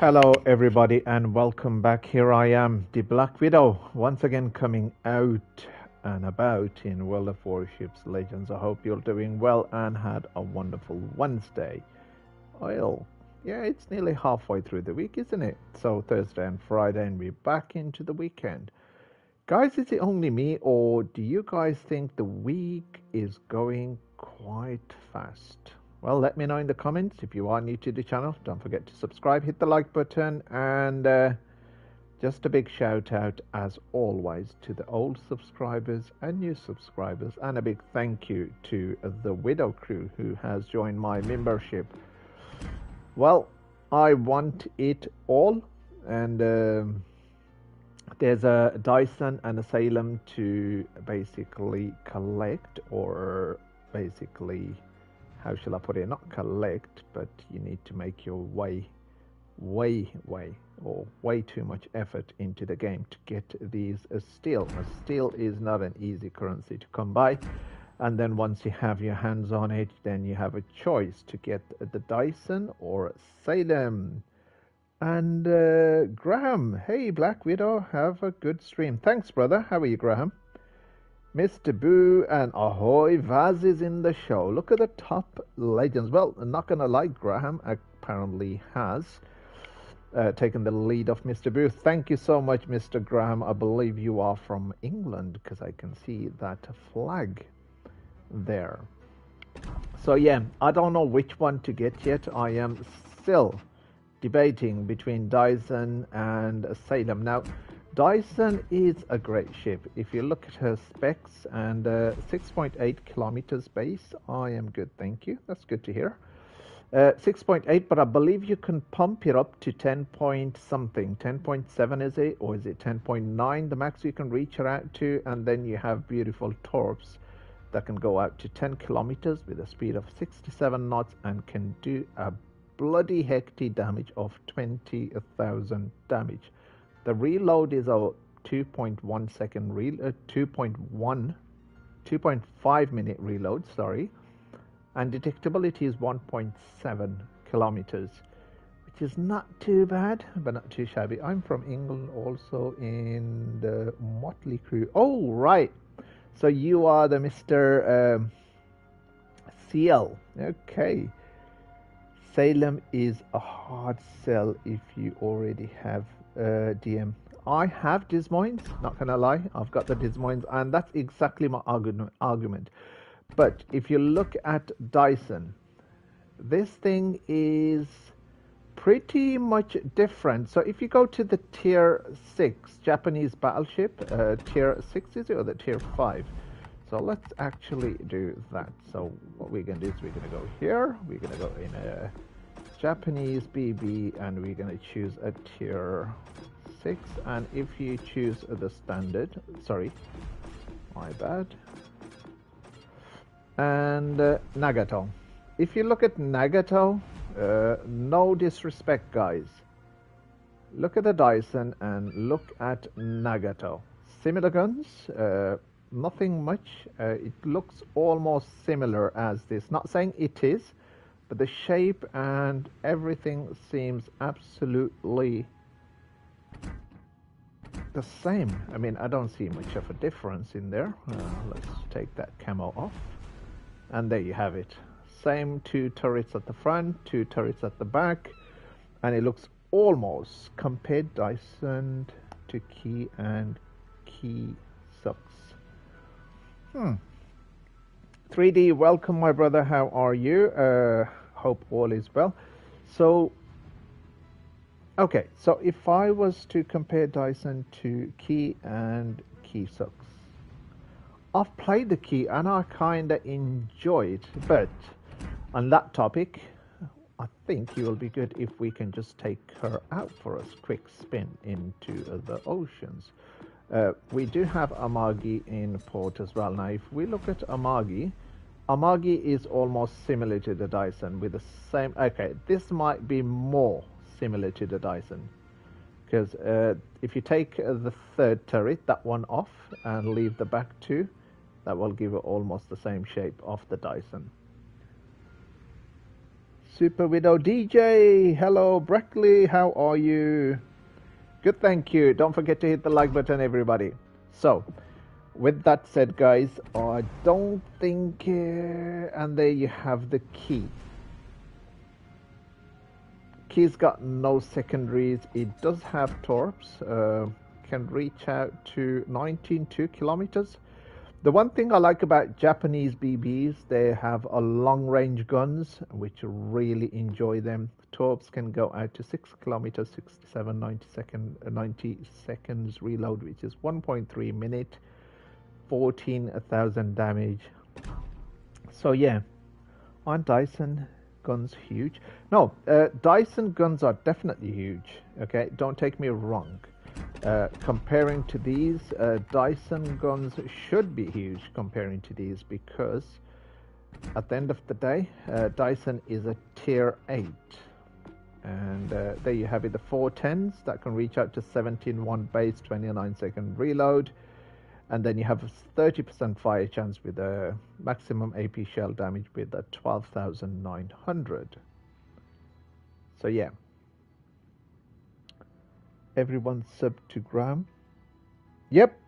Hello, everybody, and welcome back. Here I am, the Black Widow, once again coming out and about in World of Warships Legends. I hope you're doing well and had a wonderful Wednesday. Well, yeah, it's nearly halfway through the week, isn't it? So, Thursday and Friday, and we're back into the weekend. Guys, is it only me, or do you guys think the week is going quite fast? Well, let me know in the comments. If you are new to the channel, don't forget to subscribe, hit the like button, and uh, just a big shout out, as always, to the old subscribers and new subscribers, and a big thank you to the Widow crew who has joined my membership. Well, I want it all, and um, there's a Daisen and a Salem to basically collect or basically how shall I put it? Not collect, but you need to make your way, way, way, or way too much effort into the game to get these steel. A steel is not an easy currency to come by. And then once you have your hands on it, then you have a choice to get the Daisen or Salem. And uh, Graham, hey Black Widow, have a good stream. Thanks, brother. How are you, Graham? Mr. Boo and Ahoy Vaz is in the show. Look at the top legends. Well, not to lie, Graham apparently has uh, taken the lead of Mr. Boo. Thank you so much, Mr. Graham. I believe you are from England because I can see that flag there. So, yeah, I don't know which one to get yet. I am still debating between Daisen and Salem. Now, Daisen is a great ship. If you look at her specs and uh, 6.8 kilometers base, I am good, thank you. That's good to hear. Uh, 6.8, but I believe you can pump it up to 10 point something. 10.7 is it, or is it 10.9? The max you can reach her out to, and then you have beautiful torps that can go out to 10 kilometers with a speed of 67 knots and can do a bloody hectic damage of 20,000 damage. The reload is a 2.1 second re uh, 2.1 2.5 minute reload, sorry. And detectability is 1.7 kilometers, which is not too bad, but not too shabby. I'm from England, also in the Motley crew. Oh, right. So you are the Mr. Um, CL. Okay. Salem is a hard sell if you already have uh, DM. I have Des Moines, not gonna lie, I've got the Des Moines, and that's exactly my argument. But if you look at Daisen, this thing is pretty much different. So if you go to the tier 6 Japanese battleship, uh, tier 6 is it or the tier 5? So let's actually do that. So what we're going to do is we're going to go here, we're going to go in a Japanese BB and we're going to choose a tier 6 and if you choose the standard sorry my bad. And uh, Nagato. If you look at Nagato uh, no disrespect guys. Look at the Daisen and look at Nagato. Similar guns uh, nothing much. Uh, it looks almost similar as this. Not saying it is but the shape and everything seems absolutely the same. I mean, I don't see much of a difference in there. Uh, let's take that camo off. And there you have it. Same two turrets at the front, two turrets at the back. And it looks almost compared Daisen to Kii and Kii sucks. Hmm. 3D, welcome my brother. How are you? Uh, hope all is well. So Okay, so if I was to compare Daisen to Kii and Kii sucks, I've played the Kii and I kind of enjoy it, but on that topic, I think it will be good if we can just take her out for a quick spin into the oceans. Uh, we do have Amagi in port as well. Now, if we look at Amagi, Amagi is almost similar to the Daisen with the same. Okay, this might be more similar to the Daisen. Because uh, if you take uh, the third turret, that one off, and leave the back two, that will give it almost the same shape of the Daisen. Super Widow DJ. Hello, Breckley. How are you? Good, thank you. Don't forget to hit the like button, everybody. So, with that said, guys, I don't think. Uh, and there you have the Kii. Kii's got no secondaries. It does have torps. Uh, can reach out to 19.2 kilometers. The one thing I like about Japanese BBs, they have a long range guns, which really enjoy them. Torps can go out to 6 kilometers, 67, 90, second, uh, 90 seconds reload, which is 1.3 minute, 14,000 damage. So yeah, on Daisen guns huge? No, uh, Daisen guns are definitely huge. Okay, don't take me wrong. Uh, comparing to these, uh, Daisen guns should be huge comparing to these because at the end of the day, uh, Daisen is a tier 8. And uh, there you have it, the 410s that can reach out to 17.1 base, 29 second reload. And then you have a 30% fire chance with a maximum AP shell damage with a 12,900. So yeah, everyone sub to Graham? Yep,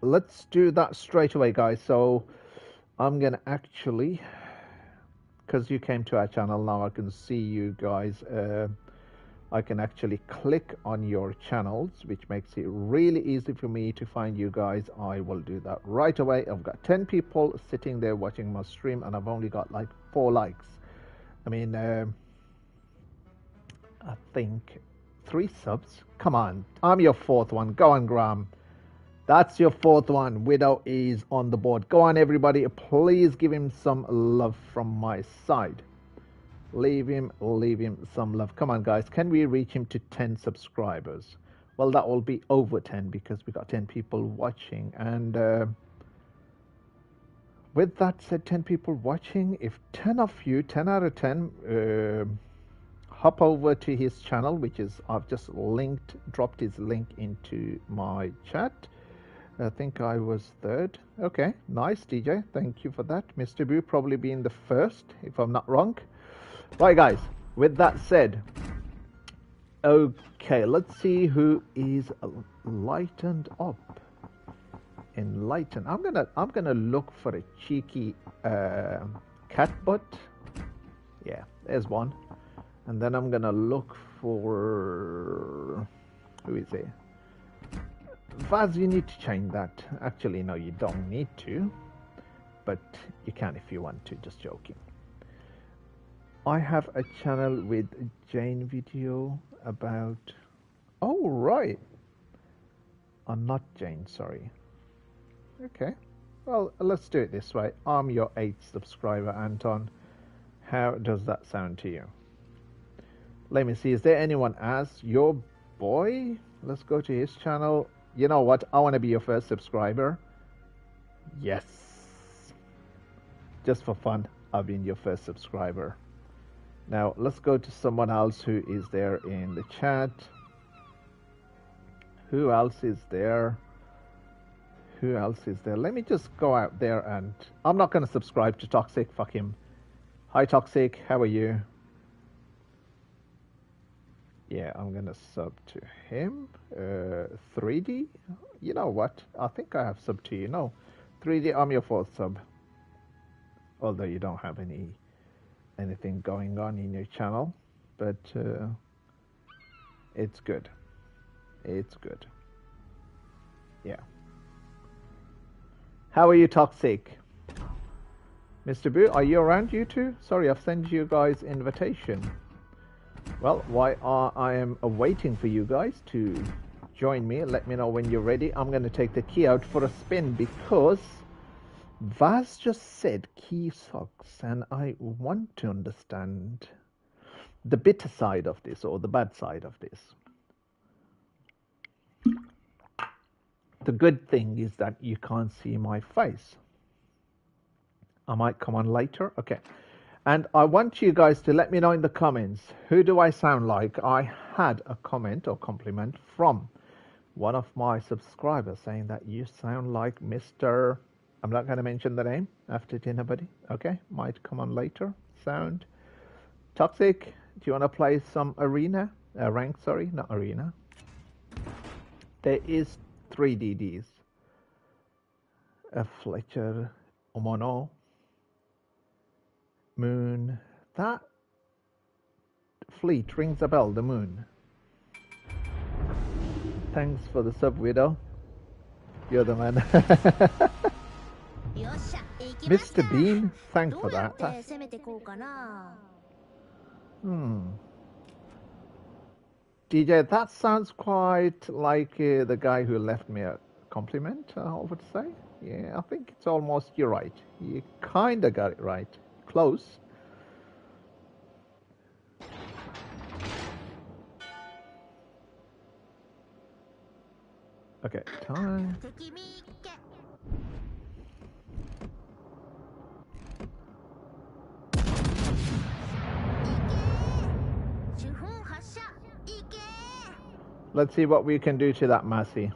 let's do that straight away, guys. So I'm gonna actually, because you came to our channel now, I can see you guys. Uh, I can actually click on your channels, which makes it really easy for me to find you guys. I will do that right away. I've got 10 people sitting there watching my stream, and I've only got like four likes. I mean, uh, I think three subs. Come on, I'm your fourth one. Go on, Graham. That's your fourth one. Widow is on the board. Go on, everybody. Please give him some love from my side. Leave him, leave him some love. Come on, guys. Can we reach him to 10 subscribers? Well, that will be over 10 because we got 10 people watching. And uh, with that said, 10 people watching, if 10 of you, 10 out of 10, uh, hop over to his channel, which is I've just linked, dropped his link into my chat. I think I was third. Okay, nice, DJ. Thank you for that. Mr. Boo probably being the first, if I'm not wrong. Right, guys, with that said, okay, let's see who is lightened up. Enlightened. I'm gonna I'm gonna look for a cheeky uh, cat butt. Yeah, there's one and then I'm gonna look for who is it? Vaz, you need to change that. Actually, no, you don't need to, but you can if you want to. Just joking. I have a channel with Jane video about. Oh right. I'm not Jane. Sorry. Okay. Well, let's do it this way. I'm your eighth subscriber, Anton. How does that sound to you? Let me see. Is there anyone else? Your boy? Let's go to his channel. You know what? I want to be your first subscriber. Yes. Just for fun, I've been your first subscriber. Now, let's go to someone else who is there in the chat. Who else is there? Who else is there? Let me just go out there and... I'm not going to subscribe to Toxic. Fuck him. Hi, Toxic. How are you? yeah, I'm gonna sub to him. Uh, 3D, you know what? I think I have sub to you. No, 3D, I'm your fourth sub. Although you don't have any anything going on in your channel, but uh, it's good. It's good. Yeah. How are you, Toxic? Mr. Boo, are you around, you two? Sorry, I've sent you guys invitation. Well, while I am waiting for you guys to join me, let me know when you're ready. I'm going to take the Kii out for a spin because Vaz just said Kii sucks, and I want to understand the bitter side of this or the bad side of this. The good thing is that you can't see my face. I might come on later. Okay. And I want you guys to let me know in the comments who do I sound like. I had a comment or compliment from one of my subscribers saying that you sound like Mr. I'm not going to mention the name after dinner, buddy. Okay, might come on later. Sound Toxic, do you want to play some arena? Uh, rank, sorry, not arena. There is three DDs. A Fletcher, Omono, Moon. That fleet rings a bell, the moon. Thanks for the sub, Widow. You're the man. Mr. Bean, thank for that. That's... Hmm. DJ, that sounds quite like uh, the guy who left me a compliment, uh, I would say. Yeah, I think it's almost, you're right. You kind of got it right. Close. Okay, time. Let's see what we can do to that Massey.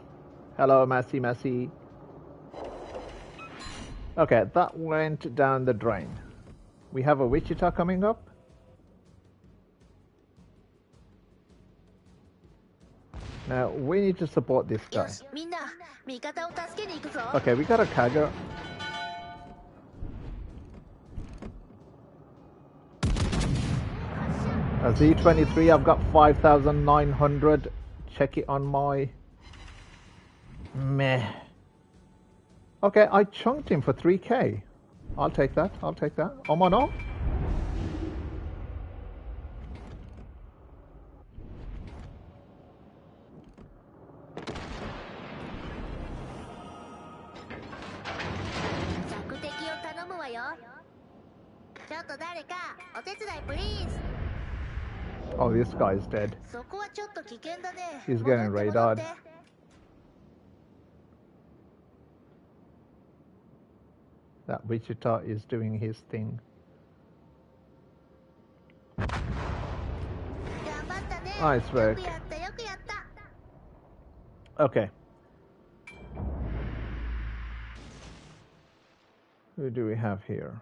Hello, Massey, Massey. Okay, that went down the drain. We have a Wichita coming up. Now, we need to support this guy. Okay, we got a Kaga. A Z23, I've got 5,900 Check it on my... Meh. Okay, I chunked him for 3k. I'll take that, I'll take that. Oh my no.. guy's dead. He's getting radar. That Wichita is doing his thing. Nice work. Okay. Who do we have here?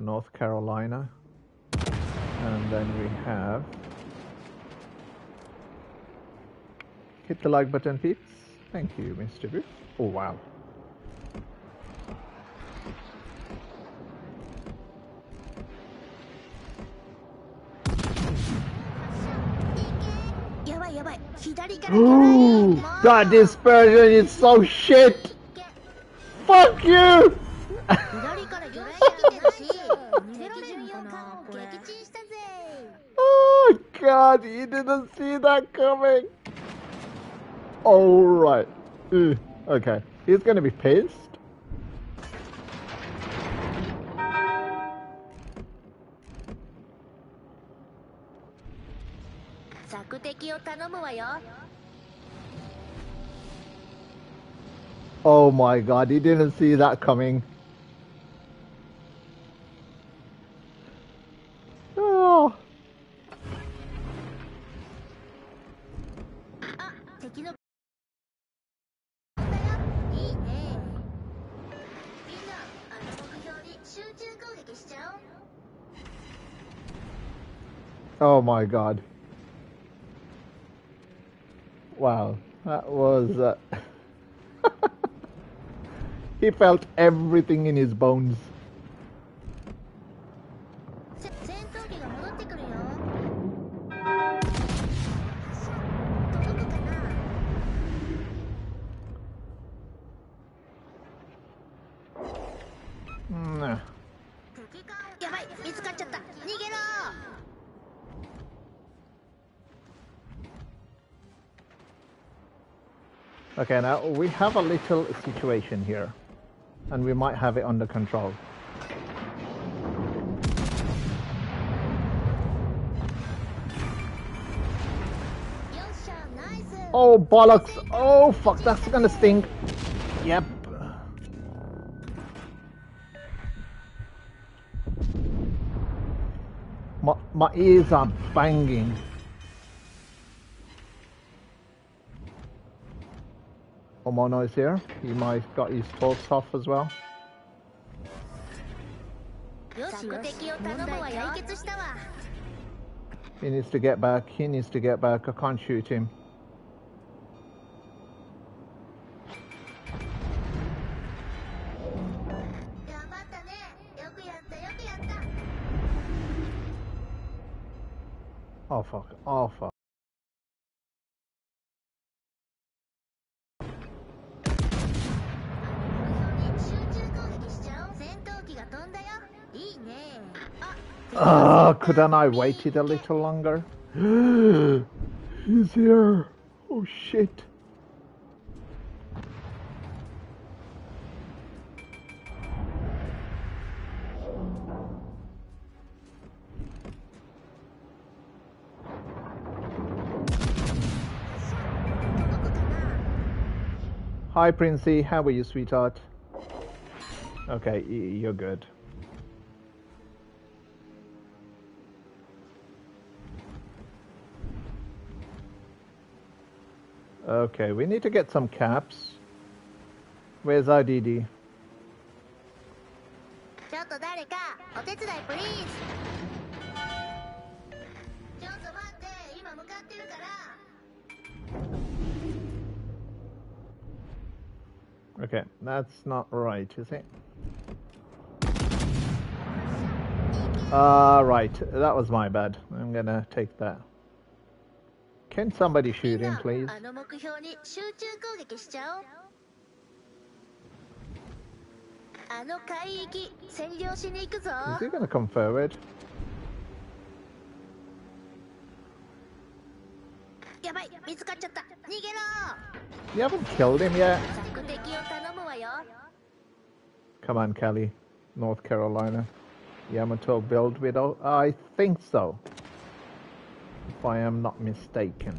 North Carolina. And then we have Hit the like button, peeps. Thank you, Mr. Boo. Oh, wow. Ooh, that dispersion is so shit! Fuck you! oh god, you didn't see that coming! All right. Ooh, okay. He's going to be pissed. Oh my god, he didn't see that coming. Oh my god. Wow, that was. Uh... he felt everything in his bones. Okay, now we have a little situation here, and we might have it under control. Oh bollocks! Oh fuck, that's gonna sting. Yep. My, my ears are banging. Mono's here. He might got his bolts off as well. He needs to get back. He needs to get back. I can't shoot him. Couldn't I waited a little longer? He's here. Oh shit. Hi, Princey. How are you, sweetheart? Okay, you're good. Okay, we need to get some caps. Where's our DD? Okay, that's not right, is it? Ah, uh, right. That was my bad. I'm gonna take that. Can somebody shoot him, please? Uh, Is he gonna come forward? You haven't killed him yet. Come on, Kelly. North Carolina. Yamato build widow? I think so if I am not mistaken.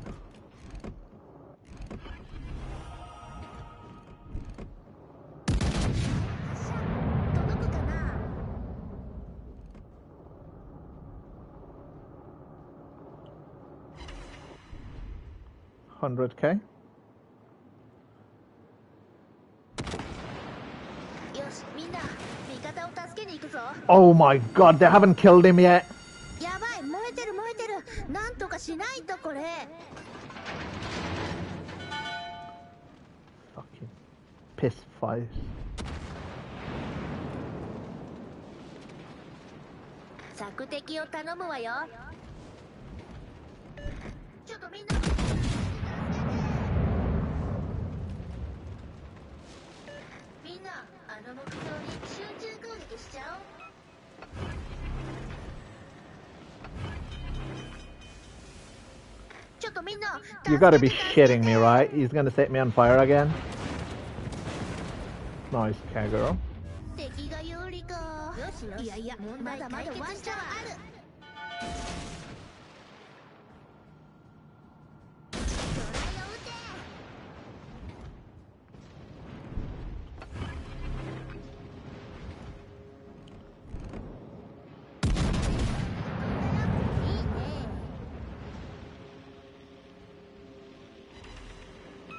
Hundred K. Oh my god, they haven't killed him yet. ないとこれ。Fucking piss face. 索敵を頼むわよ。ちょっとみんな。みんなあの目標に集中攻撃しちゃおう You gotta be shitting me, right? He's gonna set me on fire again? Nice, Kagura. Yeah.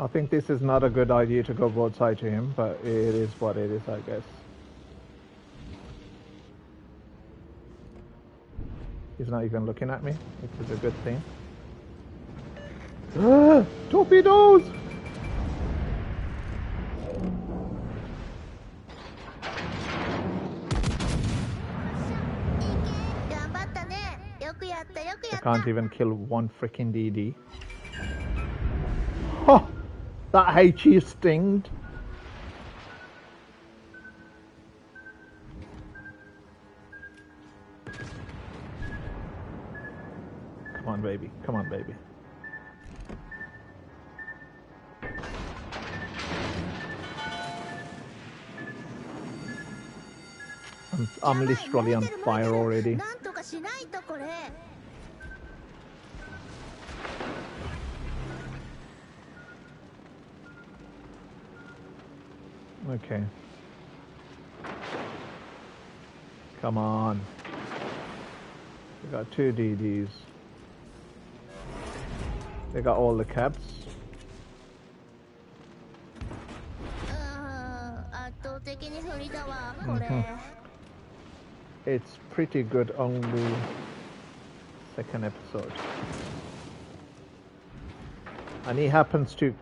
I think this is not a good idea to go broadside to him, but it is what it is, I guess. He's not even looking at me, which is a good thing. Ah, torpedoes! I can't even kill one freaking DD. Huh! That HE stinged. Come on, baby. Come on, baby. I'm, I'm literally on fire already. Okay. Come on. They got two DDs. They got all the caps. Mm -hmm. It's pretty good only second episode. And he happens to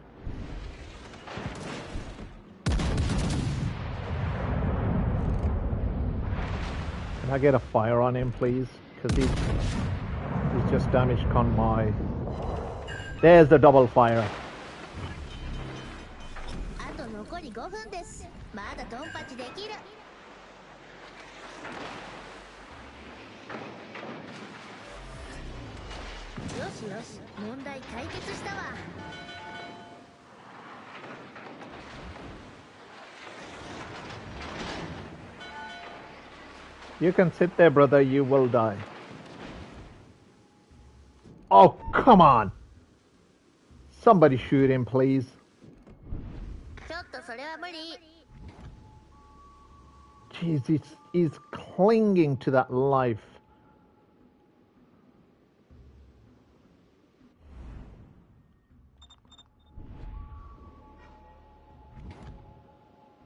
I get a fire on him, please? Because he's, he's just damaged on my... There's the double fire. You can sit there, brother. You will die. Oh, come on! Somebody shoot him, please. Jeez, he's clinging to that life.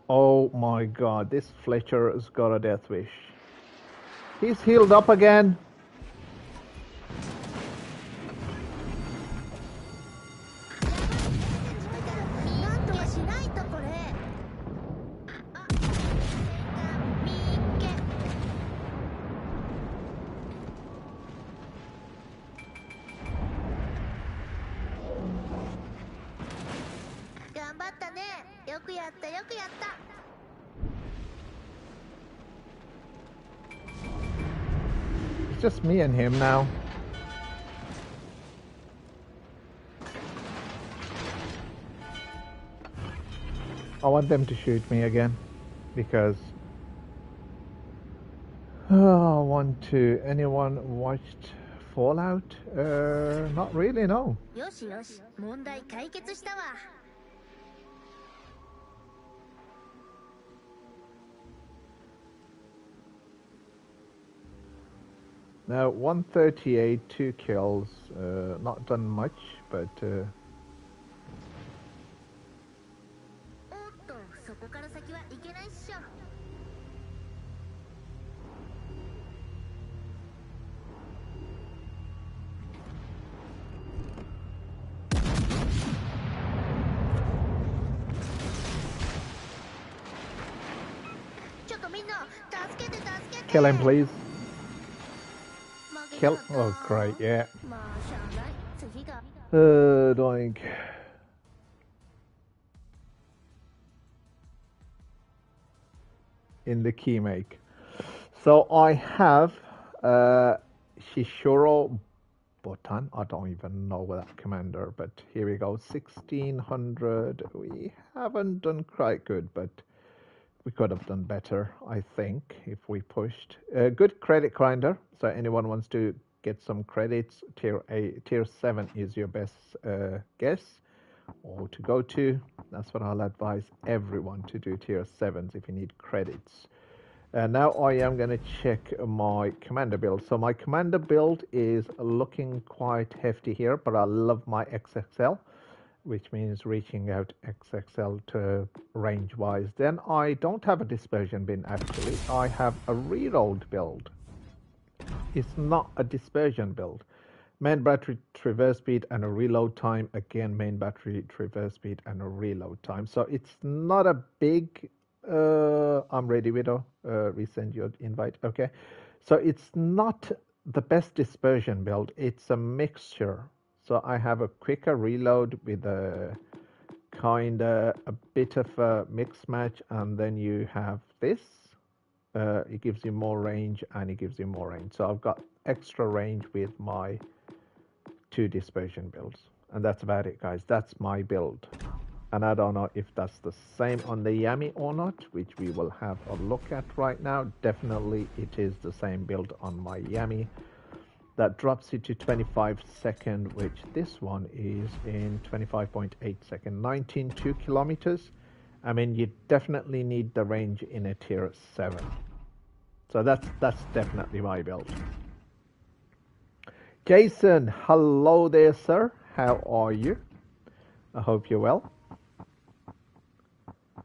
Oh my god, this Fletcher has got a death wish. He's healed up again. Him now. I want them to shoot me again because oh, I want to. Anyone watched Fallout? Uh, not really. No. Now, 138, two kills. Uh, not done much, but. Uh... Kill him, please. Kill. Oh, great, yeah. Uh, dying. In the key make. So I have uh, Shishiro Botan. I don't even know that commander, but here we go. 1600. We haven't done quite good, but we could have done better, I think, if we pushed. Uh, good credit grinder. So anyone wants to get some credits, tier tier seven is your best uh, guess, or to go to. That's what I'll advise everyone to do. Tier sevens if you need credits. Uh, now I am going to check my commander build. So my commander build is looking quite hefty here, but I love my XXL which means reaching out XXL to range wise. Then I don't have a dispersion bin actually. I have a reload build. It's not a dispersion build. Main battery traverse speed and a reload time. Again, main battery traverse speed and a reload time. So it's not a big. Uh, I'm ready, widow. Uh, resend your invite. Okay. So it's not the best dispersion build. It's a mixture so I have a quicker reload with a kind of a bit of a mix match, and then you have this. Uh, it gives you more range and it gives you more range. So I've got extra range with my two dispersion builds, and that's about it, guys. That's my build, and I don't know if that's the same on the Yami or not, which we will have a look at right now. Definitely, it is the same build on my Yami that drops it to 25 second which this one is in 25.8 second. 19.2 kilometers. I mean you definitely need the range in a tier 7 so that's that's definitely my build. Jason hello there sir. How are you? I hope you're well. I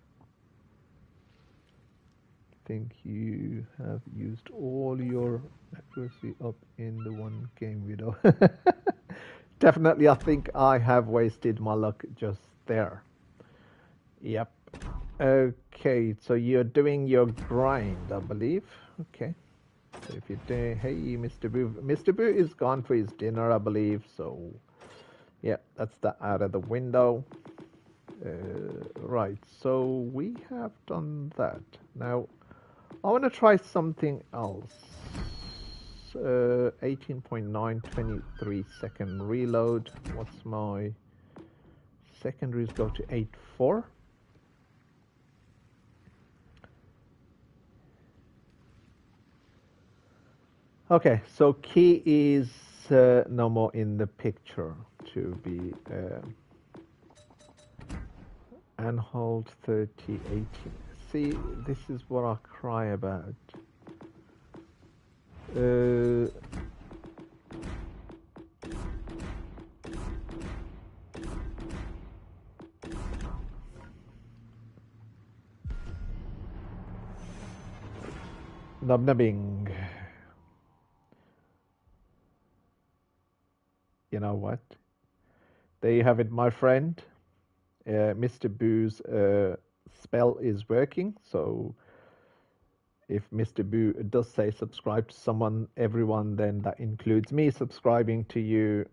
think you have used all your Accuracy up in the one game video. Definitely, I think I have wasted my luck just there. Yep. Okay, so you're doing your grind, I believe. Okay. So if you do, hey, Mr. Boo, Mr. Boo is gone for his dinner, I believe. So, yeah, that's that out of the window. Uh, right, so we have done that. Now, I want to try something else. Uh, 18.9, 23 second reload. What's my secondaries? Go to 8.4. Okay, so Kii is uh, no more in the picture to be uh, and hold 30 18. See, this is what I cry about. Nubbing. You know what? There you have it, my friend. Uh, Mr. Boo's uh, spell is working. So if Mr. Boo does say subscribe to someone, everyone, then that includes me subscribing to you.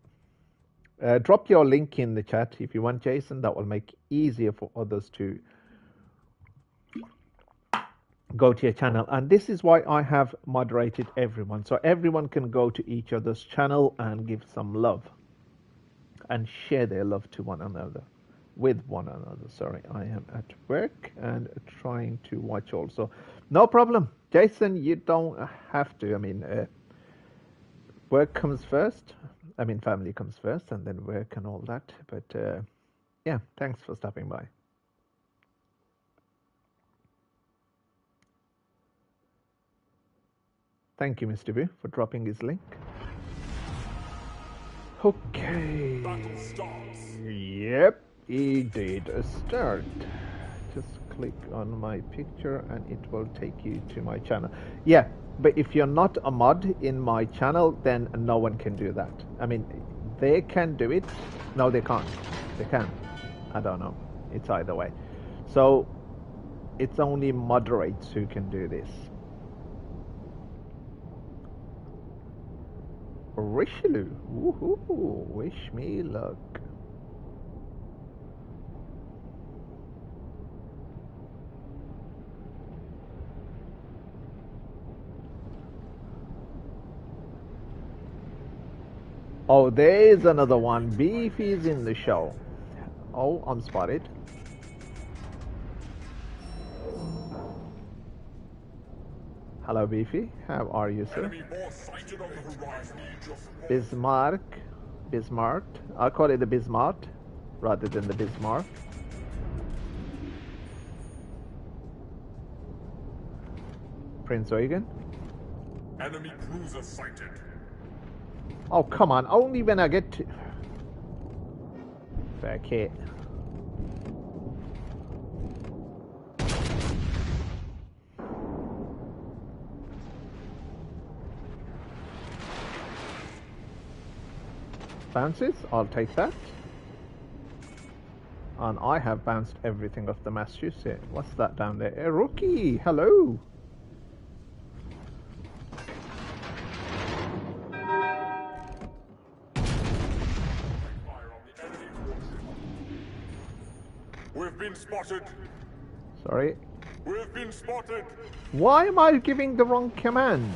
Uh, drop your link in the chat if you want, Jason. That will make it easier for others to go to your channel. And this is why I have moderated everyone. So everyone can go to each other's channel and give some love and share their love to one another with one another. Sorry, I am at work and trying to watch also. No problem. Jason, you don't have to. I mean, uh, work comes first. I mean, family comes first and then work and all that. But uh, yeah, thanks for stopping by. Thank you, Mr. Boo, for dropping his link. Okay. Yep, he did a start. Just click on my picture and it will take you to my channel. Yeah, but if you're not a mod in my channel, then no one can do that. I mean, they can do it. No, they can't. They can. I don't know. It's either way. So it's only moderates who can do this. Richelieu. Woohoo! Wish me luck. Oh, there's another one. Beefy's in the show. Oh, I'm spotted. Hello, Beefy. How are you, sir? Bismarck. Bismarck. I'll call it the Bismarck rather than the Bismarck. Prince Eugen. Enemy cruiser sighted. Oh, come on. Only when I get to... Fair kit. Bounces, I'll take that. And I have bounced everything off the Massachusetts. What's that down there? A rookie! Hello! Spotted. Sorry. We've been spotted. Why am I giving the wrong command?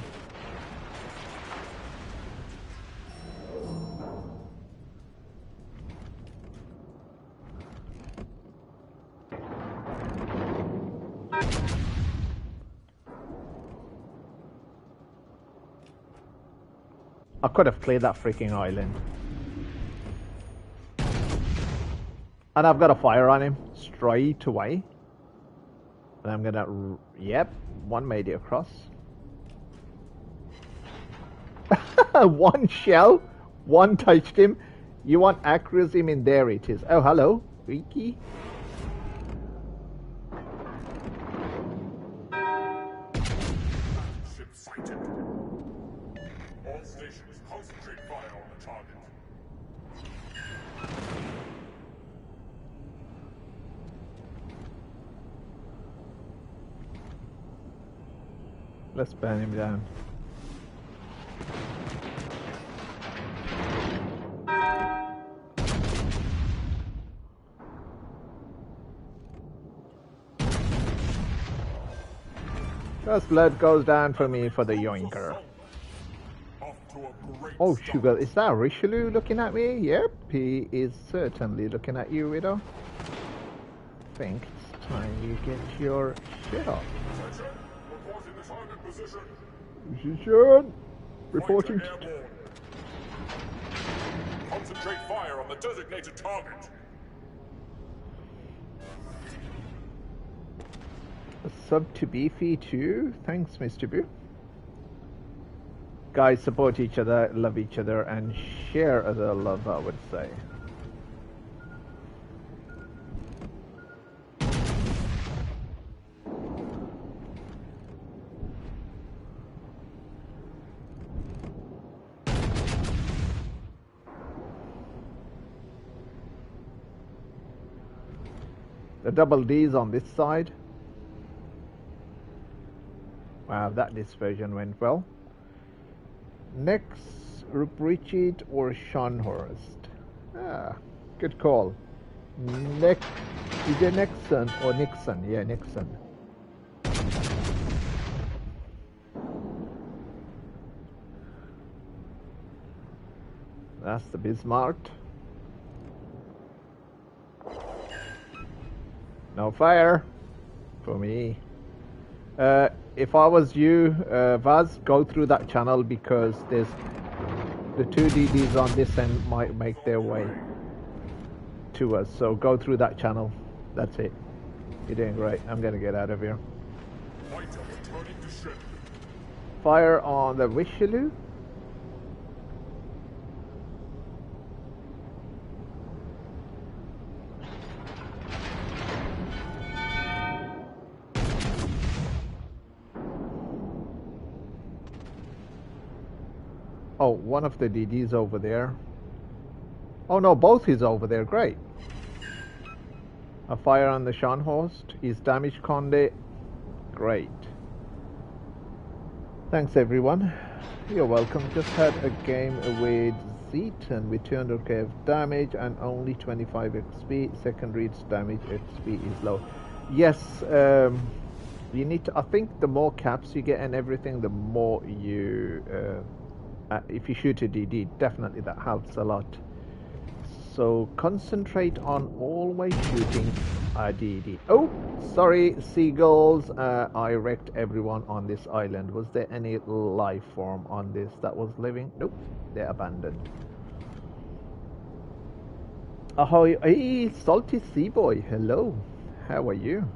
I could have cleared that freaking island. And I've got a fire on him straight away. And I'm gonna, yep, one made it across. one shell, one touched him. You want accuracy? I mean, there it is. Oh, hello, Wiki. Let's burn him down. First blood goes down for me for the yoinker. Off Oh, sugar, is that Richelieu looking at me? Yep, he is certainly looking at you, Widow. think it's time you get your shit up. Position. Reporting. Concentrate fire on the designated target. A sub to Beefy too. Thanks, Mr. Boo. Guys, support each other, love each other, and share other love, I would say. The double D's on this side. Wow, that dispersion went well. Next, Ruprichit or Scharnhorst? Ah, good call. Next, is it Nixon or Nixon? Yeah, Nixon. That's the Bismarck. No fire for me. Uh, if I was you, uh, Vaz, go through that channel because there's the two DDs on this end might make their way to us. So go through that channel. That's it. You're doing great. I'm gonna get out of here. Fighter returning to ship. Fire on the Richelieu. One of the DDs over there. Oh no, both is over there. Great. A fire on the Scharnhorst. Is damaged Conde. Great. Thanks everyone. You're welcome. Just had a game with Zeton with 200k of damage and only 25 XP. Secondary its damage XP is low. Yes, um, you need to. I think the more caps you get and everything, the more you. Uh, uh, if you shoot a DD, definitely that helps a lot. So concentrate on always shooting a DD. Oh, sorry, seagulls. Uh, I wrecked everyone on this island. Was there any life form on this that was living? Nope, they're abandoned. Ahoy, hey, salty sea boy. Hello, how are you?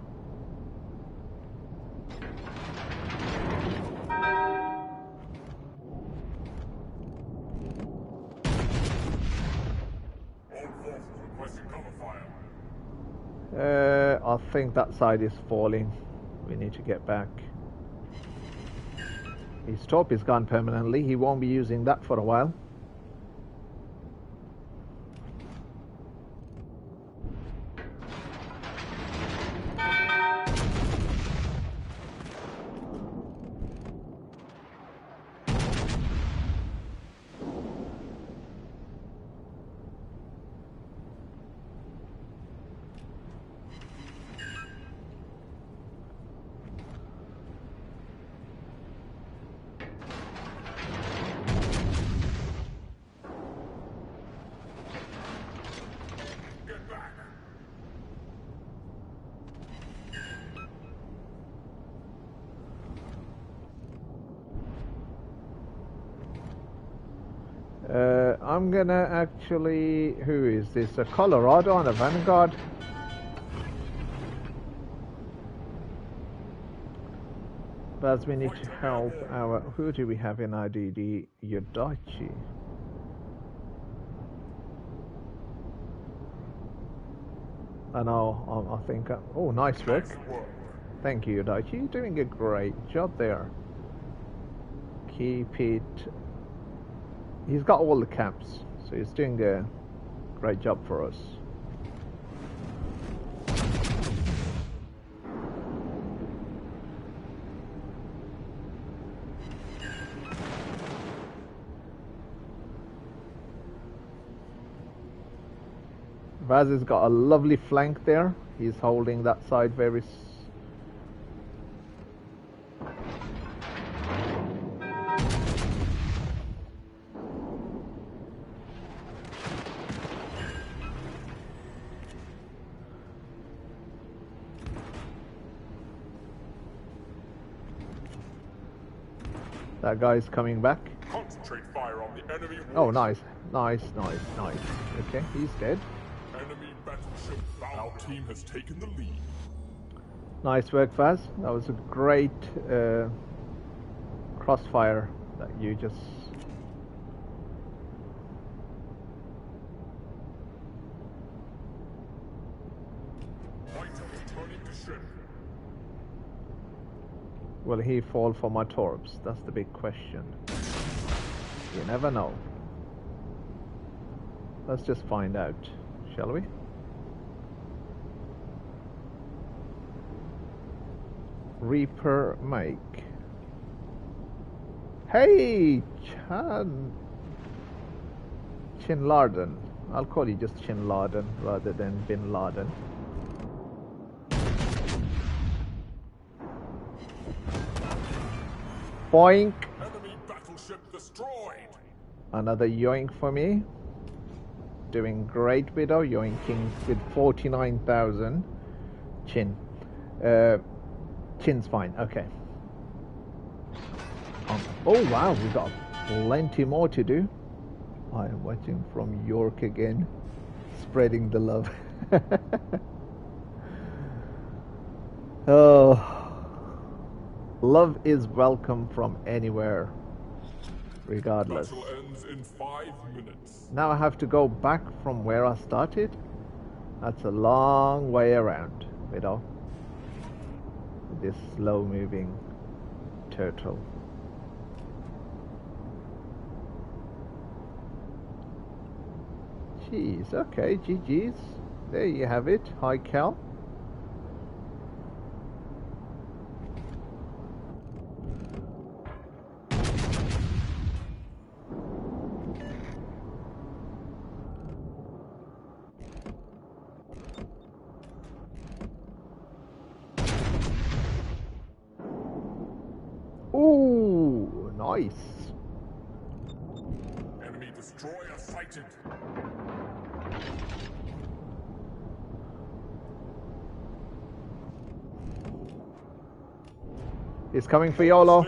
Think that side is falling. We need to get back. His top is gone permanently. He won't be using that for a while. Get back. Uh, I'm gonna actually. Who is this? A Colorado and a Vanguard. But we need to help our. Who do we have in IDD? Yodachi. I know. I, I think. I, oh, nice work. Thank you, Yodachi. You're doing a great job there. Keep it. He's got all the caps, so he's doing a great job for us. Vaz has got a lovely flank there. He's holding that side very That guy's coming back. Concentrate fire on the enemy Oh, nice, nice, nice, nice. Okay, he's dead. Enemy battleship bound. Our team has taken the lead. Nice work, Vaz. That was a great uh, crossfire that you just. Will he fall for my torps? That's the big question. You never know. Let's just find out, shall we? Reaper make. Hey, Chan. Chin Laden. I'll call you just Chin Laden rather than Bin Laden. Boink. Enemy battleship destroyed. Another yoink for me. Doing great, Widow. Yoinking with 49,000. Chin. Uh, chin's fine. Okay. Um, oh, wow. we've got plenty more to do. I am watching from York again. Spreading the love. oh. Love is welcome from anywhere. Regardless. Ends in five minutes. Now I have to go back from where I started. That's a long way around, you know. This slow moving turtle. Jeez, okay, GG's. There you have it. Hi, Cal. Ooh, nice. Enemy destroyer sighted. He's coming for YOLO.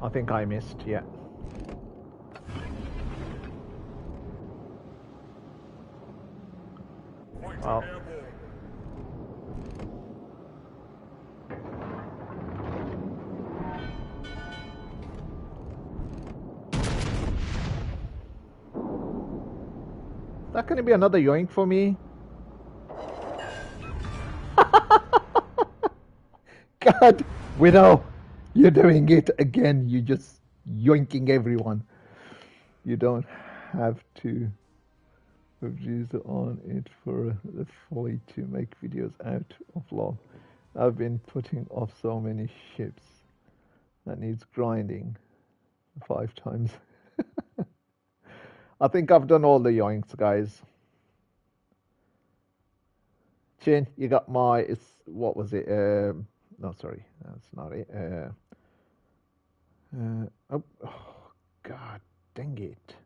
I think I missed, yeah. Wow. That gonna be another yoink for me? God, Widow, you're doing it again. You're just yoinking everyone. You don't have to abuse on it for the folly to make videos out of love. I've been putting off so many ships that needs grinding five times. I think I've done all the yoinks, guys. Chin, you got my. It's what was it? Um, no, sorry, that's not it. Uh, uh, oh, oh, God, dang it!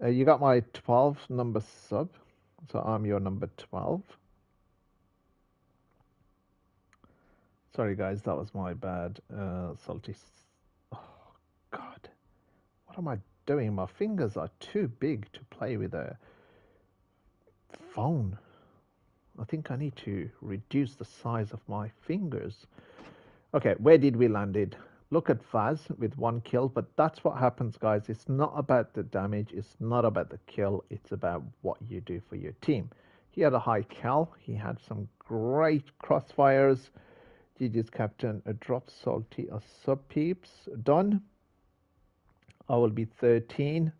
Uh, you got my twelve number sub, so I'm your number twelve. Sorry, guys, that was my bad. Uh, salty. Oh God, what am I doing? My fingers are too big to play with a phone. I think I need to reduce the size of my fingers. Okay, where did we landed? Look at Vaz with one kill, but that's what happens, guys. It's not about the damage, it's not about the kill, it's about what you do for your team. He had a high cal, he had some great crossfires. GG's captain, a drop salty, a sub peeps. Done. I will be 13.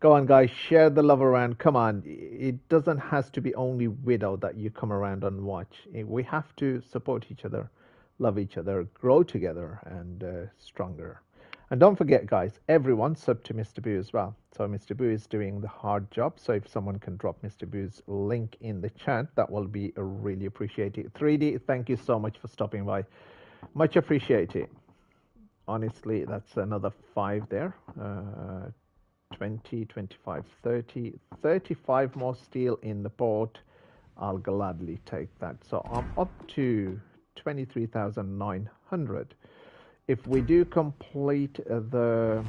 Go on, guys, share the love around. Come on, it doesn't has to be only Widow that you come around and watch. Eh, We have to support each other. love each other, grow together, and uh, stronger. And don't forget, guys, everyone sub to Mr. Boo as well. So Mr. Boo is doing the hard job. So if someone can drop Mr. Boo's link in the chat, that will be really appreciated. 3D, thank you so much for stopping by. Much appreciated. Honestly, that's another five there. Uh, 20, 25, 30, 35 more steel in the port. I'll gladly take that. So I'm up to 23,900 if we do complete uh, the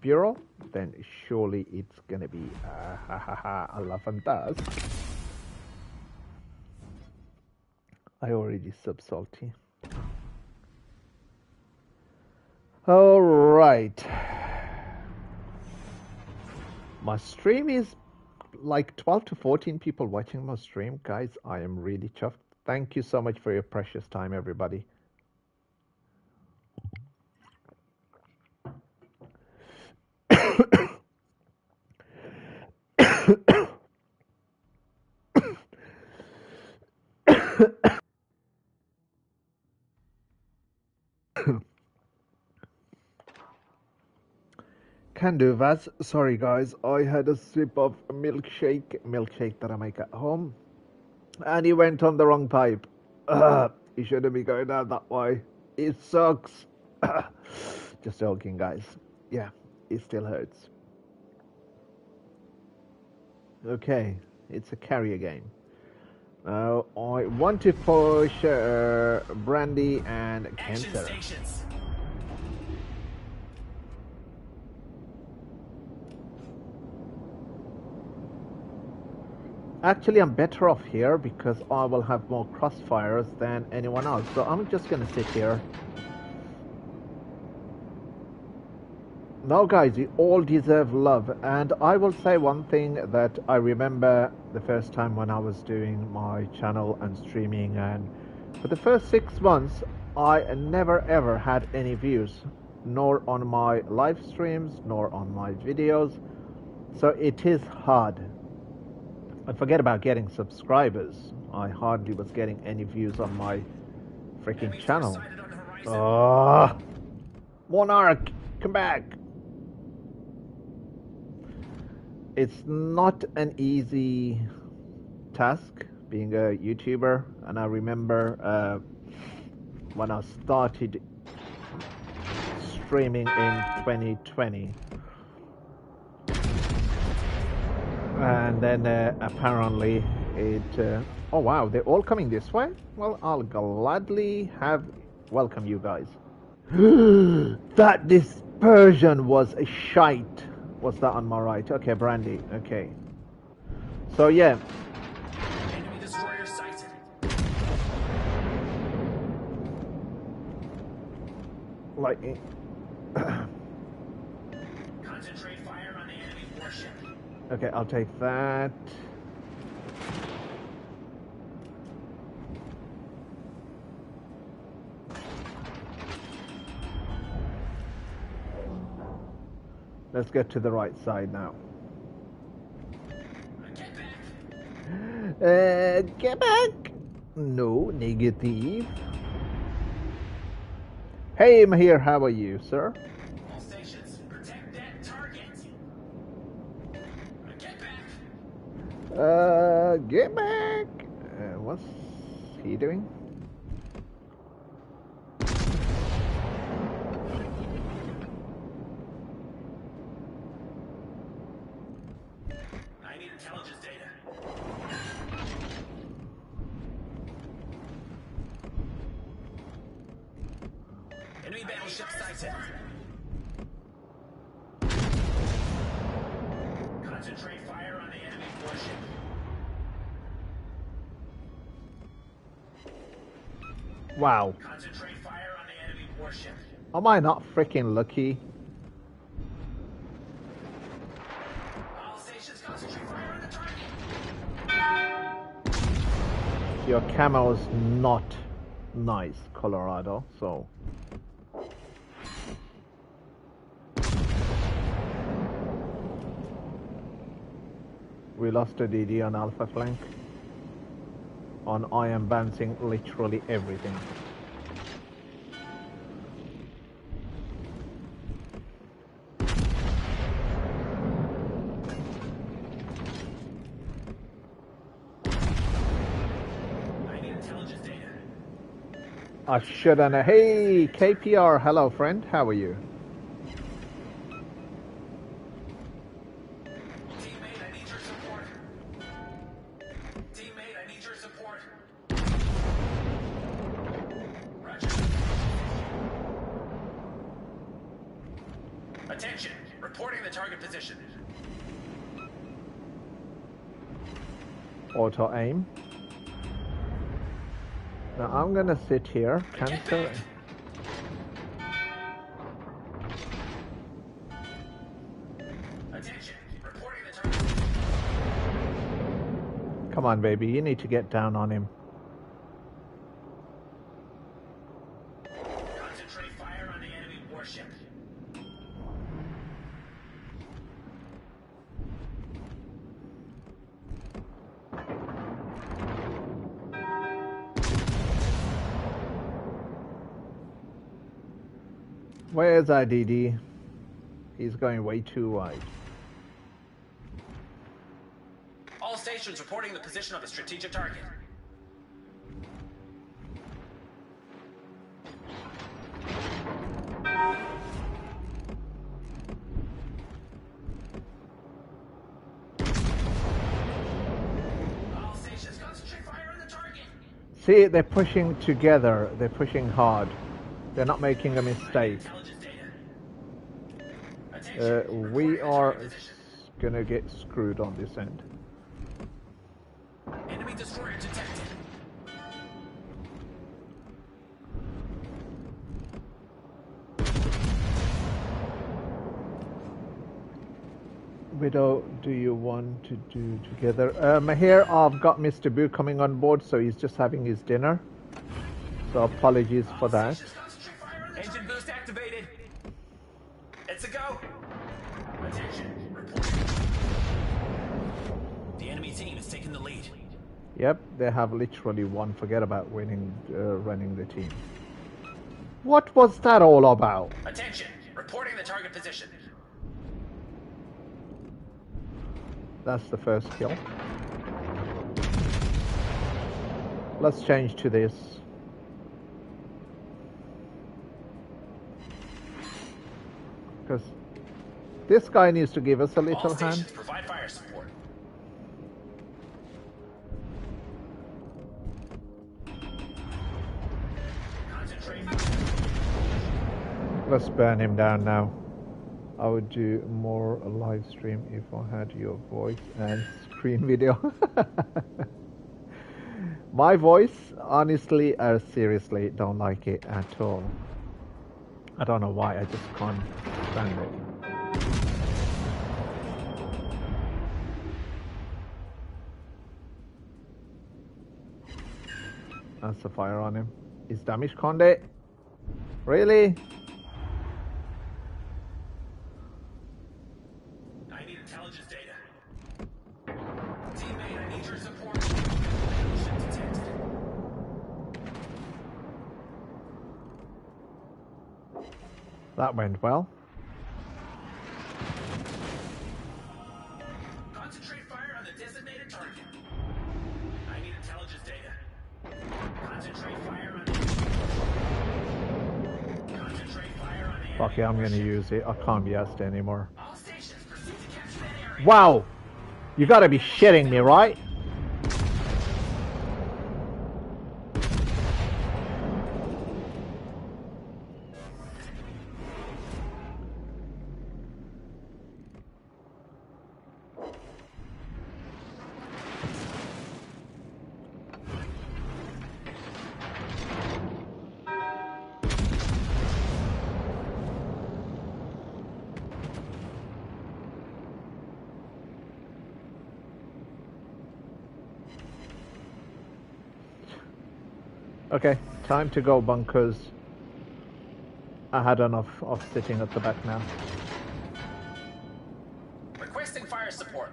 bureau, then surely it's gonna be uh, ha ha ha a la fantas. I already sub salty. All right. My stream is like 12 to 14 people watching my stream. Guys, I am really chuffed. Thank you so much for your precious time, everybody. Can do, Vaz. Sorry, guys. I had a sip of milkshake, milkshake that I make at home, and he went on the wrong pipe. He shouldn't be going down that way. It sucks. Just joking, guys. Yeah, it still hurts. Okay, it's a carrier game. Now, I want to push uh, Brandy and Action Cancer. stations. Actually, I'm better off here because I will have more crossfires than anyone else. So I'm just gonna sit here. Now guys, you all deserve love. And I will say one thing that I remember the first time when I was doing my channel and streaming, and for the first six months, I never ever had any views, nor on my live streams, nor on my videos. So it is hard. And forget about getting subscribers. I hardly was getting any views on my freaking channel. on. Ah, Monarch, come back. It's not an easy task being a YouTuber, and I remember uh, when I started streaming in 2020. And then uh, apparently it. Uh, oh wow, they're all coming this way? Well, I'll gladly have welcome you guys. that dispersion was a shite. What's that on my right? Okay, Brandy. Okay. So yeah, Enemy destroyer sighted. like Concentrate fire on the enemy warship. Okay, I'll take that. Let's get to the right side now. Get back. Uh, get back. No, negative. Hey, I'm here. How are you, sir? All stations, protect that target. Get back. Uh, get back. Uh, what's he doing? Wow. Am I not freaking lucky? Your camo is not nice, Colorado. So. We lost a DD on Alpha flank. On I am bouncing literally everything. I. I shouldn't. Hey, KPR. Hello, friend. How are you? Auto aim. Now I'm gonna sit here, cancel. Attention! Reporting the target position. Come on, baby. You need to get down on him. Concentrate fire on the enemy warship. Where's IDD? He's going way too wide. All stations reporting the position of a strategic target. All stations concentrate fire on the target. See, they're pushing together. They're pushing hard. They're not making a mistake. Intelligence data. Attention. Uh, we are gonna get screwed on this end. Enemy destroyer detected. Widow, do you want to do together? Um, here I've got Mr. Boo coming on board, so he's just having his dinner. So apologies for that. Yep, they have literally won. Forget about winning, uh, running the team. What was that all about? Attention. Reporting the target position. That's the first kill. Let's change to this. Because this guy needs to give us a little hand. provide fire support. Let's burn him down now. I would do more live stream if I had your voice and screen video. My voice, honestly, I seriously don't like it at all. I don't know why, I just can't stand it. That's a fire on him. Is damage Conde? Really? That went well. Concentrate fire on the designated target. I need intelligence data. Concentrate fire on the Concentrate fire on the Fuck yeah, I'm gonna use it. I can't be asked anymore. All stations proceed to capture that area. Wow! You gotta be shitting me, right? Okay, time to go bunkers. I had enough of sitting at the back now. Requesting fire support.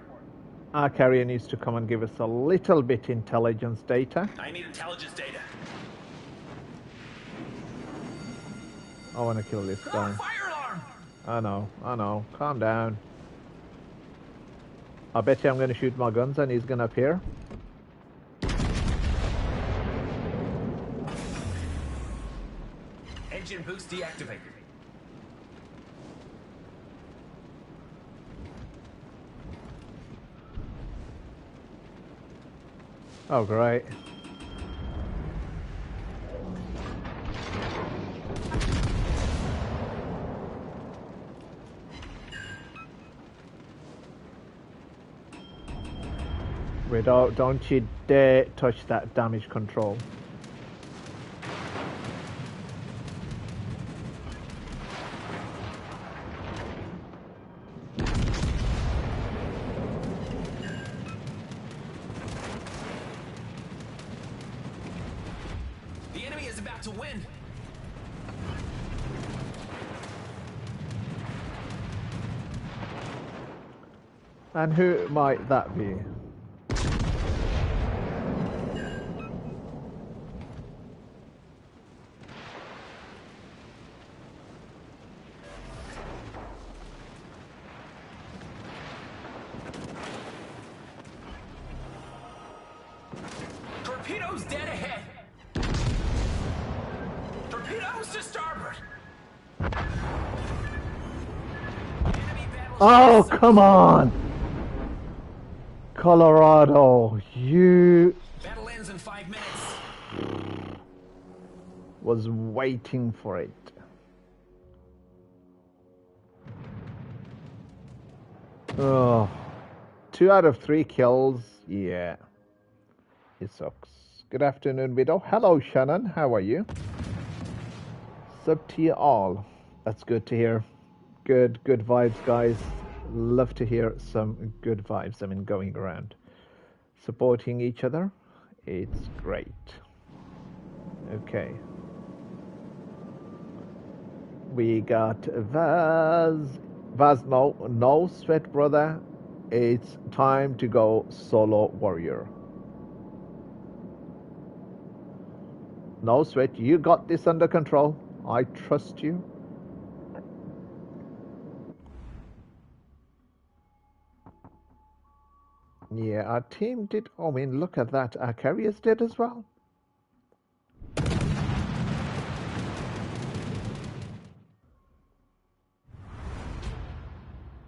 Our carrier needs to come and give us a little bit intelligence data. I need intelligence data. I want to kill this guy. fire alarm! I know, I know. Calm down. I bet you I'm going to shoot my guns and he's going to appear. Boost deactivated. Oh, great. Don't, don't you dare touch that damage control. Might that be? Torpedoes dead ahead. Torpedoes to starboard. Oh, come on! Colorado, you Battle ends in five minutes. was waiting for it. Oh, two out of three kills. Yeah, it sucks. Good afternoon, Widow. Hello, Shannon. How are you? Sub to you all. That's good to hear. Good, good vibes, guys. Love to hear some good vibes. I mean, going around, supporting each other. It's great. Okay. We got Vaz. Vaz, no, no sweat, brother. It's time to go solo warrior. No sweat. You got this under control. I trust you. Yeah, our team did. I mean, look at that. Our carriers did as well.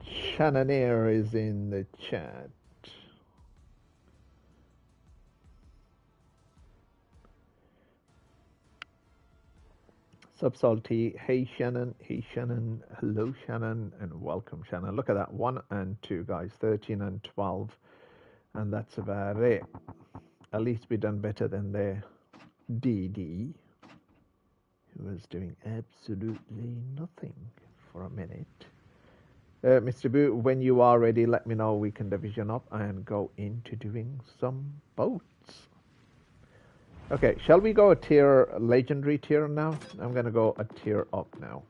Shannonair is in the chat. Subsalty, hey Shannon, hey Shannon, hello Shannon, and welcome Shannon. Look at that, one and two guys, 13 and 12, and that's about it. At least we done better than their DD, who was doing absolutely nothing for a minute. Uh, Mr. Boo, when you are ready, let me know. We can division up and go into doing some boats. Okay, shall we go a tier, legendary tier now? I'm gonna go a tier up now.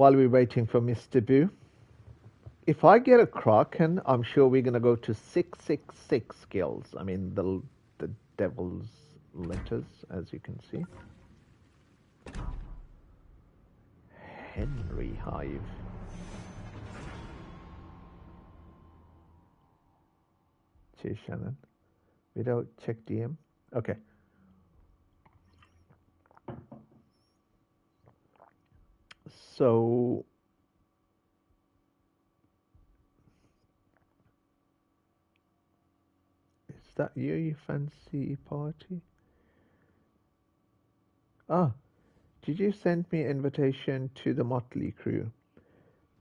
While we're waiting for Mr. Boo, if I get a Kraken, I'm sure we're gonna go to 666 skills. I mean, the the devil's letters, as you can see. Henry Hive. Cheers, Shannon. Without check DM. Okay. So is that you, you fancy party? Ah, did you send me invitation to the Motley crew?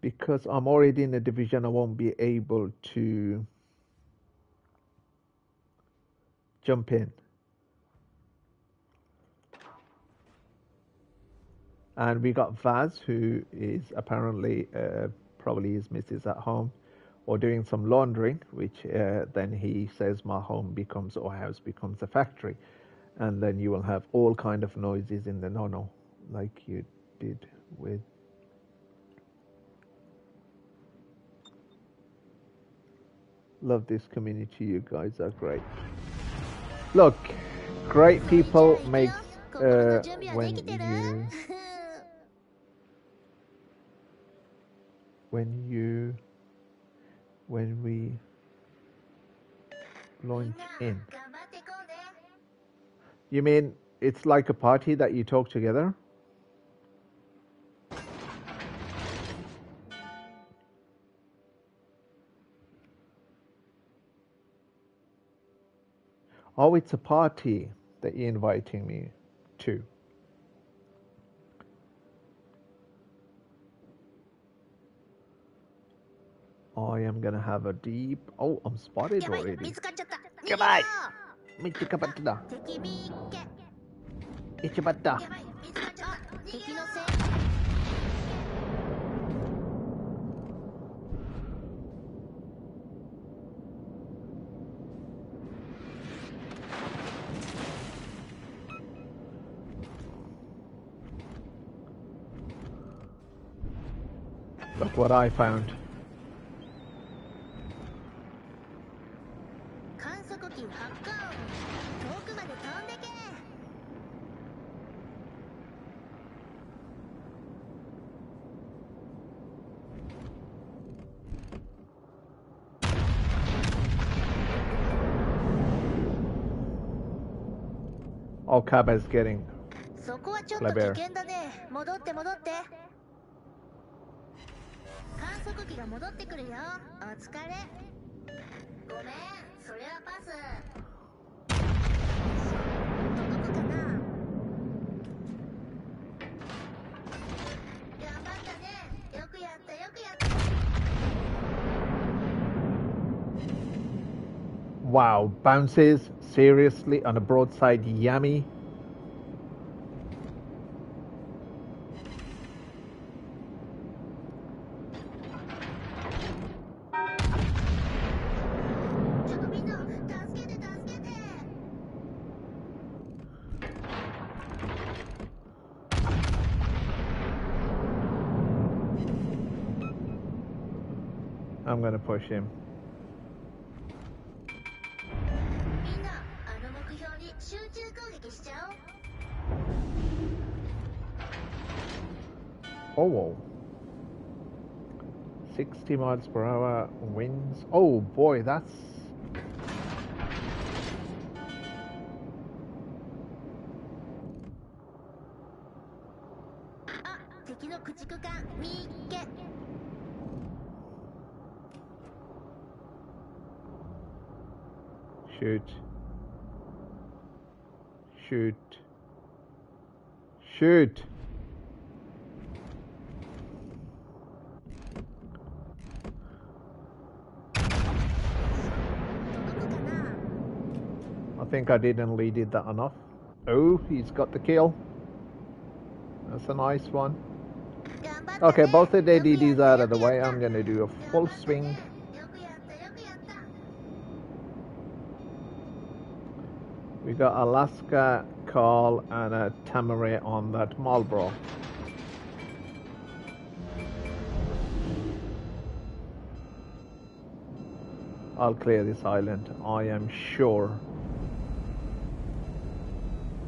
Because I'm already in a division, I won't be able to jump in. And we got Vaz, who is apparently uh, probably his missus at home or doing some laundering, which uh, then he says my home becomes or house becomes a factory. And then you will have all kind of noises in the nono, like you did with love this community you guys are great look great people make uh, when you when you when we launch in. You mean it's like a party that you talk together? Oh, it's a party that you're inviting me to. I am gonna have a deep. Oh, I'm spotted already. Goodbye. Mitsukabatta. Ichibatta. Look what I found. Oh, Kaba is getting. そこはちょっと危険だね。戻って戻って。観測機が戻ってくるよ。お疲れ。ごめん。それはパス。Wow, bounces seriously on a broadside, yummy. I'm gonna push him. Oh. 60 miles per hour winds. Oh boy, that's Shoot. Shoot. Shoot. think I did and leaded that enough. Oh, he's got the kill. That's a nice one. Okay, both the DDDs out of the way. I'm going to do a full swing. We got Alaska, Carl, and a Tamare on that Marlborough. I'll clear this island, I am sure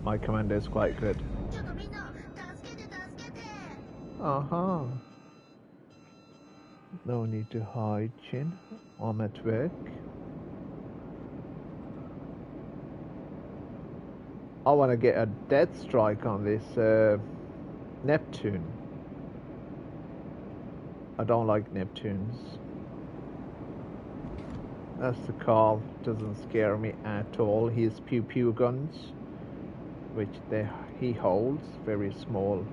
my commando is quite good. Uh -huh. No need to hide, Chin. I'm at work. I want to get a death strike on this uh, Neptune. I don't like Neptunes. That's the car. Doesn't scare me at all. His pew pew guns which they, he holds, very small.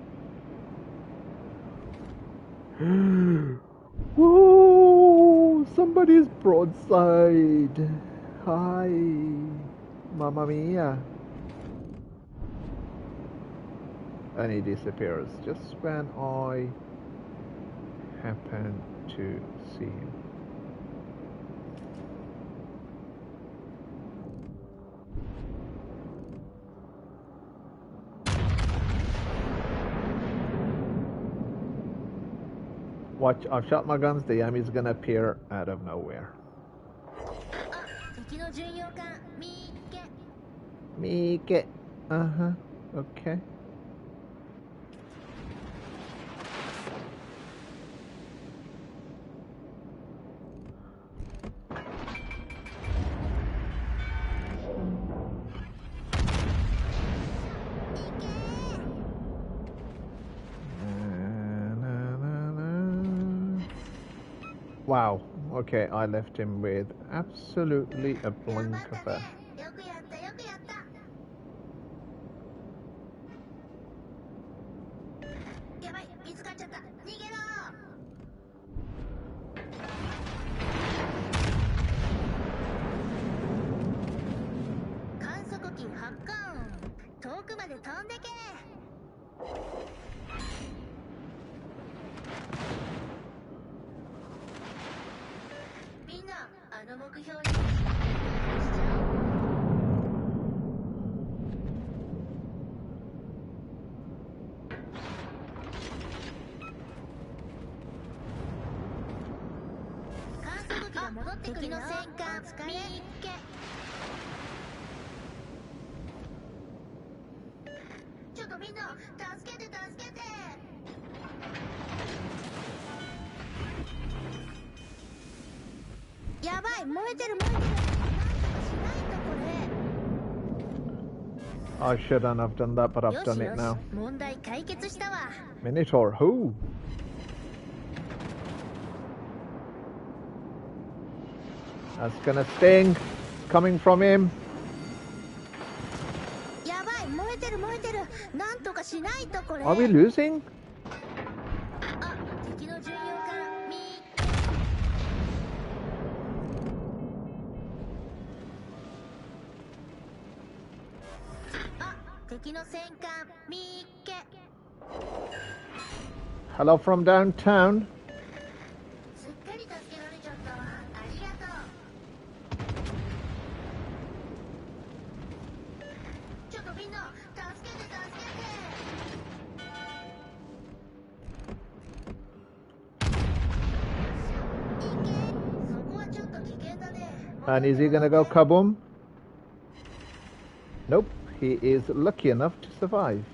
Whoa! Somebody's broadside. Hi, Mamma Mia. And he disappears just when I happen to see him. Watch, I've shot my guns, the Yami's gonna appear out of nowhere. Mike. Uh-huh. Okay. Wow. Okay, I left him with absolutely a blank of a... I shouldn't have done that, but I've done it now. Minotaur, who? That's gonna sting. Coming from him. Are we losing? Hello from downtown. And is he gonna go kaboom? Nope, he is lucky enough to survive.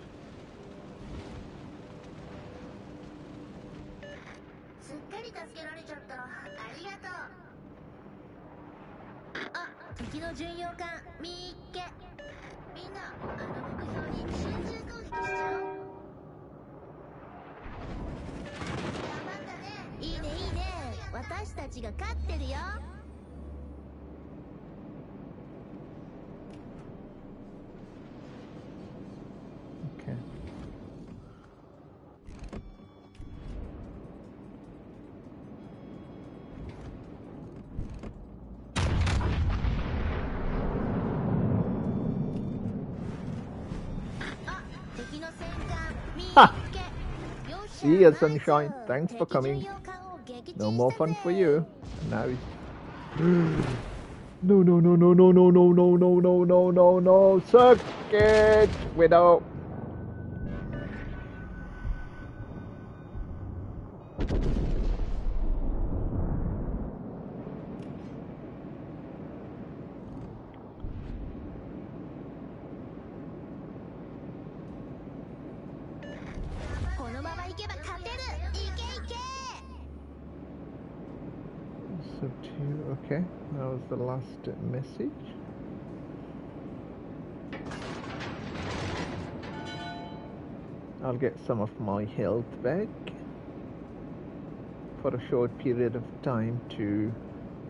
ya, Sunshine. Thanks for coming. No more fun for you. And now he's... No, no, no, no, no, no, no, no, no, no, no, no, no, circuit widow. get some of my health back for a short period of time to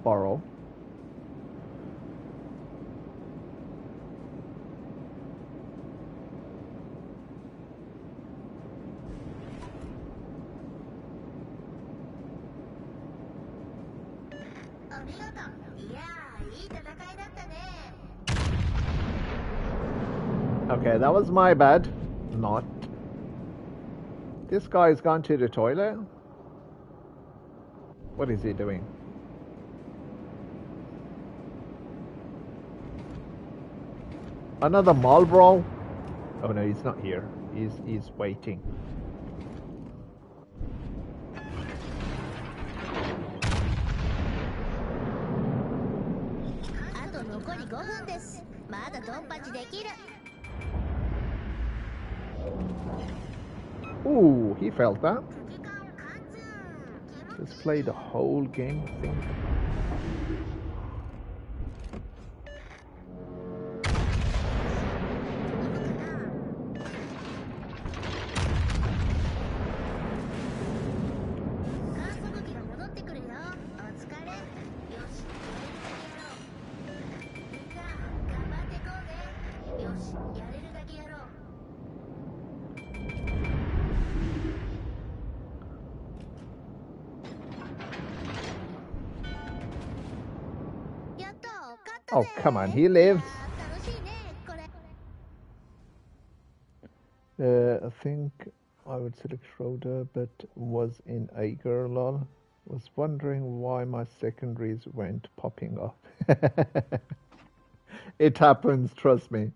borrow. Okay, that was my bad. Not. This guy's gone to the toilet. What is he doing? Another Marlborough? Oh no, he's not here. He's, he's waiting. Ooh, he felt that. Let's play the whole game, I think. Come on, he lives. Uh, I think I would select Schroeder, but was in Eiger lol. Was wondering why my secondaries went popping up. it happens, trust me.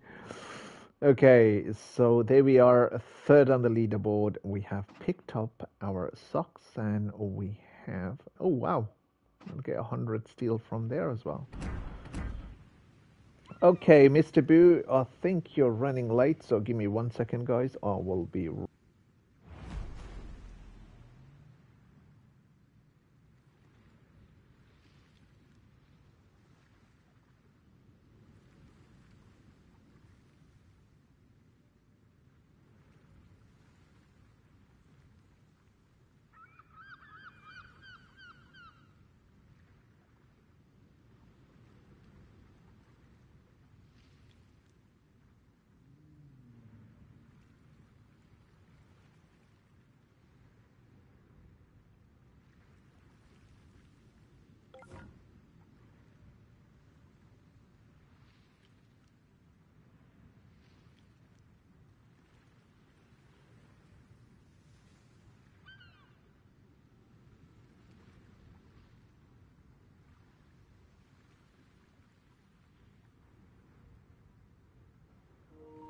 Okay, so there we are, third on the leaderboard. We have picked up our socks and we have, oh wow, I'll get 100 steel from there as well. Okay, Mr. Boo, I think you're running late, so give me one second, guys. I will be.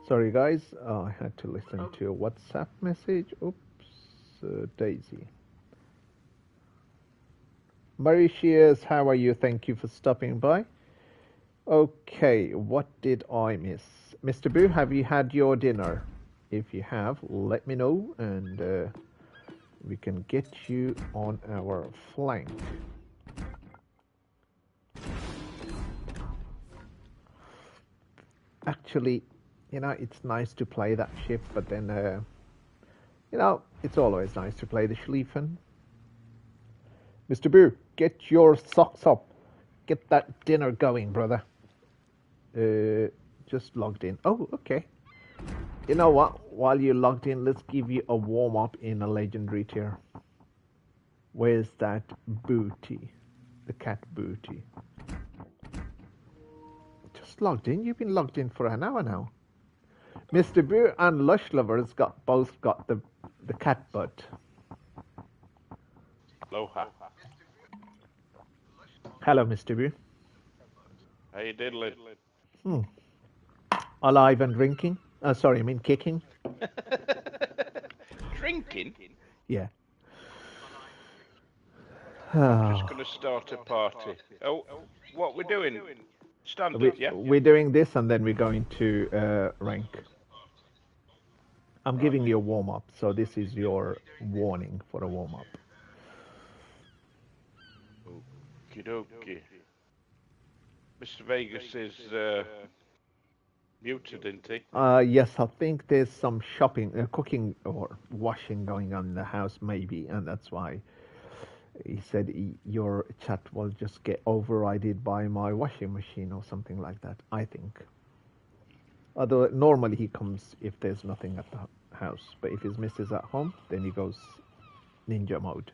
Sorry, guys, uh, I had to listen to a WhatsApp message. Oops, uh, Daisy. Mauritius, how are you? Thank you for stopping by. Okay, what did I miss? Mr. Boo, have you had your dinner? If you have, let me know and uh, we can get you on our flank. Actually, you know, it's nice to play that ship, but then, uh, you know, it's always nice to play the Schlieffen. Mr. Boo, get your socks up. Get that dinner going, brother. Uh, just logged in. Oh, okay. You know what? While you're logged in, let's give you a warm up in a legendary tier. Where's that booty? The cat booty. Just logged in? You've been logged in for an hour now. Mr. Boo and Lush Lovers got both got the the cat butt. Aloha. Hello, Mr. Boo. How you diddling? Hmm. Alive and drinking? Uh, sorry, I mean kicking. Drinking? Yeah. I'm Just gonna start a party. Oh, what we're doing? Standard, we, yeah? We're doing this and then we're going to uh, rank. I'm giving you a warm up, so this is your warning for a warm up. Okie dokie. Mr. Vegas is uh, muted, isn't he? Uh, yes, I think there's some shopping, uh, cooking, or washing going on in the house, maybe, and that's why he said he, your chat will just get overridden by my washing machine or something like that. I think. Although normally he comes if there's nothing at the h- house, but if his missus at home, then he goes ninja mode.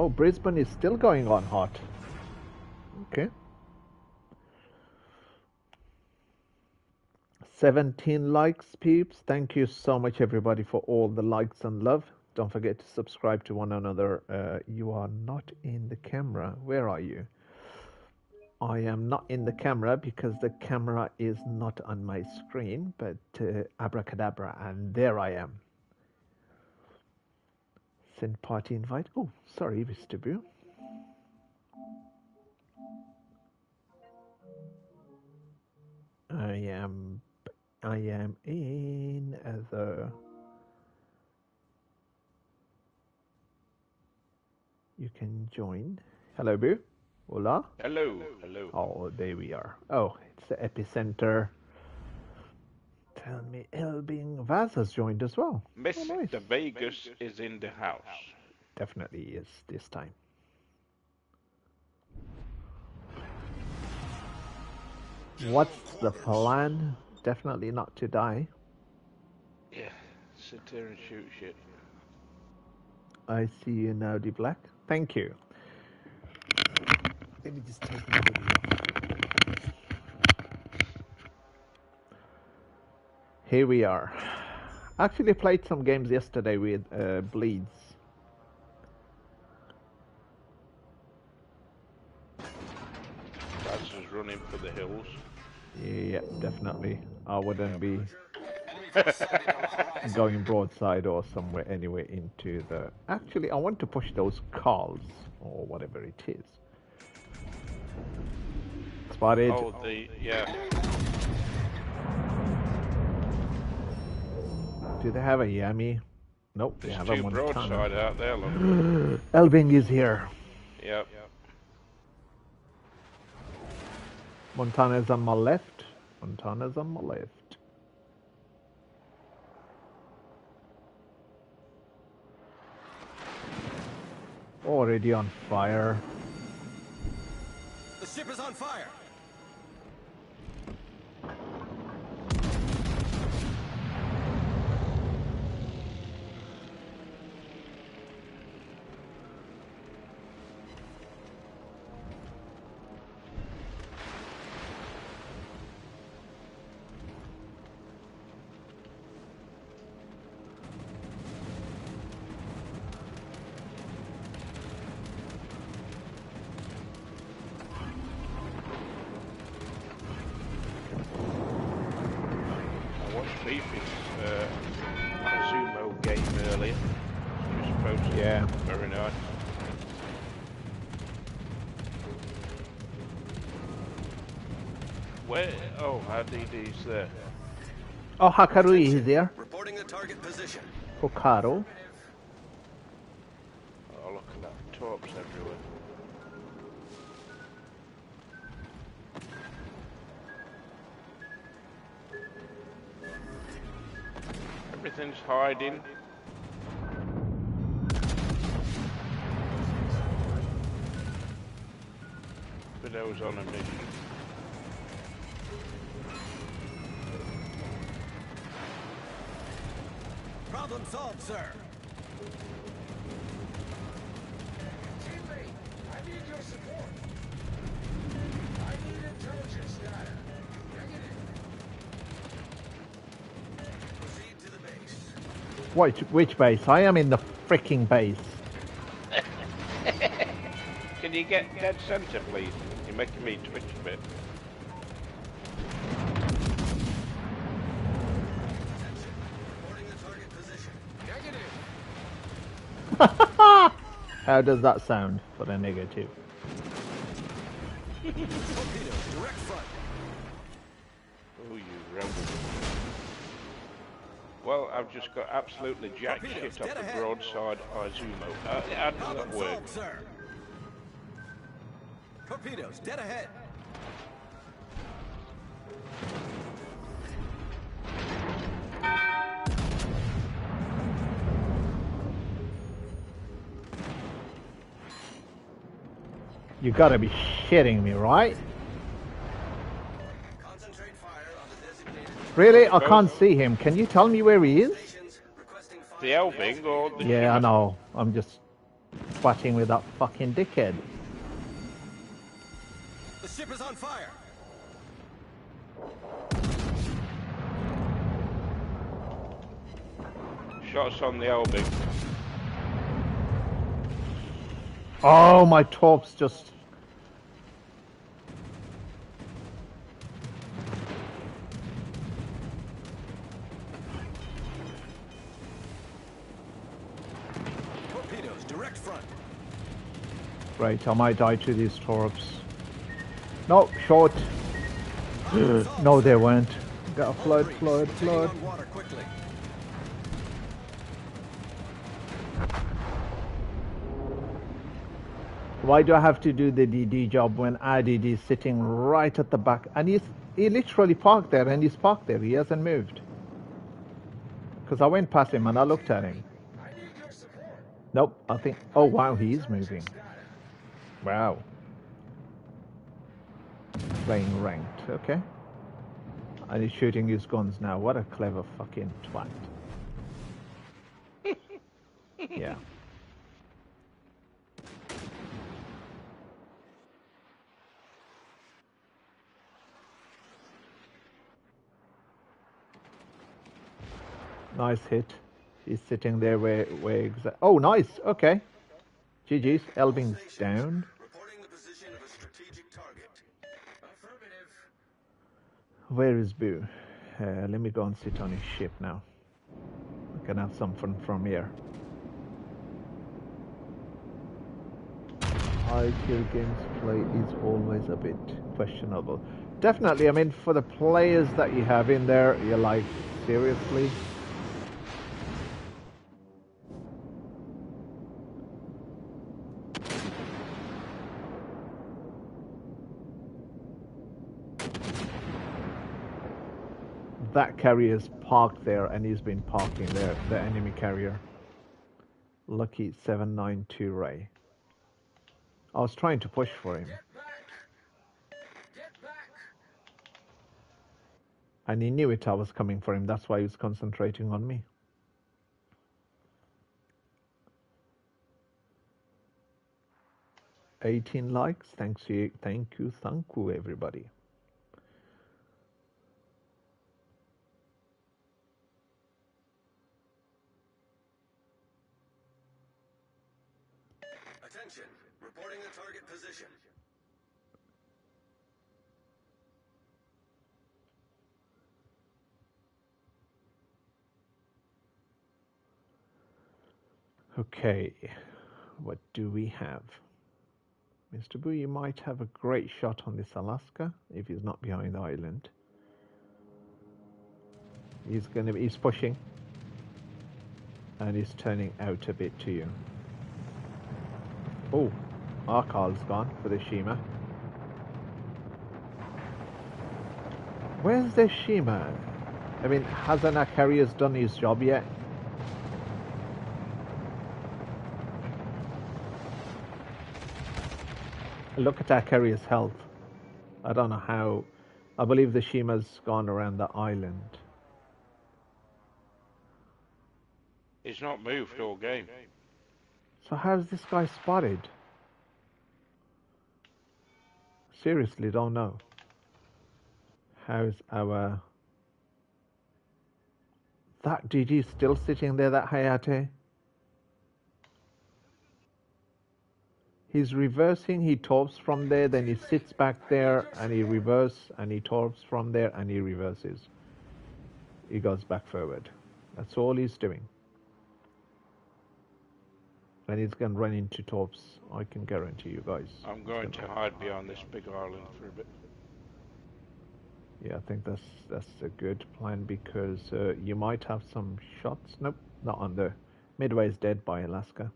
Oh, Brisbane is still going on hot. Okay. 17 likes, peeps. Thank you so much, everybody, for all the likes and love. Don't forget to subscribe to one another. Uh, you are not in the camera. Where are you? I am not in the camera because the camera is not on my screen, but uh, abracadabra, and there I am. Send party invite. Oh, sorry, Mr. Boo. I am I am in as a you can join. Hello Boo. Hola. Hello, hello. Oh there we are. Oh, it's the epicenter. Tell me Elbing Vaz has joined as well. Mr. Oh, nice. Vegas is in the house. Definitely is this time. What's the plan? Definitely not to die. Yeah, sit there and shoot shit. I see you now, the black. Thank you. Let me just take my hoodie off. Here we are. Actually played some games yesterday with uh, Bleeds. That's just running for the hills. Yeah, definitely. I wouldn't be going broadside or somewhere anywhere into the. Actually, I want to push those calls or whatever it is. Spotted. Oh, the yeah. Do they have a Yami? Nope, they There's have a two Montana. broadside out there. Look. Elbing is here. Yep. Montana's on my left. Montana's on my left. Already on fire. The ship is on fire. Oh, RDD's there. Oh, Hakarui is there. Reporting the target position. Hokaro. Oh, look at that. Torps everywhere. Everything's hiding. Widow's on a mission. Problem solved, sir. Teammate, I need your support. I need intelligence data. Negative. Proceed to the base. Which, which base? I am in the freaking base. Can you get dead center, please? You're making me twitch a bit. Reporting the target position. Negative. How does that sound for the negative? Torpedo, direct front. Oh, you rebel. Well, I've just got absolutely jack Torpedoes, shit off the ahead. broadside Izumo. Uh, how does Problem that work? sir. Torpedoes, dead ahead. You gotta be shitting me, right? Really? I can't see him. Can you tell me where he is? The Elbing or Yeah, I know. I'm just fighting with that fucking dickhead. The ship is on fire. Shots on the Elbing. Oh, my torps just. Torpedoes, direct front. Right, I might die to these torps. No, short. no, they weren't. Got a flood, flood, flood. on water quickly. Why do I have to do the DD job when IDD is sitting right at the back? And he's he literally parked there and he's parked there. He hasn't moved. Because I went past him and I looked at him. Nope, I think. Oh wow, he is moving. Wow. Playing ranked, okay. And he's shooting his guns now. What a clever fucking twat. yeah. Nice hit. He's sitting there where where Oh nice, okay. GG's, Elbing's down. Where is Boo? Uh, let me go and sit on his ship now. I can have some fun from here. High tier games play is always a bit questionable. Definitely, I mean, for the players that you have in there, you're like, seriously? That carrier's parked there and he's been parking there, the enemy carrier. Lucky 792 Ray. I was trying to push for him and he knew it I was coming for him, that's why he was concentrating on me. Eighteen likes, thanks you, thank you, thank you, everybody. Attention. Reporting the target position. Okay, what do we have? Mr. Boo, you might have a great shot on this Alaska if he's not behind the island. He's gonna be, he's pushing. And he's turning out a bit to you. Oh, car's gone for the Shima. Where's the Shima? I mean, hasn't our carriers done his job yet? Look at our carrier's health. I don't know how. I believe the Shima's gone around the island. He's not moved all game. So how's this guy spotted? Seriously, don't know. How's our that DG still sitting there? That Hayate. He's reversing. He torps from there, then he sits back there, and he reverses, and he torps from there, and he reverses. He goes back forward. That's all he's doing. And he's gonna run into torps. I can guarantee you guys. I'm going to hide behind this big island for a bit. Yeah, I think that's that's a good plan because uh, you might have some shots. Nope, not on there. Midway's dead by Alaska.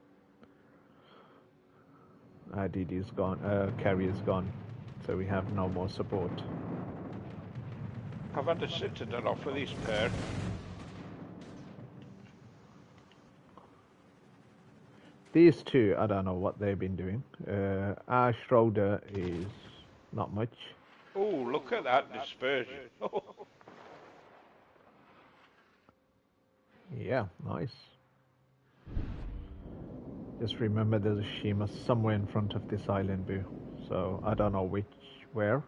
Uh, DD's gone. Uh, carrier's gone, so we have no more support. I've had a citadel off of this pair. These two, I don't know what they've been doing. Uh, our Schroeder is not much. Oh, look at that dispersion. Yeah, nice. Just remember there's a Shima somewhere in front of this island view. So I don't know which where.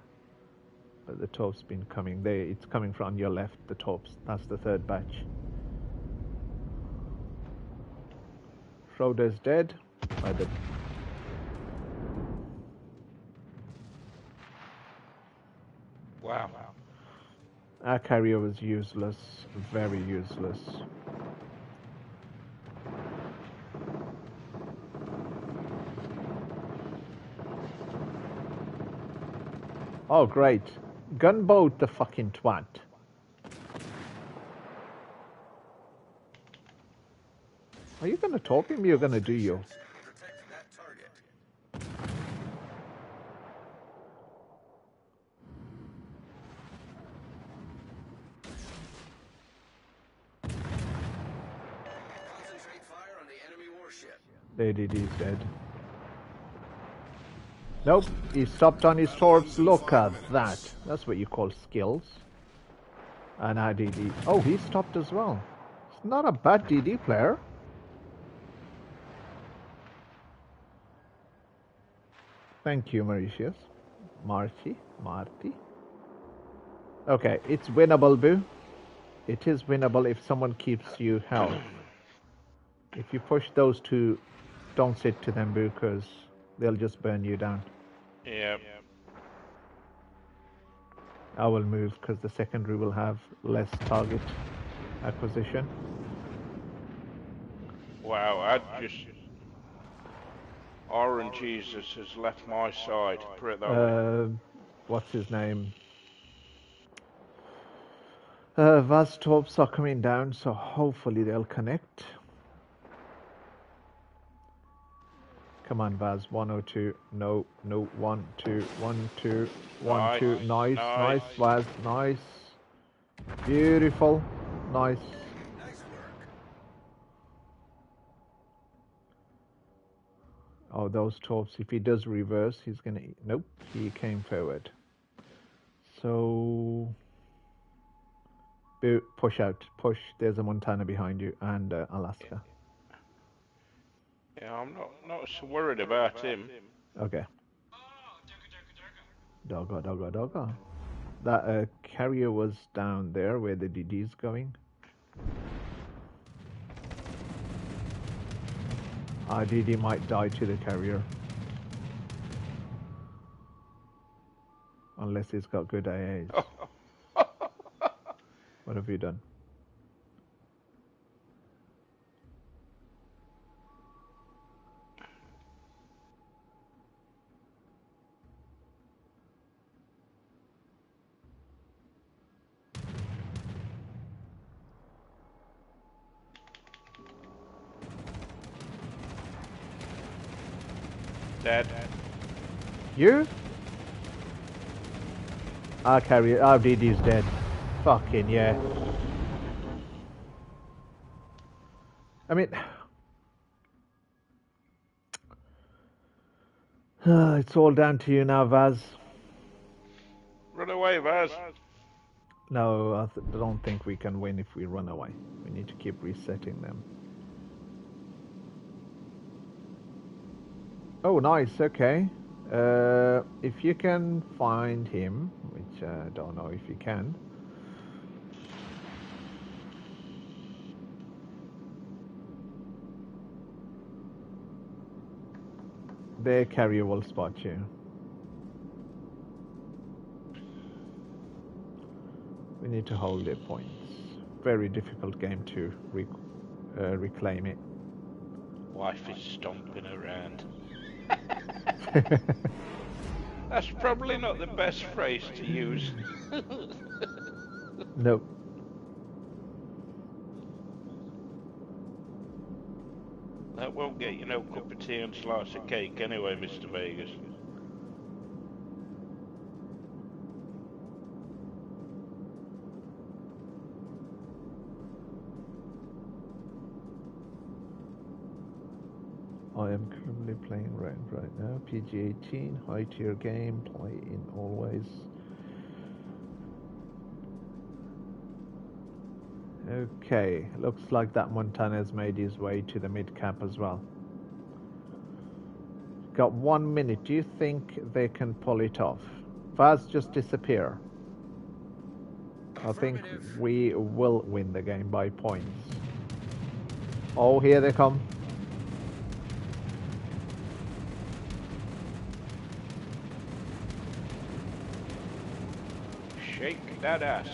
But the torp's been coming. There it's coming from your left, the torps. That's the third batch. Frodo's dead. By the Wow. Our carrier was useless, very useless. Oh, great. Gunboat the fucking twat. Are you gonna talk him? You're gonna do you. Protect that target. Concentrate fire on the enemy warship. ADD's dead. Nope, he stopped on his torps. Look at that. That's what you call skills. And I IDD. Oh, he stopped as well. It's not a bad DD player. Thank you, Mauritius. Marty. Marty. Okay, it's winnable, Boo. It is winnable if someone keeps you health. If you push those two, don't sit to them, Boo, because they'll just burn you down. Yeah. I will move because the secondary will have less target acquisition. Wow, I just. Orange Jesus has left my side. Put it that way. Uh, what's his name? Uh, Vaz torps are coming down, so hopefully they'll connect. Come on, Vaz. 102. No, no. 1, 2, 1, 2, 1, Nice, 2. Nice, nice, nice. Vaz. Nice. Beautiful. Nice. Nice work. Oh, those torps. If he does reverse, he's gonna. Nope, he came forward. So. Push out. Push. There's a Montana behind you and uh, Alaska. Yeah, I'm not not so worried about him. Okay. Dogga, dogga, dogga. That uh, carrier was down there where the DD's going. Our DD might die to the carrier. Unless he's got good AAs. What have you done? Dead. You? Our carrier, our oh, DD's dead. Fucking yeah. I mean, it's all down to you now, Vaz. Run away, Vaz. No, I th- don't think we can win if we run away. We need to keep resetting them. Oh, nice. Okay. Uh, if you can find him, which uh, I don't know if you can. Their carrier will spot you. We need to hold their points. Very difficult game to rec- uh, reclaim it. Wife is stomping around. That's probably not the best phrase to use. no. That won't get you no cup of tea and slice of cake anyway, Mr. Vegas. I am currently playing ranked right now. PG 18, high tier game, play in always. Okay, looks like that Montana's made his way to the mid cap as well. Got one minute. Do you think they can pull it off? Vaz just disappear. I think we will win the game by points. Oh, here they come. Shake that ass.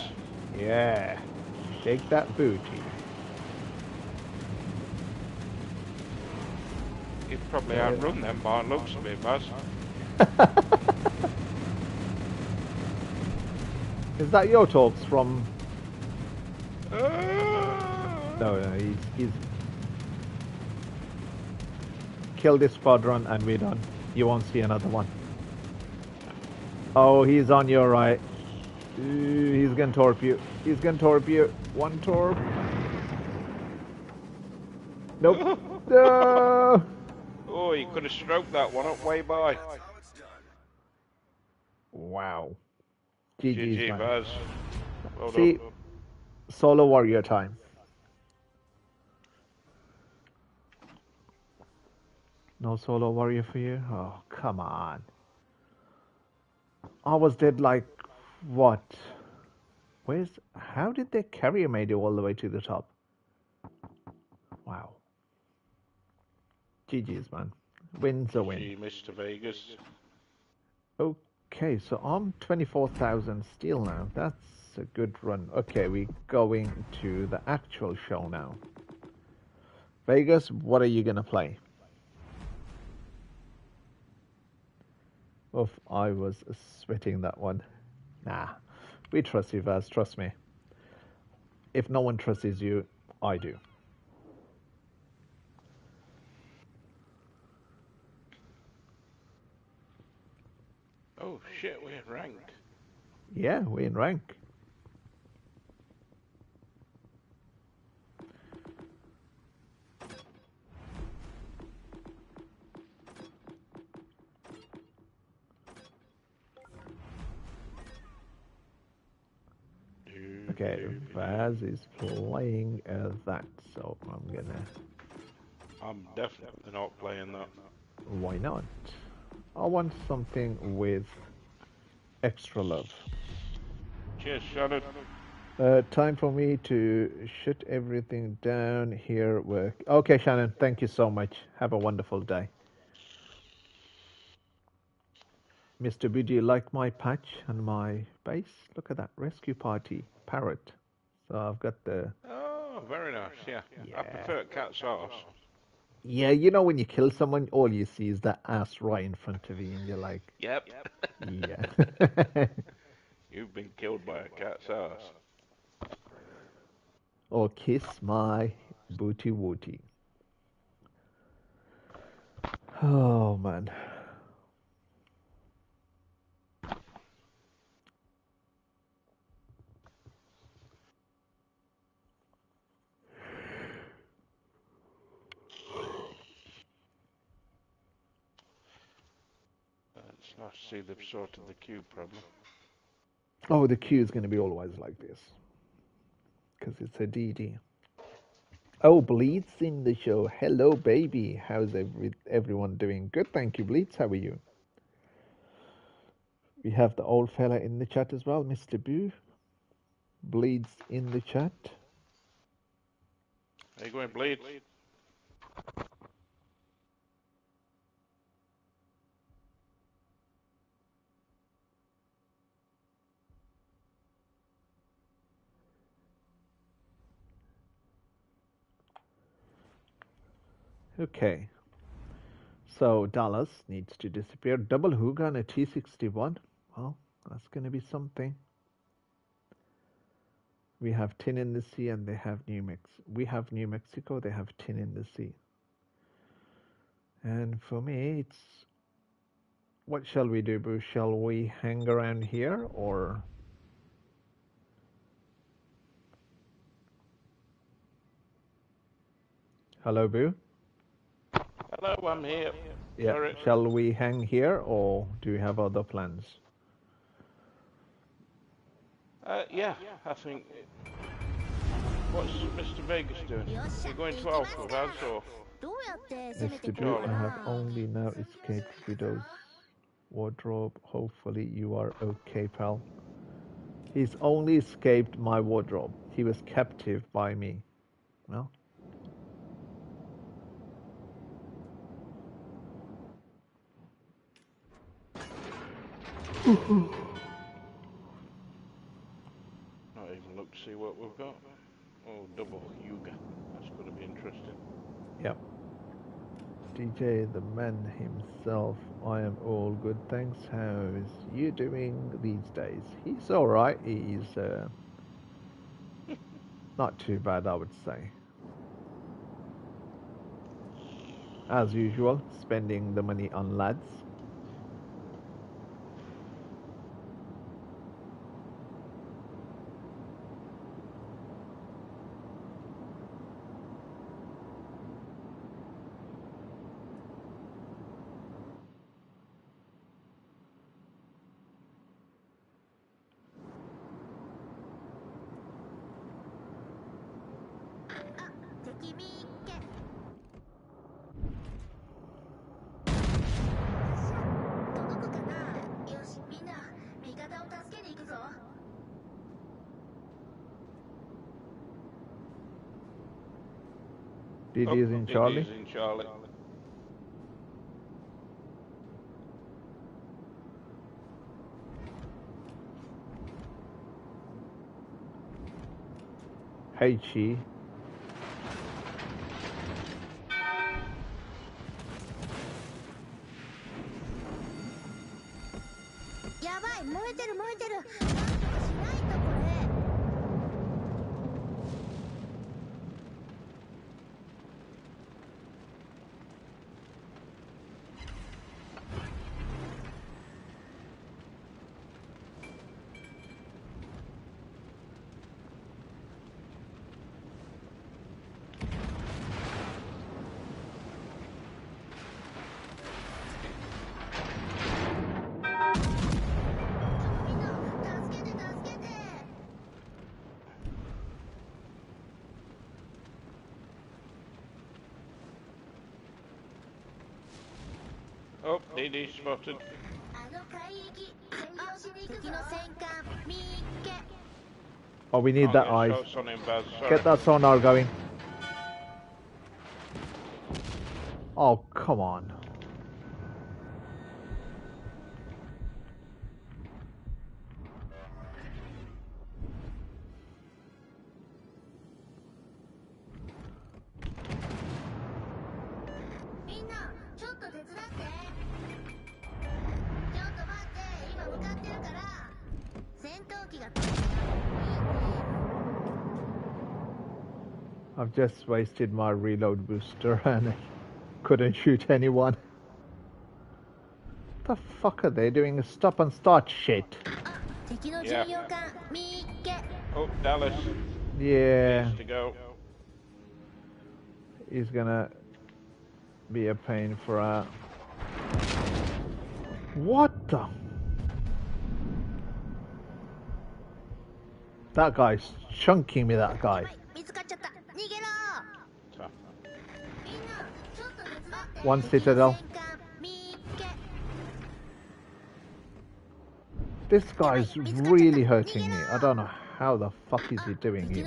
Yeah. Shake that booty. You probably Yeah. outrun them by looks of it, Vaz. Is that your talks from? Ah! No, no, he's he's killed this squadron and we're done. You won't see another one. Oh, he's on your right. Ooh, he's gonna torp you. He's gonna torp you. One torp. Nope. no. Oh, you could have stroked that one up way by. That's how it's done. Wow. GG's, GG. Vaz. Well See, done. solo warrior time. No solo warrior for you? Oh, come on. I was dead like what? Where's how did they carry made it all the way to the top? Wow. GG's man. Win's a win. Gee, Mr. Vegas. Okay, so I'm 24,000 steel now. That's a good run. Okay, we're going to the actual show now. Vegas, what are you going to play? Oof, I was sweating that one. Nah, we trust you, Vaz, trust me. If no one trusts you, I do. Oh shit, we're ranked. Yeah, we're in rank. Okay, Vaz is playing uh, that, so I'm gonna. I'm definitely not playing that. Why not? I want something with extra love. Cheers, Shannon. Uh, time for me to shut everything down here. Work. Okay, Shannon. Thank you so much. Have a wonderful day. Mr. B, do you like my patch and my base? Look at that rescue party parrot. So I've got the Oh, very nice. Yeah. I Yeah. prefer cat sauce. yeah. You know when you kill someone, all you see is that ass right in front of you, and you're like, Yep. yeah. You've been killed by a cat's ass. or oh, kiss my booty wooty. Oh man. Uh, It's nice to see they've sorted the cube problem. Oh, the queue is going to be always like this. Because it's a DD. Oh, Bleeds in the show. Hello, baby. How's every, everyone doing? Good, thank you, Bleeds. How are you? We have the old fella in the chat as well, Mr. Boo. Bleeds in the chat. Are you going bleed? Okay. So Dallas needs to disappear. Double Hooga and a T61. Well, that's going to be something. We have tin in the sea and they have New Mexico. We have New Mexico, they have tin in the sea. And for me, it's what shall we do, Boo? Shall we hang around here or Hello, Boo? Hello, I'm here. Yeah. Sorry. Shall we hang here, or do you have other plans? Uh, yeah, I think. What's Mr. Vegas doing? We're going to Alpha, as or? SCP, I have only now escaped Widow's wardrobe. Hopefully you are okay, pal. He's only escaped my wardrobe. He was captive by me. Well, see what we've got. Oh, double Yuga. That's going to be interesting. Yep. DJ the man himself. I am all good, thanks. How's you doing these days? He's all right. He's uh, not too bad, I would say. As usual, spending the money on lads. DD is in Charlie. in Charlie. Hey Chi. spotted. Oh, we need oh, that eye. Get that sonar going. Oh, come on. just wasted my reload booster and I couldn't shoot anyone. What the fuck are they doing? Stop and start shit. Yeah. Oh, Dallas. Yeah. To go. He's gonna be a pain for us. What the? That guy's chunking me, that guy. One citadel. This guy's really hurting me. I don't know how the fuck is he doing it.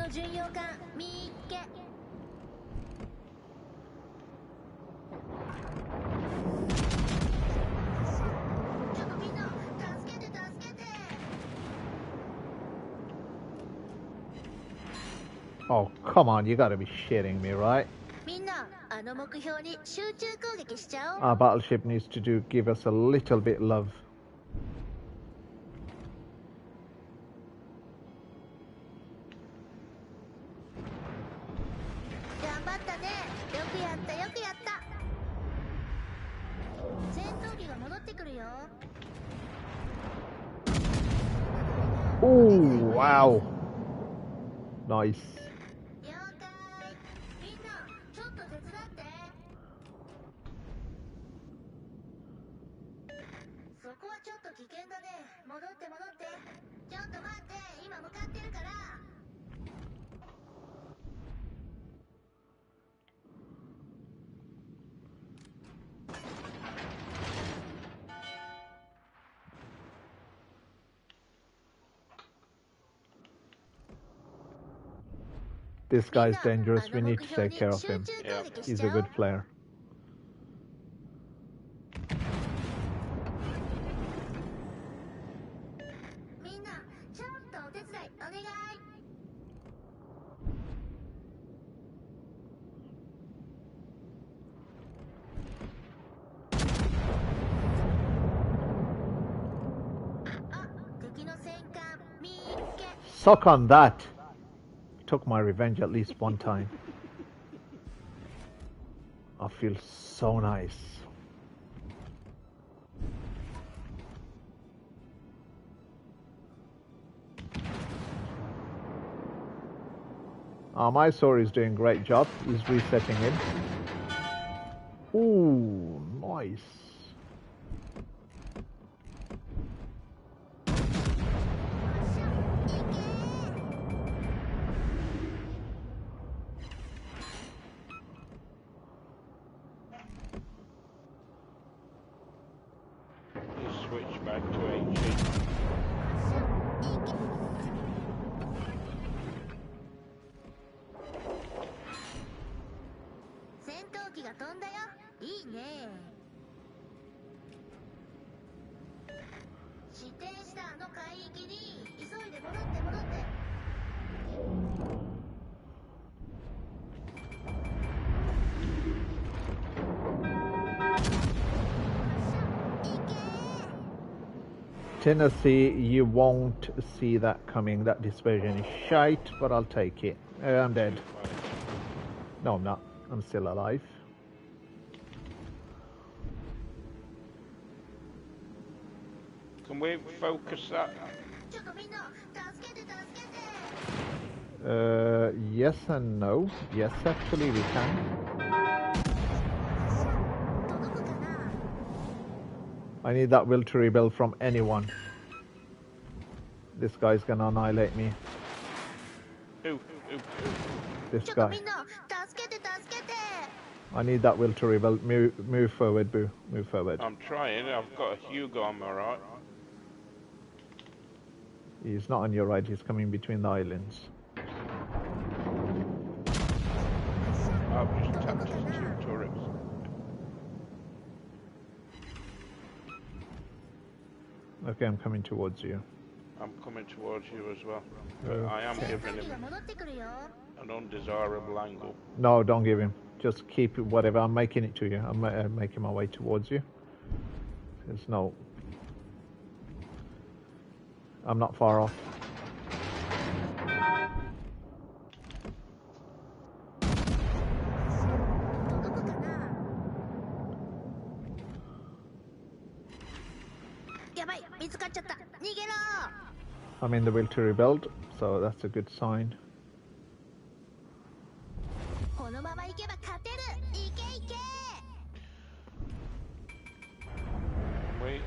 Oh, come on, you gotta be shitting me, right? あの目標に集中攻撃しちゃおう Our battleship needs to do give us a little bit love. 頑張った this guy's dangerous. We need to take care of him. Yeah. He's a good player. Suck on that. Took my revenge at least one time. I feel so nice. Uh, my sword is doing great job. He's resetting it. Ooh, nice. Tennessee, you won't see that coming. That dispersion is shite, but I'll take it. Uh, I'm dead. No, I'm not. I'm still alive. Can we focus that? Uh, yes and no. Yes, actually, we can. I need that will to rebuild from anyone. This guy's gonna annihilate me. Who? Who? Who? This guy. I need that will to rebuild. Move, move forward, Boo. Move forward. I'm trying. I've got a Hugo on my right. He's not on your right. He's coming between the islands. I've just tapped two turrets. Okay, I'm coming towards you. I'm coming towards you as well. I am giving him an undesirable angle. No, don't give him. Just keep whatever. I'm making it to you. I'm uh, making my way towards you. There's no... I'm not far off. I'm in the will to rebuild, so that's a good sign. Wait.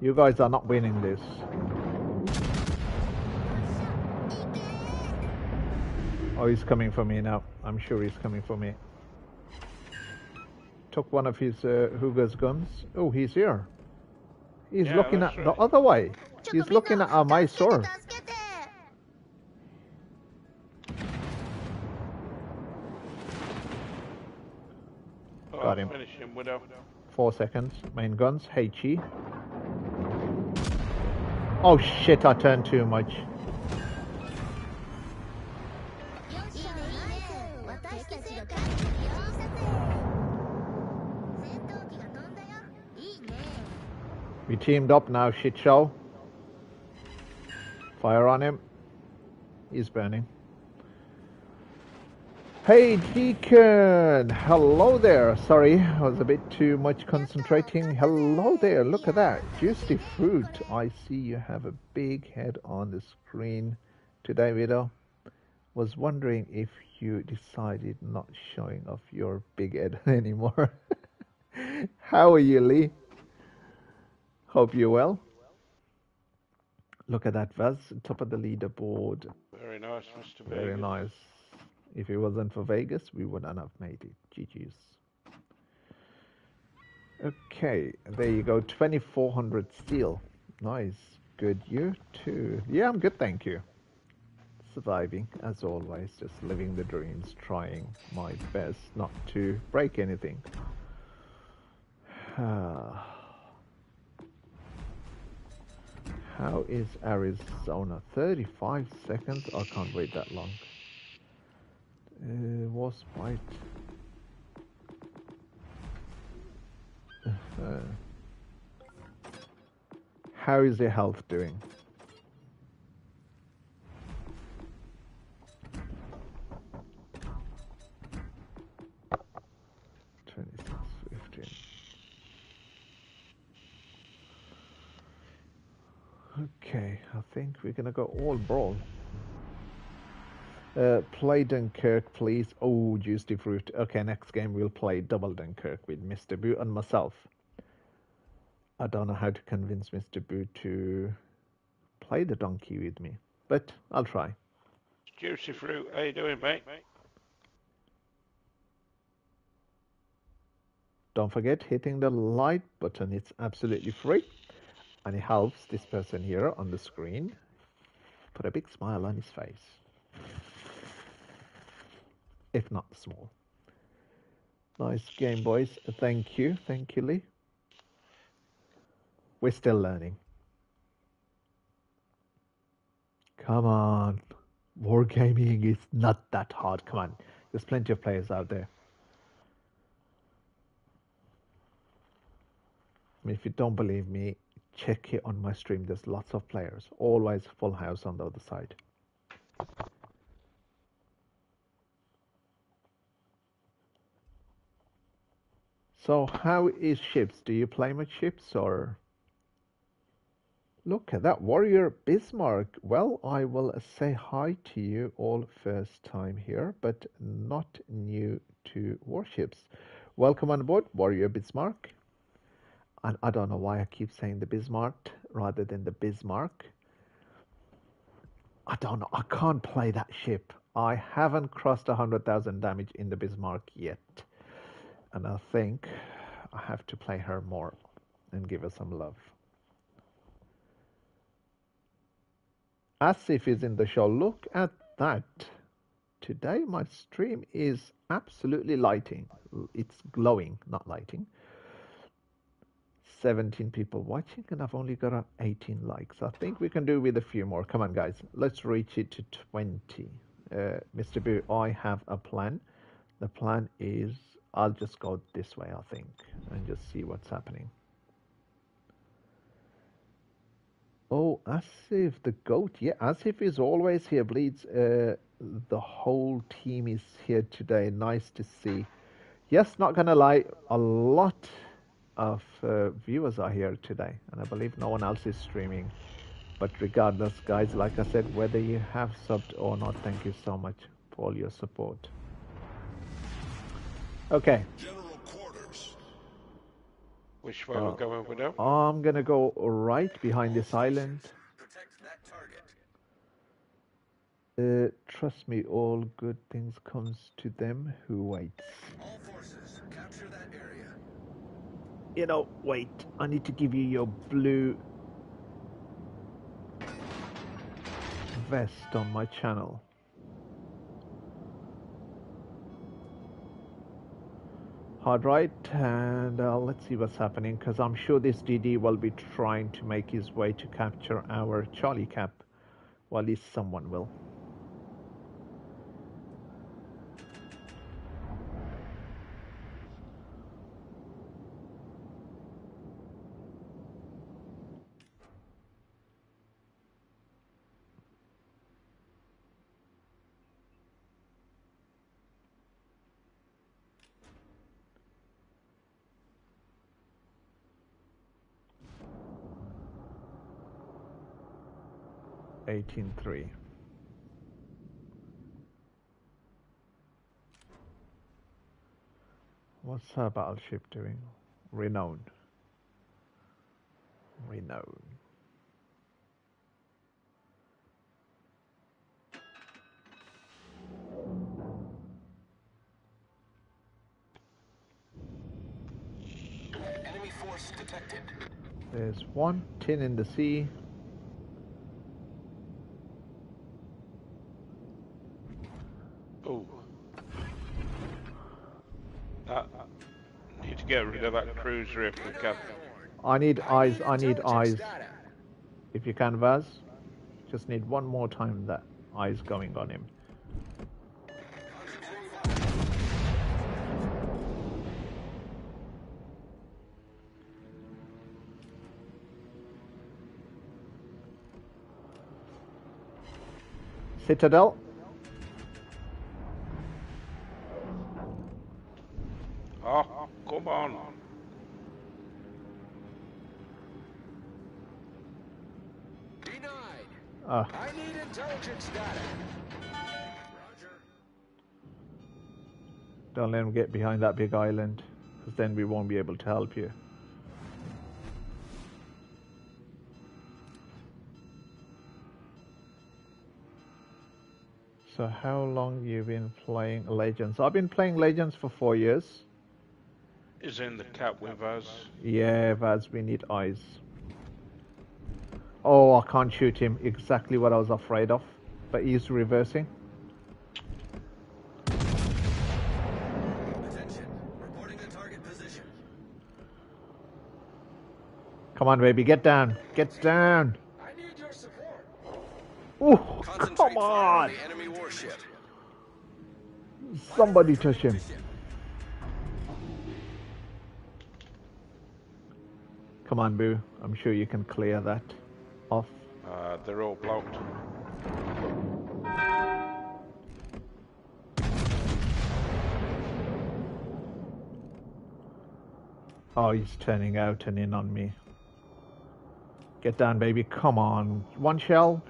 You guys are not winning this. Oh, he's coming for me now. I'm sure he's coming for me. Took one of his uh, Hugo's guns. Oh, he's here. He's yeah, looking at right. the other way. He's looking at my sword. Oh, Got him. Finish him, Widow. Four seconds. Main guns. Heichi. Oh shit, I turned too much. We teamed up now, shit show. Fire on him. He's burning. Hey, Deacon! Hello there. Sorry, I was a bit too much concentrating. Hello there. Look at that. Juicy fruit. I see you have a big head on the screen today, Widow. Was wondering if you decided not showing off your big head anymore. How are you, Lee? Hope you're well. Look at that, Vaz, top of the leaderboard. Very nice, Mr. Very Vegas. nice. If it wasn't for Vegas, we wouldn't have made it. GG's. Okay, there you go. 2400 steel. Nice. Good. You too. Yeah, I'm good, thank you. Surviving, as always. Just living the dreams, trying my best not to break anything. Ah. How is Arizona? 35 seconds? I can't wait that long. Uh, was bite. Uh, How is your health doing? Twenty-six fifteen. Okay, I think we're gonna go all brawl. Uh, play Dunkirk, please. Oh, Juicy Fruit. Okay, next game we'll play double Dunkirk with Mr. Boo and myself. I don't know how to convince Mr. Boo to play the donkey with me, but I'll try. Juicy fruit, how you doing, mate? Don't forget hitting the like button, it's absolutely free and it helps this person here on the screen put a big smile on his face. If not small. Nice game, boys. Thank you. Thank you, Lee. We're still learning. Come on. Wargaming is not that hard. Come on. There's plenty of players out there. I mean, if you don't believe me, check it on my stream. There's lots of players. Always full house on the other side. So how is ships? Do you play much ships or? Look at that warrior Bismarck. Well, I will say hi to you all first time here, but not new to warships. Welcome on board, warrior Bismarck. And I don't know why I keep saying the Bismarck rather than the Bismarck. I don't know. I can't play that ship. I haven't crossed 100,000 damage in the Bismarck yet. And I think I have to play her more and give her some love. Asif is in the show. Look at that. Today my stream is absolutely lighting. It's glowing, not lighting. 17 people watching and I've only got uh, 18 likes. I think we can do with a few more. Come on, guys. Let's reach it to 20. Uh, Mr. Boo, I have a plan. The plan is I'll just go this way, I think, and just see what's happening. Oh, Asif, the goat. Yeah, Asif is always here. Bleeds. Uh, the whole team is here today. Nice to see. Yes, not gonna lie, a lot of uh, viewers are here today, and I believe no one else is streaming. But regardless, guys, like I said, whether you have subbed or not, thank you so much for all your support. Okay, General quarters. Which way Uh, we're going with now? I'm gonna go right behind this island. Protect that target. Uh, trust me, all good things comes to them who waits. All forces, capture that area. You know, wait. I need to give you your blue vest on my channel. Hard right, and uh, let's see what's happening because I'm sure this DD will be trying to make his way to capture our Charlie Cap. Well, at least someone will. What's her battleship doing? Renown. Renown. Enemy force detected. There's one tin in the sea. to that cruiser if we can. I need eyes, I need eyes. If you can, Vaz. Just need one more time that eyes going on him. Citadel. Don't let him get behind that big island, because then we won't be able to help you. So how long you been playing Legends? I've been playing Legends for four years. Is in the cap with us. Yeah, Vaz, we need eyes. Oh, I can't shoot him. Exactly what I was afraid of. But he's reversing. Attention. Reporting the target position. Come on, baby, get down. Get down. I need your support. Ooh, come fire on. the enemy warship. Somebody touch him. Come on, Boo. I'm sure you can clear that off. Uh, they're all blocked. Oh, he's turning out and in on me. Get down, baby. Come on. One shell.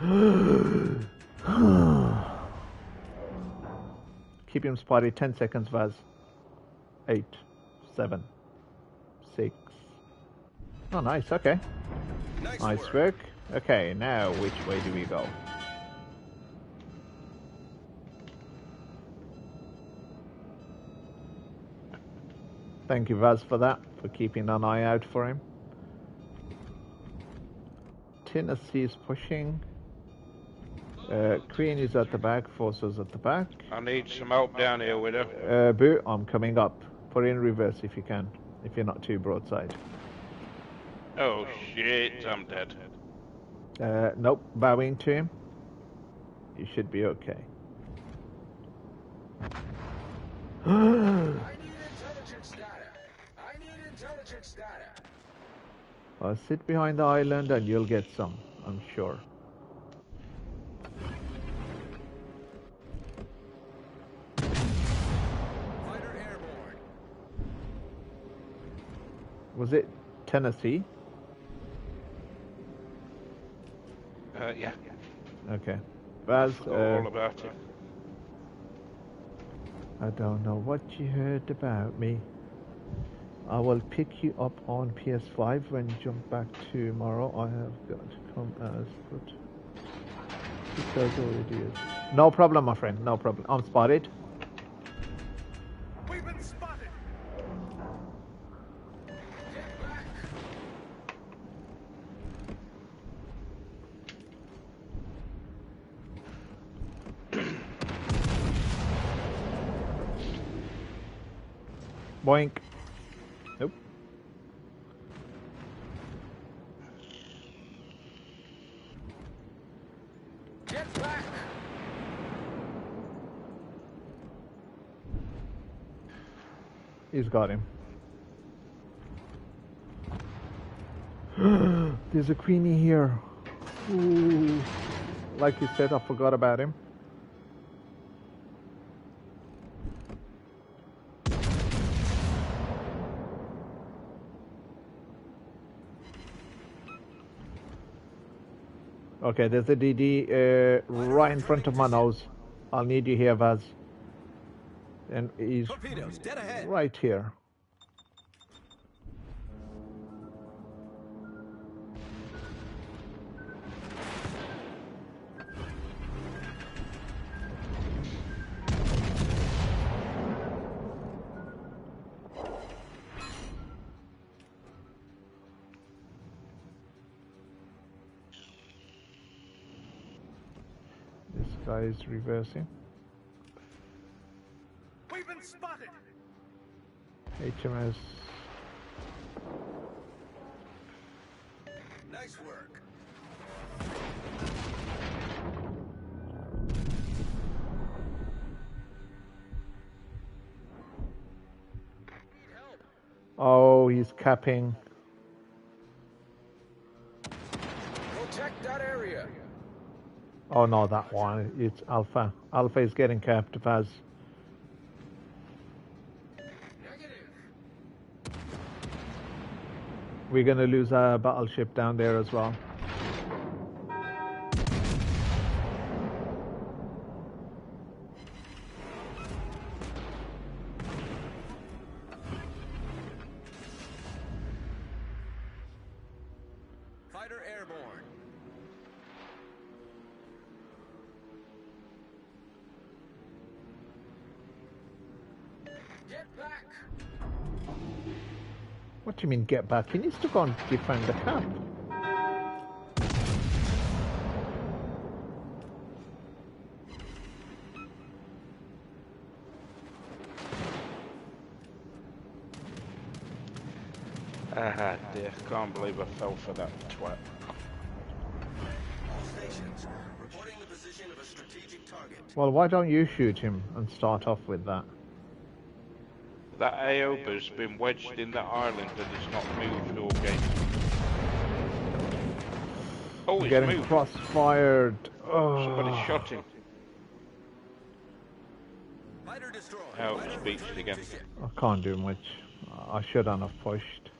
Keep him spotted. Ten seconds, Vaz. Eight, seven, six. Oh, nice. Okay. Nice, Nice work. work. Okay, now which way do we go? Thank you, Vaz, for that, for keeping an eye out for him. Tennessee is pushing. Uh, Queen is at the back, Forces at the back. I need some help down here with her. Uh, Boo, I'm coming up. Put in reverse if you can, if you're not too broadside. Oh shit, I'm dead. Uh, nope, bowing to him. You should be okay. I'll sit behind the island and you'll get some, I'm sure. Fighter airborne. Was it Tennessee? Uh, yeah, Okay. Baz, uh, all about it. I don't know what you heard about me. I will pick you up on PS5 when you jump back tomorrow. I have got to come as but because already is. No problem, my friend. No problem. I'm spotted. We've been spotted. Boink. Nope. Get back. He's got him. There's a queenie here. Ooh. Like you said, I forgot about him. Okay, there's a DD uh, right in front of my nose. I'll need you here, Vaz. And he's Torpedoes dead ahead. right here. This guy is reversing. HMS. Nice work. Oh, he's capping. Protect that area. Oh no, that one. It's Alpha. Alpha is getting capped, Vaz. We're gonna lose our battleship down there as well. What do mean get back? He needs to go and defend the camp. Ah, dear. Can't believe I fell for that twat. All stations. Reporting the position of a strategic target. Well, why don't you shoot him and start off with that? That Aoba's been wedged in that island and it's not moved all game. Oh, it's Getting moved. cross-fired. Somebody Oh. shot him. Fighter destroyed. Now Fighter it's beached again. I can't do much. I shouldn't have pushed.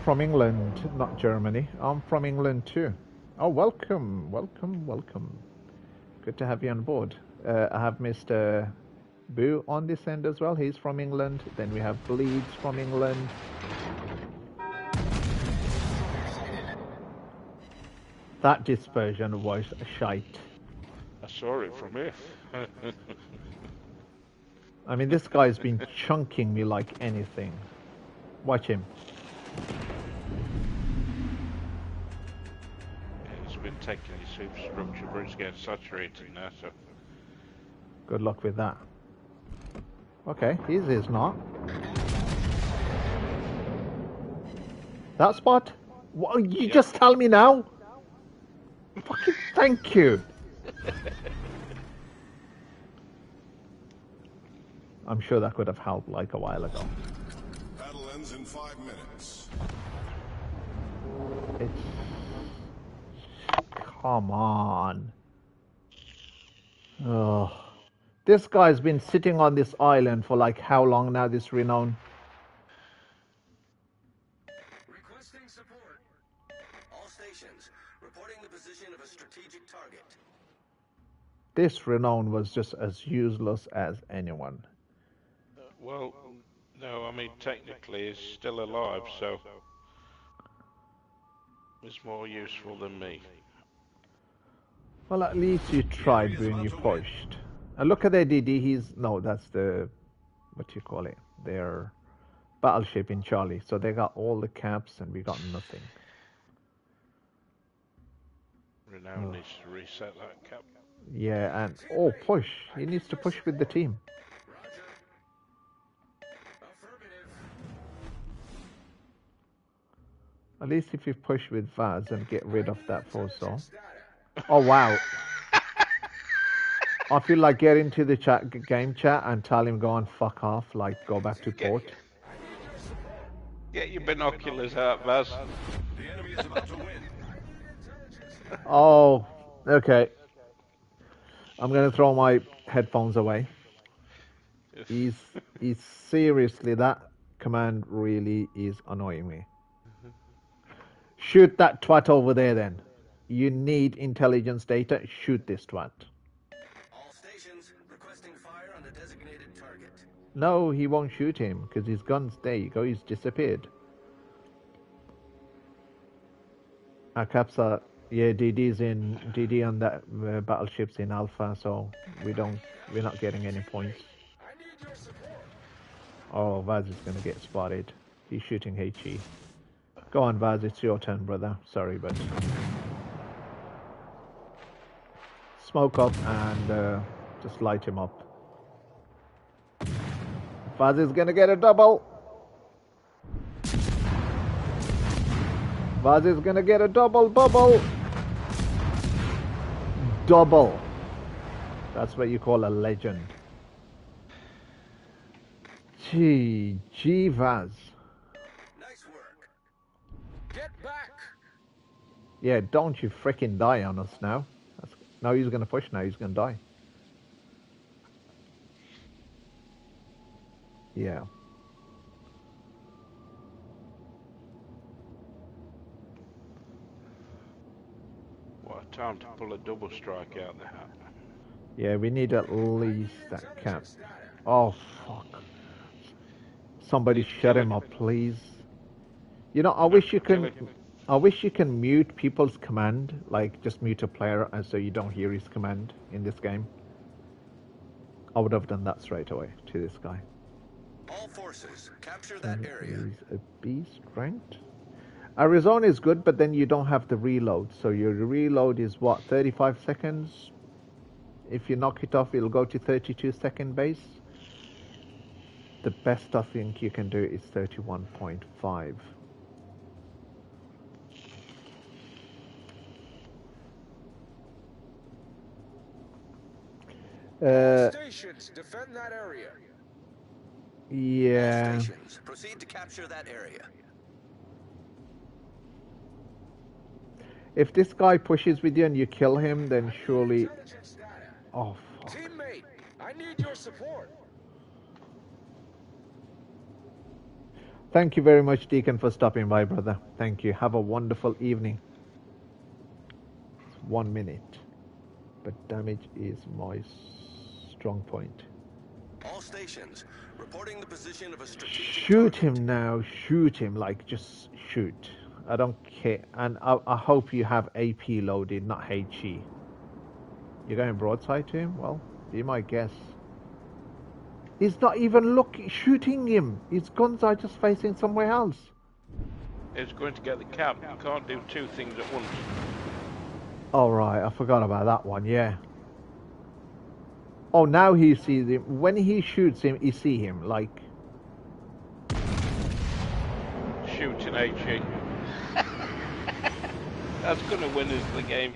I'm from England, not Germany. I'm from England too. Oh, welcome, welcome, welcome. Good to have you on board. Uh, I have Mr. Boo on this end as well. He's from England. Then we have Bleeds from England. That dispersion was a shite. I saw it from here. I mean, this guy's been chunking me like anything. Watch him. He's been taking his superstructure, but it's getting saturated now, so. Good luck with that. Okay, his is not. That spot? What, you Yeah. just tell me now? Fucking thank you. I'm sure that could have helped like a while ago. Battle ends in five minutes. It's... Come on. Ugh. This guy's been sitting on this island for like how long now, this renown? Requesting support. All stations. Reporting the position of a strategic target. This renown was just as useless as anyone. Uh, well, no, I mean, technically he's still alive, so. He's more useful than me. Well, at least you tried when you pushed. And look at their DD. He's no, that's the what do you call it? Their battleship in Charlie. So they got all the caps, and we got nothing. Renown Oh. needs to reset that cap. Yeah, and oh, push. He needs to push with the team. At least if you push with Vaz and get rid of that Fuso. Intelligence data. Oh, oh wow. I feel like get into the chat game chat and tell him go and fuck off, like go back to port. I need your support. Get your binoculars out, Vaz. The enemy is about to win. Intelligence data. Oh, okay. I'm gonna throw my headphones away. He's he's seriously that command really is annoying me. Shoot that twat over there then. You need intelligence data, shoot this twat. All stations. Requesting fire on the designated target. No, he won't shoot him because his gun's there you go, he's disappeared. Our caps are yeah, DD's in DD on that uh, battleship's in Alpha, so we don't we're not getting any points. I need your support. Oh, Vaz is gonna get spotted. He's shooting HE. Go on, Vaz, it's your turn, brother. Sorry, but smoke up and uh, just light him up. Vaz is gonna get a double. Vaz is gonna get a double bubble. Double. That's what you call a legend. Gee, gee, Vaz. Yeah, don't you freaking die on us now. That's, now he's gonna push now, he's gonna die. Yeah. What a time to pull a double strike out the hat. Yeah, we need at least that cap. Oh, fuck. Somebody shut him up, please. You know, I wish you can. I wish you can mute people's command, like just mute a player, and so you don't hear his command in this game. I would have done that straight away to this guy. All forces, capture that area. He's a beast, right? Arizona is good, but then you don't have the reload. So your reload is what, 35 seconds? If you knock it off, it'll go to 32 second base. The best I think you can do is 31.5. Uh, Stations, defend that area. yeah. Stations, proceed to capture that area. If this guy pushes with you and you kill him, then surely. Oh, fuck. Teammate, I need your support. Thank you very much, Deacon, for stopping by, brother. Thank you. Have a wonderful evening. It's one minute, but damage is my s- strong point. All stations, reporting the position of a strategic Shoot target. him now. Shoot him. Like, just shoot. I don't care. And I, I hope you have AP loaded, not HE. You're going broadside to him? Well, be my guess. He's not even looking, shooting him. His guns are just facing somewhere else. It's going to get the cap. You can't do two things at once. All right, I forgot about that one. Yeah. Oh, now he sees him. When he shoots him, he see him. Like, Shooting HE. That's going to win us the game.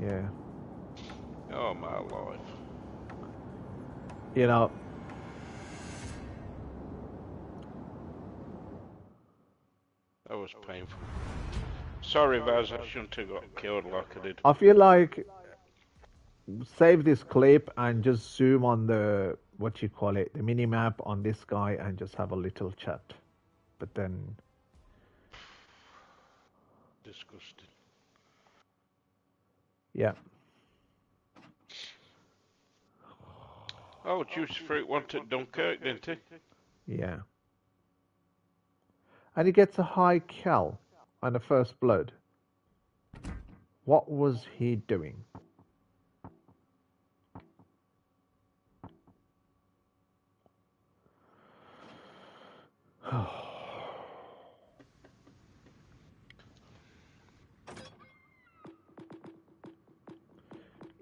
yeah. Oh my life. You know. That was painful. Sorry, Vaz, I shouldn't have got killed like I did. I feel like save this clip and just zoom on the what you call it, the mini map on this guy and just have a little chat. But then, Disgusting. yeah. Oh, Juice Fruit wanted Dunkirk, didn't he? Yeah. And he gets a high cal and a first blood. What was he doing?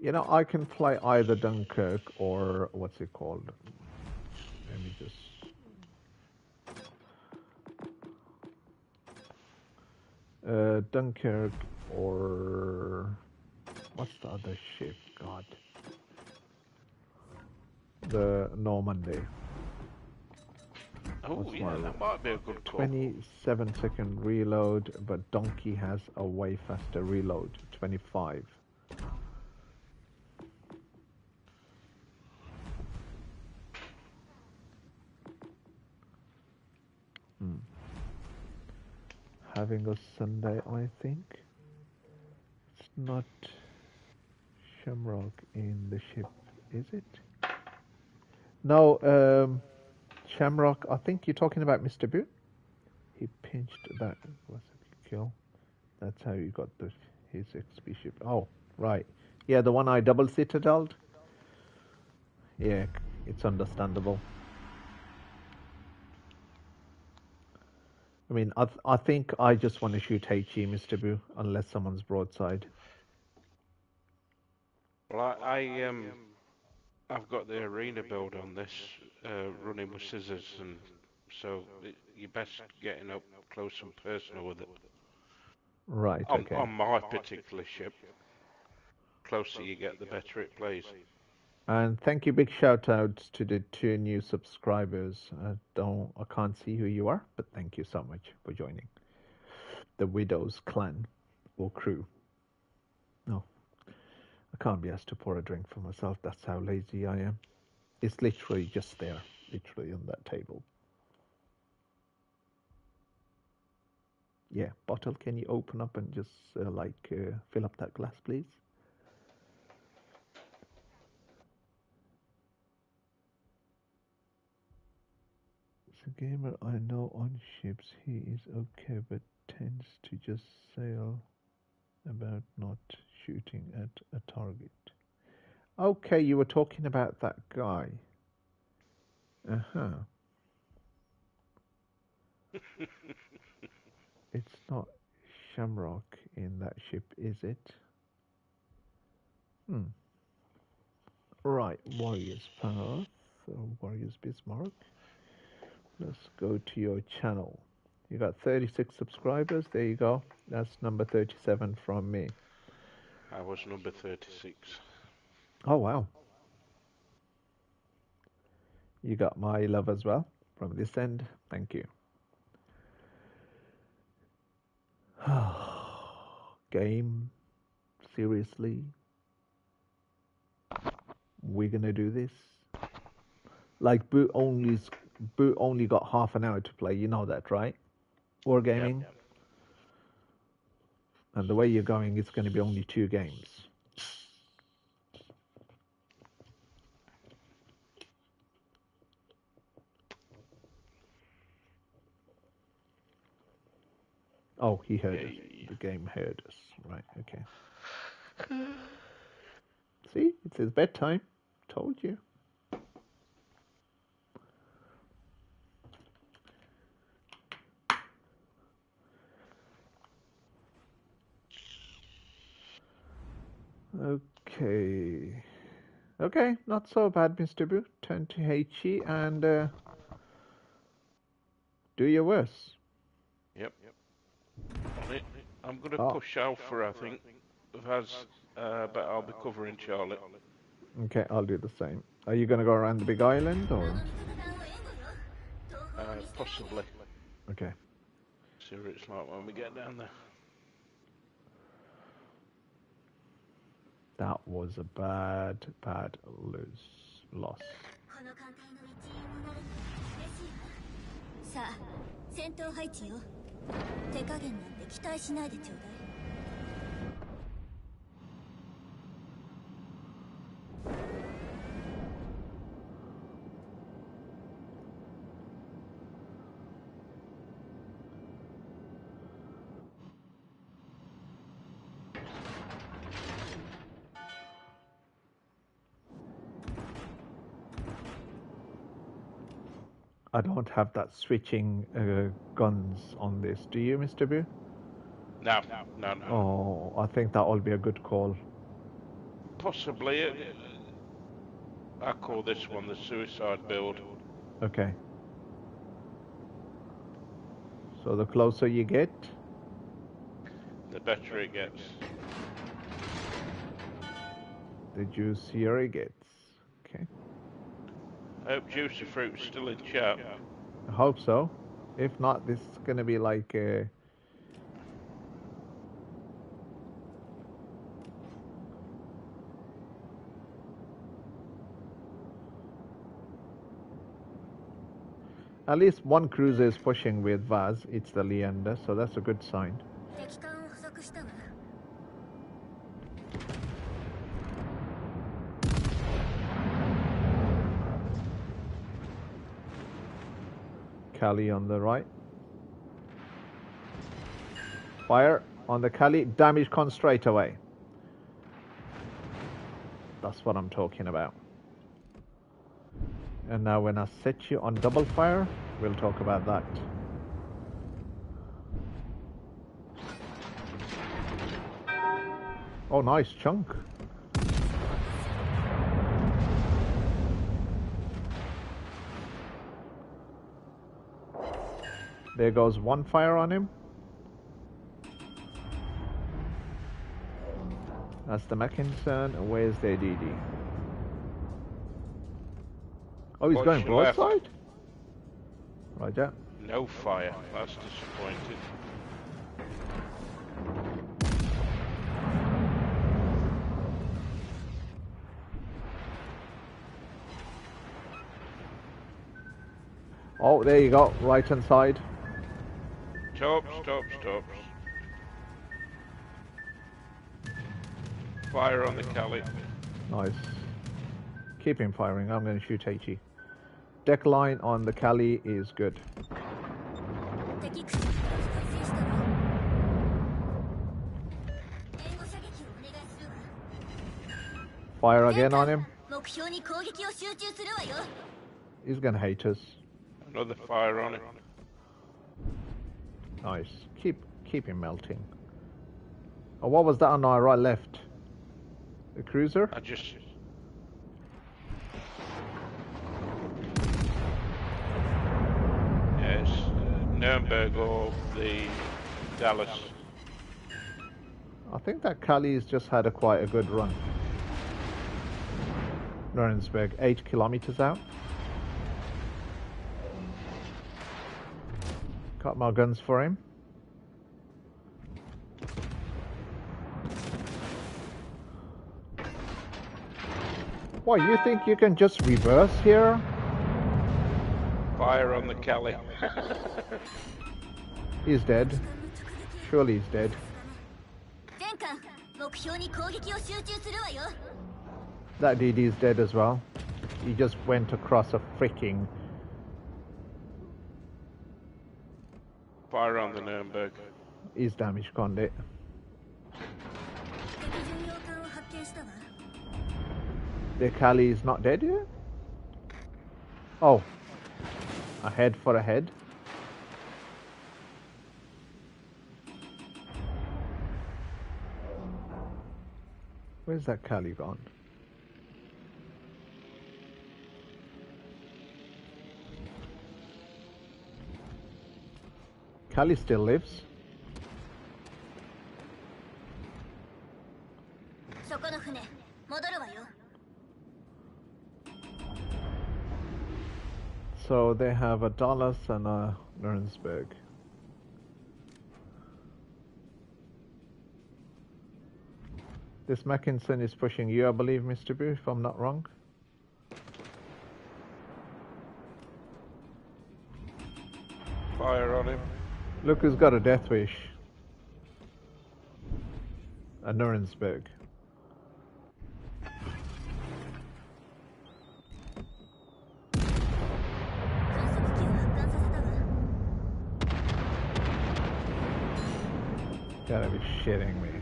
You know, I can play either Dunkirk or what's it called? Let me just. Uh, Dunkirk or what's the other ship? God, the Normandy. Oh, yeah, that might be a good call. 27 second reload, but Donkey has a way faster reload. 25. Hmm. Having a Sunday, I think. It's not Shamrock in the ship, is it? No, um, Shamrock, I think you're talking about Mr. Boot. He pinched it kill? That's how you got the his XP ship. Oh, right. Yeah, the one I double citadeled. Yeah, it's understandable. I mean, I, th- I think I just want to shoot HE, Mr. Boo, unless someone's broadside. Well, I, I um, I've got the arena build on this, uh, running with scissors, and so it, you're best getting up close and personal with it. Right, On, okay. on my particular ship, closer you get, the better it plays. And thank you, big shout outs to the two new subscribers. I don't, I can't see who you are, but thank you so much for joining the Widows clan or crew. I can't be asked to pour a drink for myself. That's how lazy I am. It's literally just there, literally on that table. Yeah, bottle, can you open up and just uh, like uh, fill up that glass, please? It's a gamer I know on ships. He is okay, but tends to just sail about not shooting at a target. Okay, you were talking about that guy. Uh huh. it's not Shamrock in that ship, is it? Hmm. Right, Warriors Path, or Warriors Bismarck. Let's go to your channel. You got 36 subscribers. There you go. That's number 37 from me. I was number 36. Oh, wow. You got my love as well from this end. Thank you. Game? Seriously? We're gonna do this? Like boot only boot only got half an hour to play, you know that, right? War gaming. Yep. And the way you're going it's gonna be only two games. Oh, he heard Yeah, us. yeah, yeah. The game heard us. Right, okay. See, it's his bedtime. Told you. Okay. Okay, not so bad, Mr. Boo. Turn to HE and uh, do your worst. Yep. On it. I'm going to Oh. push Alpha, I think, Vaz, uh, but I'll be covering Charlotte. Okay, I'll do the same. Are you gonna go around the big island or? Uh, possibly. Okay. See what it's like when we get down there. That was a bad, bad lose loss. この艦隊の一員になるの嬉しいわさあ戦闘配置よ手加減なんて期待しないでちょうだい I don't have that switching uh, guns on this. Do you, Mr. Boo? No, no, no. Oh, I think that will be a good call. Possibly. I call this one the suicide build. Okay. So the closer you get, The better it gets. the juicier it gets. Okay. I hope Juicy Fruit's still in chat. I hope so. If not, this is gonna be like uh At least one cruiser is pushing with Vaz. It's the Leander, so that's a good sign. Kali on the right. Fire on the Kali. Damage con straight away. That's what I'm talking about. And now when I set you on double fire, we'll talk about that. Oh, nice chunk. There goes one fire on him. That's the Mackensen. and Where's the ADD? Oh, he's Watch going broadside? Roger. No fire. That's disappointing. Oh, there you go. Right hand side stop, stop, stop. Fire on the Cali. Nice. Keep him firing, I'm gonna shoot HE. Deck line on the Cali is good. Fire again on him. He's gonna hate us. Another fire on him. Nice. Keep keep him melting. Oh, what was that on our right left? The cruiser? I just. Yes, uh, Nuremberg or the Dallas. I think that Cali's just had a quite a good run. Nuremberg, eight kilometers out. Cut up my guns for him. What, you think you can just reverse here? Fire on the Kelly. he's dead. Surely he's dead. That DD is dead as well. He just went across a freaking Fire around the Nuremberg. He's damaged Condit. The Kali is not dead yet? Oh. A head for a head. Where's that Kali gone? Kali still lives. So they have a Dallas and a Nuremberg. This Mackensen is pushing you, I believe, Mr. Boo, if I'm not wrong. Fire on him. Look who's got a death wish. A Nuremberg. Gotta be shitting me.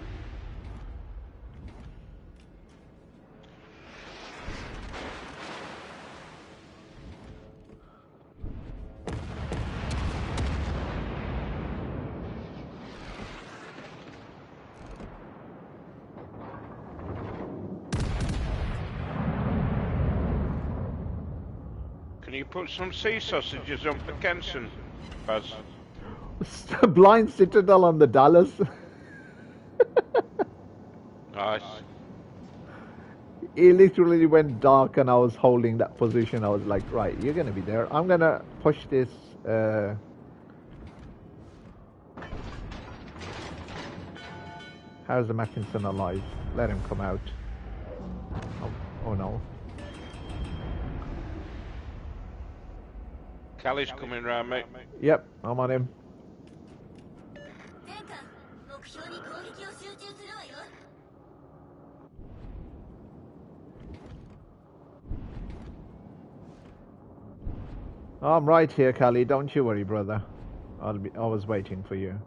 Put some sea sausages on for Kenson, Vaz? Blind Citadel on the Dallas. Nice. it literally went dark and I was holding that position. I was like, right, you're gonna be there. I'm gonna push this. Uh... How's the Mackensen alive? Let him come out. Oh, oh no. Callie's coming round, mate. Yep, I'm on him. I'm right here, Kali. Don't you worry, brother. I'll be always waiting for you.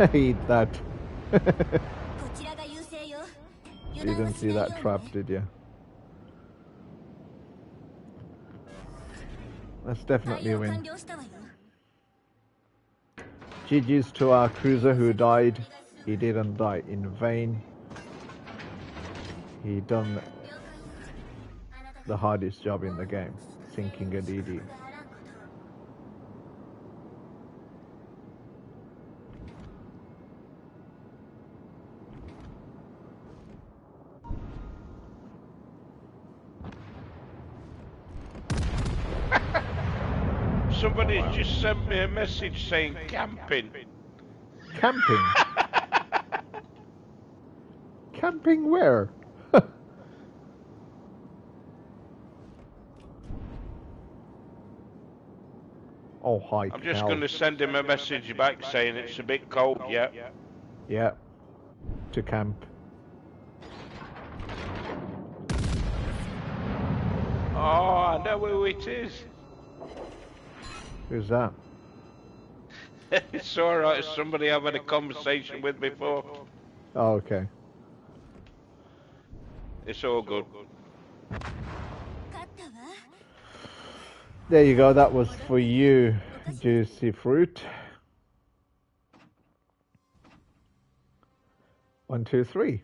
Eat that. you didn't see that trap, did you? That's definitely a win. GG's to our cruiser who died. He didn't die in vain. He done the hardest job in the game, sinking a DD. Sent me a message saying camping. Camping? Camping where? oh, hi. I'm just going to send him a message back saying it's a bit cold, yeah. Yeah. To camp. Oh, I know who it is. Who's that? it's all right. It's somebody I've had a conversation with before. Oh, okay. It's all good. There you go. That was for you, juicy fruit. One, two, three.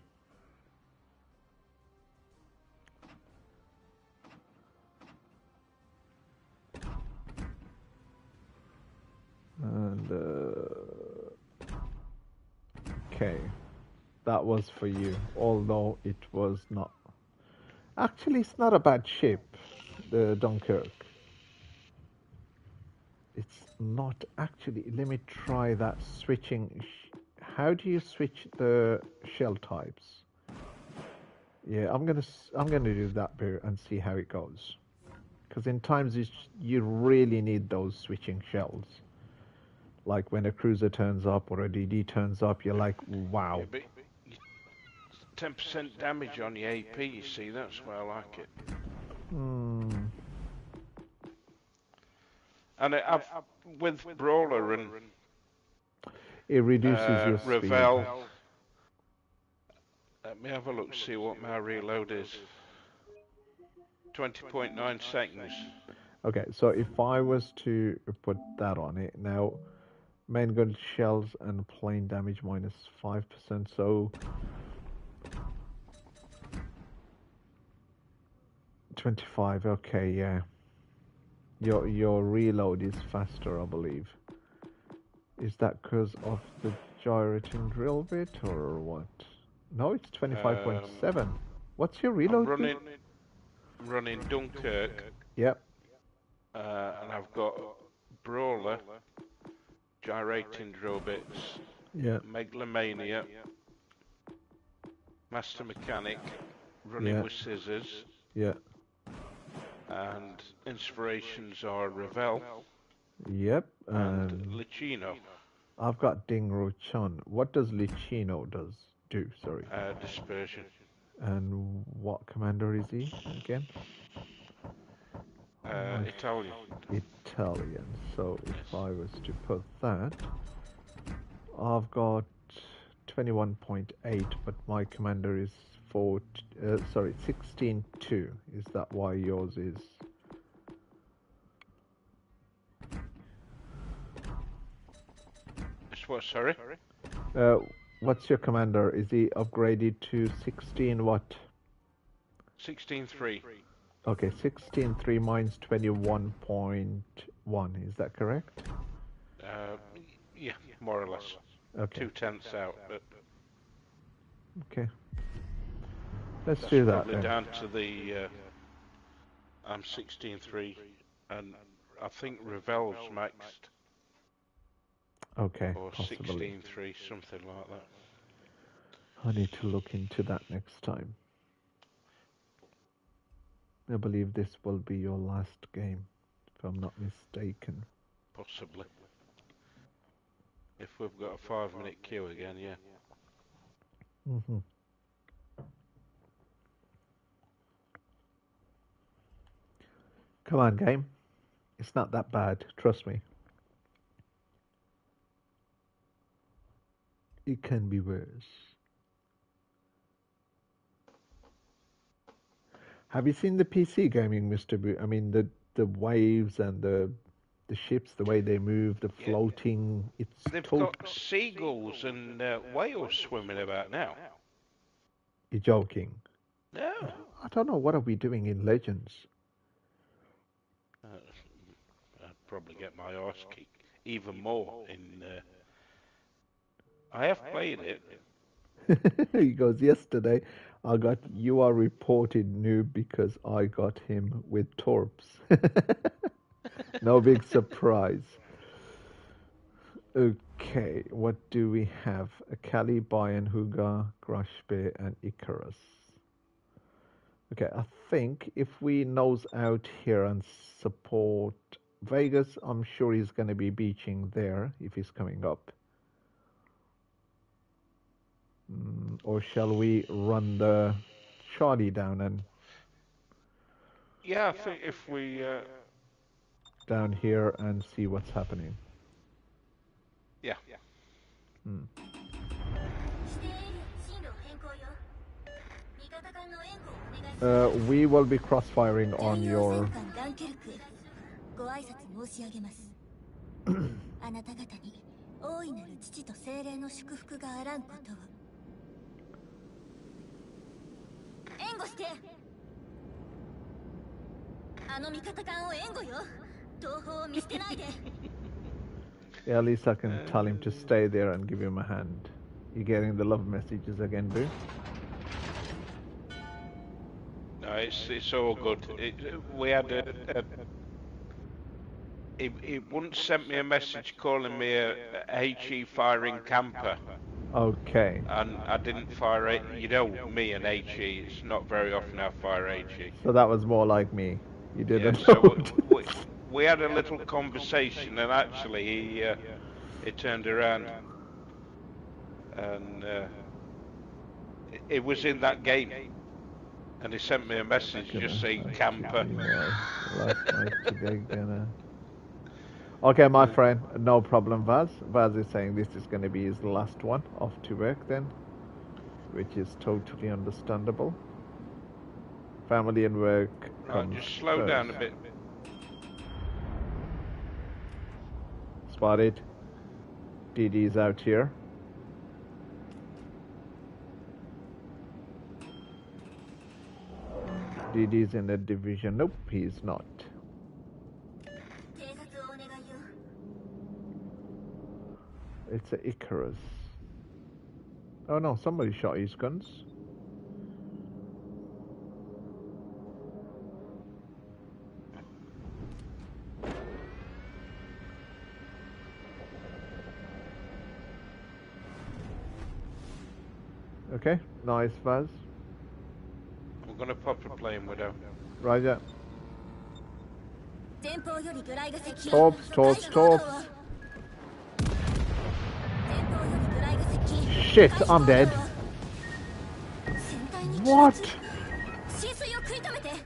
And uh, okay, that was for you. Although it was not. Actually, it's not a bad ship, the Dunkirk. It's not actually. Let me try that switching. How do you switch the shell types? Yeah, I'm gonna I'm gonna do that bit and see how it goes. Because in times you really need those switching shells. Like when a cruiser turns up or a DD turns up, you're like, wow. Yeah, 10% damage on the AP, you see, that's why I like it. Hmm. And I- I've, with Brawler and It reduces uh, your speed. Ravel, let me have a look, see what my reload is. 20.9 seconds. Okay, so if I was to put that on it now, main gun shells and plane damage minus minus five percent. So twenty-five. Okay, yeah. Your your reload is faster, I believe. Is that because of the gyrating drill bit or what? No, it's twenty-five point seven. What's your I'm reload? bit? running, I'm running Dunkirk, Yep. uh, and I've got Brawler, gyrating drill bits, Yeah. Megalomania, Master Mechanic, running Yeah. with scissors, Yeah. and inspirations are Ravel Yep. and And Licino, I've got Dingro Chun. What does Licino does do? Sorry. uh, dispersion. And what commander is he again? Uh, Italian. Italian. So if I was to put that, I've got 21.8, but my commander is four. Uh, sorry, 16.2. Is that why yours is? It's what, sorry? Uh, what's your commander? Is he upgraded to 16 what? 16.3. Okay, 16.3 minus 21.1. Is that correct? Uh, yeah, more or less. Okay. Two tenths out, but Okay. Let's that's do that probably then. down to the. Uh, I'm 16.3, and I think Revel's maxed, Okay, or 16.3, something like that. I need to look into that next time. I believe this will be your last game, if I'm not mistaken. Possibly. If we've got a five minute queue again, yeah. hmm Come on, game. It's not that bad, trust me. It can be worse. Have you seen the PC gaming, Mr. Bo- I mean, the the waves and the the ships, the way they move, the Yeah. floating. It's They've tot- got seagulls and uh, whales swimming about now. You're joking. No. I don't know what are we doing in Legends. I'd probably get my arse kicked even more in. Uh, I have played it. he goes, yesterday I got you are reported noob because I got him with Torps. no big surprise. Okay, what do we have? Akali, Bayan, Huga, Graf Spee, and Icarus. Okay, I think if we nose out here and support Vegas, I'm sure he's going to be beaching there if he's coming up. Mm, or shall we run the Charlie down and? Yeah, I think if we. Uh... Down here and see what's happening. Yeah. Yeah. Uh, we will be cross firing on your. 援護してあの味方艦を援護よ東方を見捨てないで Yeah, at least I can tell him to stay there and give him a hand. You getting the love messages again, Boo? No, it's it's all good. It, we had a. a he, he once sent me a message calling me a, a HE firing camper, Okay. and I didn't fire it. You know me and HE. It's not very often I fire HE. So that was more like me. You didn't so we, we, we had a little conversation, and actually he uh, he turned around, and uh, it, it was in that game, and he sent me a message just saying camper. Last night today gonna. Okay, my friend, no problem, Vaz. Vaz is saying this is going to be his last one off to work then, which is totally understandable. Family and work. Right, just slow down a bit. Spotted. DD's out here. DD's in the division. Nope, he's not. it's an Icarus. Oh no, somebody shot his guns. Okay, nice, Vaz. We're gonna pop a plane, Widow. Roger. Torps, torps, torps. shit, I'm dead. What?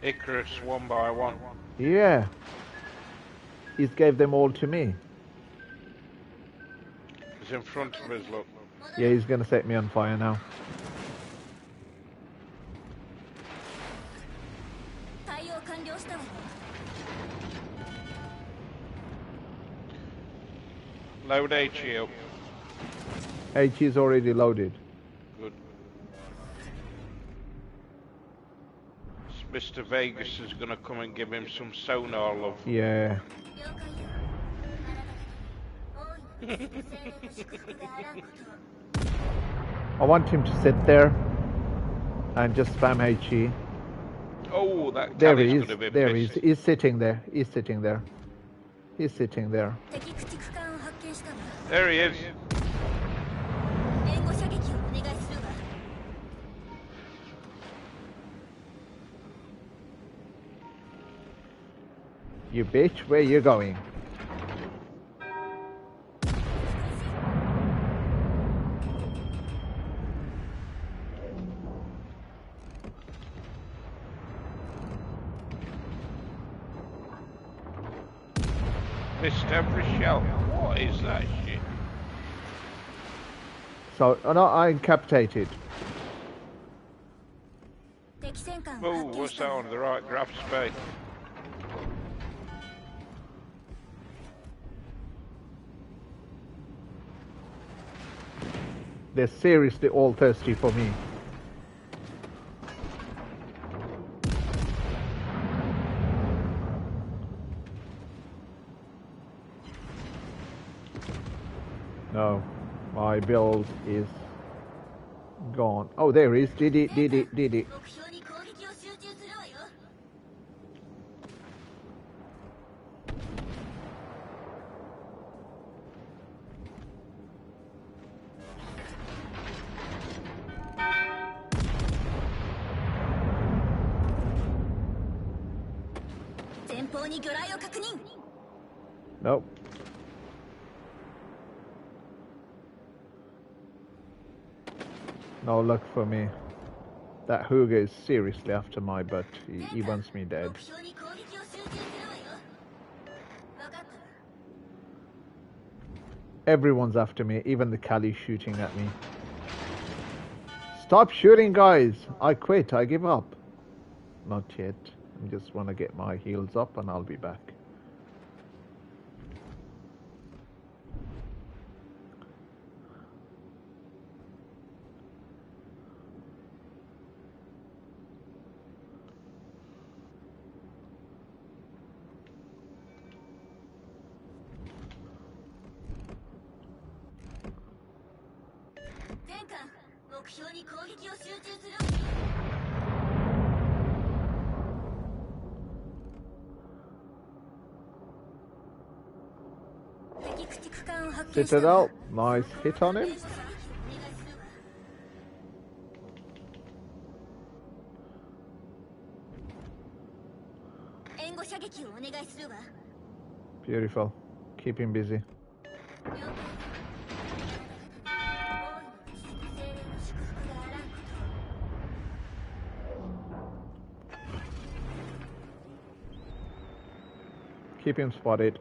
Icarus, one by one. Yeah. He gave them all to me. He's in front of us, look. Yeah, he's gonna set me on fire now. Load HU. H is already loaded. Good. Mr. Vegas is gonna come and give him some sonar love. Yeah. I want him to sit there and just spam HE. Oh, that there he is. There he is. He's sitting there. He's sitting there. He's sitting there. There he is. You bitch, where you going? so not incapacitated. Oh, what's that on the right? Grab space. They're seriously all thirsty for me. Build is gone. Oh, there he is. Did it, did it, did it. for me. That Hooga is seriously after my butt. He, he wants me dead. Everyone's after me, even the Kali shooting at me. Stop shooting, guys! I quit, I give up. Not yet. I just want to get my heels up and I'll be back. Out. Nice hit on him. Beautiful. Keep him busy. Keep him spotted.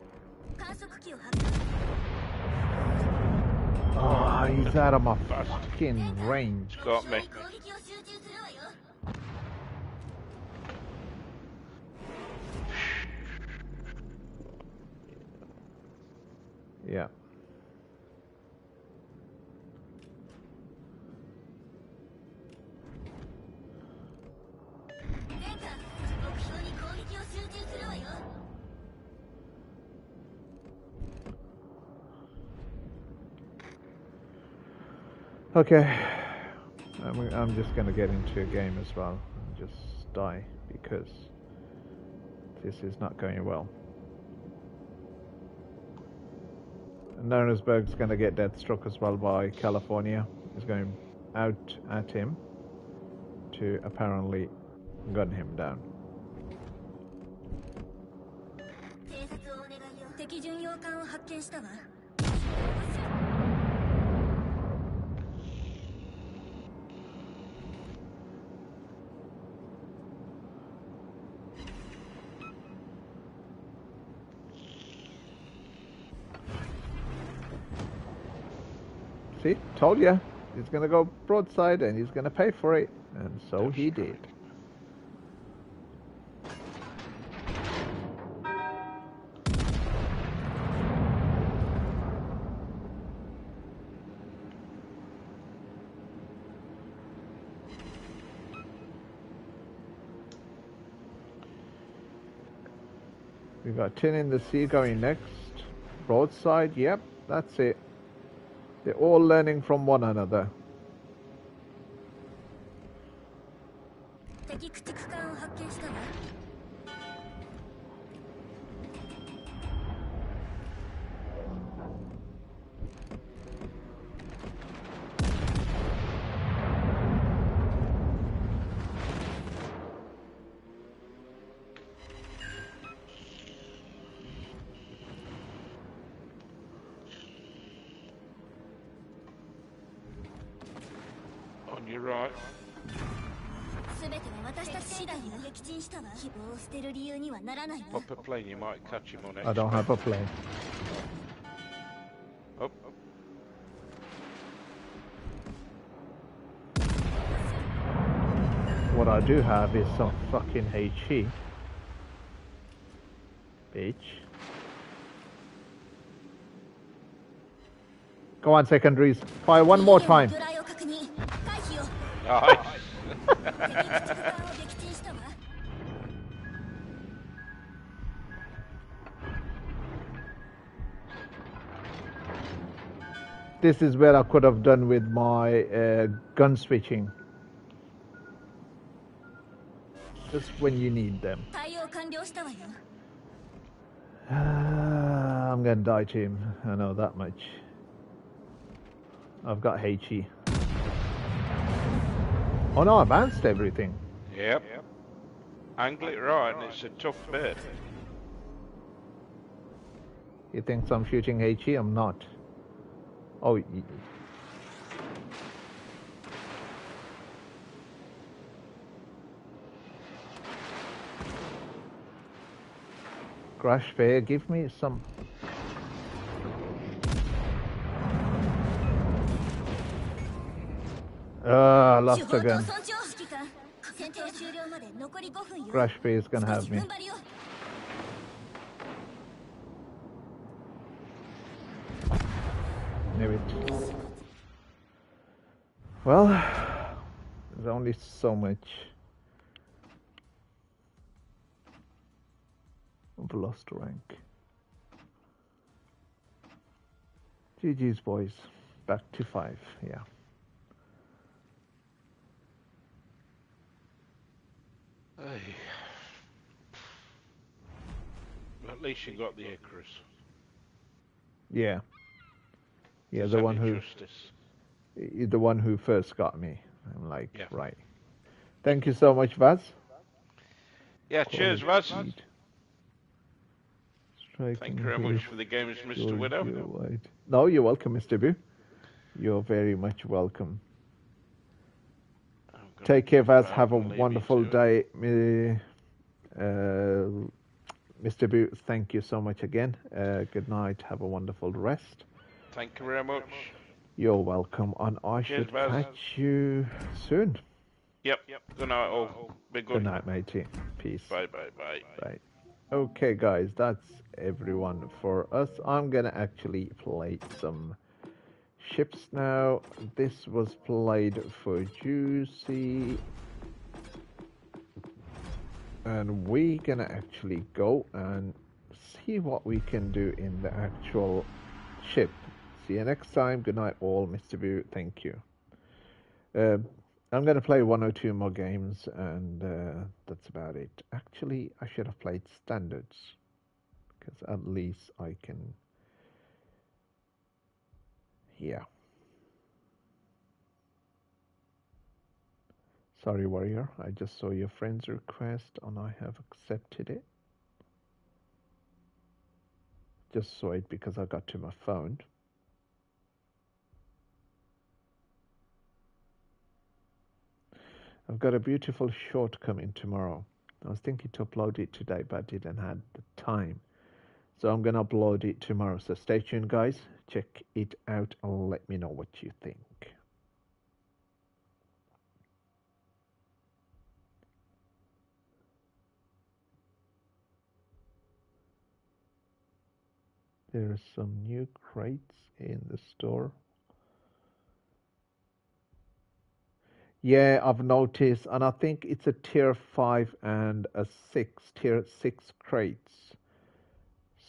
He's out of my fucking range. Got me. Okay. I'm, I'm just gonna get into a game as well and just die because this is not going well. Nuremberg's gonna get death struck as well by California. He's going out at him to apparently gun him down. Told you. He's gonna go broadside and he's gonna pay for it, and so he did. We've got tin in the sea going next. Broadside, yep, that's it. They're all learning from one another. Plane, you might catch him on it. I don't have a plane. Oh, oh, What I do have is some fucking HE. Bitch. Go on, secondaries. Fire one more time. this is where I could have done with my uh, gun switching. Just when you need them. Ah, I'm gonna die to him, I know that much. I've got HE. Oh no, I bounced everything. Yep. yep. Angle it right and it's a tough bit. You think I'm shooting HE? I'm not. Oh, Crash Fair, give me some. Ah, uh, lost again. Crash Fair is gonna have me. maybe. Well, there's only so much. I've lost rank. GG's boys, back to five, yeah. Hey. At least you got the Icarus. Yeah. Yeah, the one who Justice. the one who first got me. I'm like, Yeah. right. Thank you so much, Vaz. Yeah, cheers, Vaz. Thank you very much for the games, Mr. Widow. right. No, you're welcome, Mr. Boo. You're very much welcome. Take care, Vaz. Have a wonderful day. Uh, Mr. Boo, thank you so much again. Uh, good night. Have a wonderful rest. Thank you very much. You're welcome, and I Cheers, should catch you soon. Yep. Yep. Good night, all. Be good. Good night, matey. Peace. Bye, bye, bye. Right. Okay, guys, that's everyone for us. I'm gonna actually play some ships now. This was played for Juicy. And we're gonna actually go and see what we can do in the actual ship. See you next time. Good night, all. Mr. Boo, thank you. Um I'm going to play one or two more games, and uh, that's about it. Actually, I should have played standards, because at least I can. Yeah. Sorry, Warrior. I just saw your friend's request, and I have accepted it. Just saw it because I got to my phone. I've got a beautiful short coming tomorrow. I was thinking to upload it today, but I didn't have the time. So I'm gonna upload it tomorrow. So stay tuned, guys. Check it out and let me know what you think. There are some new crates in the store. Yeah, I've noticed, and I think it's a tier five and a six, tier six crates.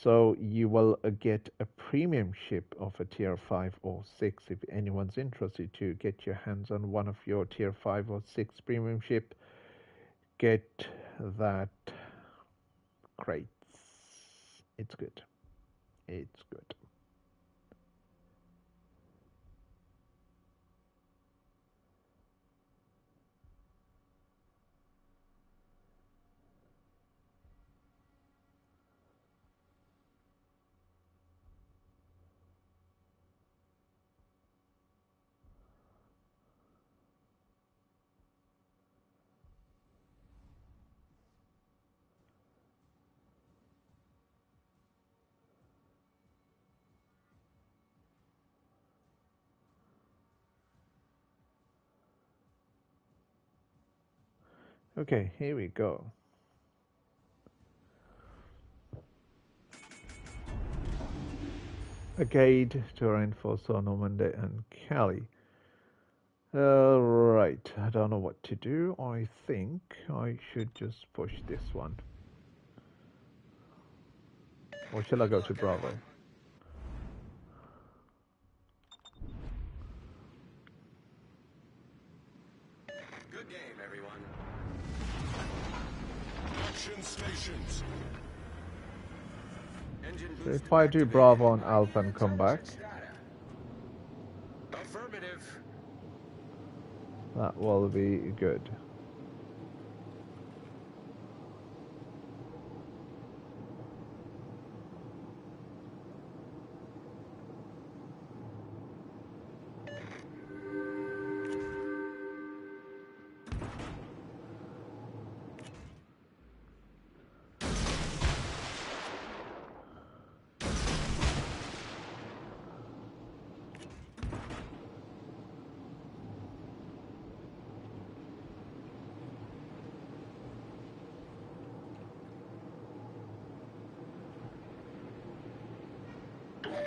So you will uh, get a premium ship of a tier five or six. If anyone's interested to get your hands on one of your tier five or six premium ship, get that crates. It's good. It's good. Okay, here we go. a guide to reinforce Normandie and Calais. All right, I don't know what to do. I think I should just push this one. Or shall I go to Bravo? Good game, everyone. Action stations. Engine So if I do. Bravo and Alpha and come back, Intelligence data. Affirmative. that will be good.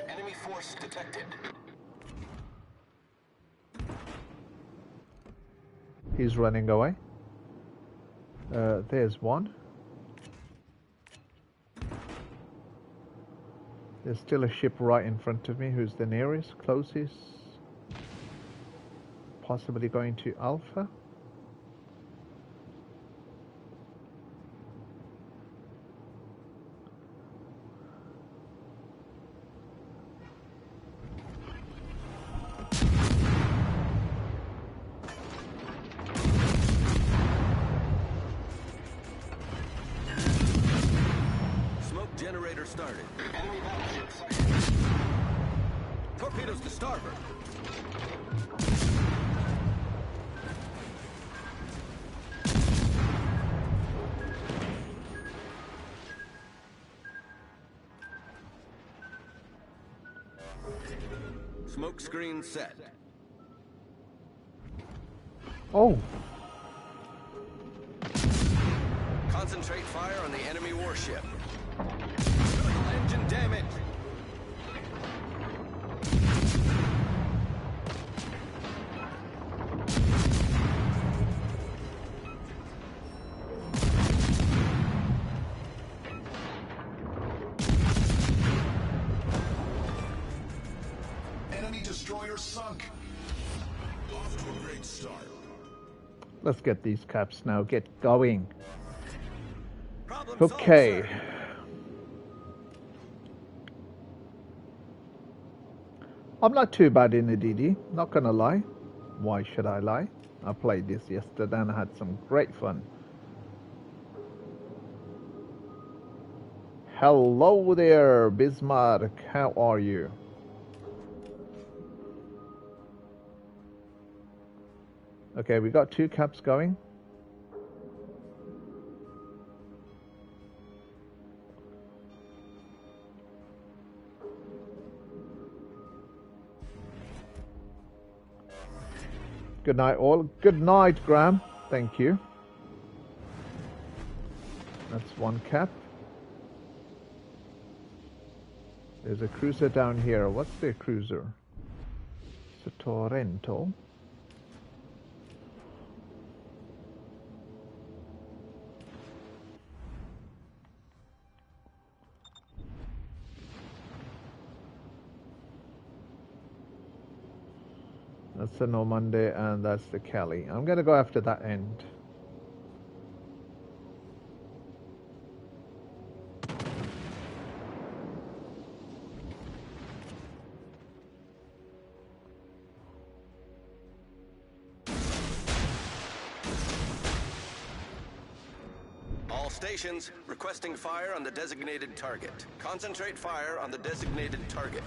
Enemy force detected. He's running away. Uh, there's one. There's still a ship right in front of me. Who's the nearest, closest? Possibly going to Alpha. Get these caps now. Get going. Problem Okay. sir. I'm not too bad in the DD, not gonna lie. Why should I lie? I played this yesterday and I had some great fun. Hello there, Bismarck. How are you? Okay, we've got two caps going. Good night, all. Good night, Graham. Thank you. That's one cap. There's a cruiser down here. What's the cruiser? It's a Torrento. That's the Normandie and that's the Kelly. I'm gonna go after that end. All stations requesting fire on the designated target. Concentrate fire on the designated target.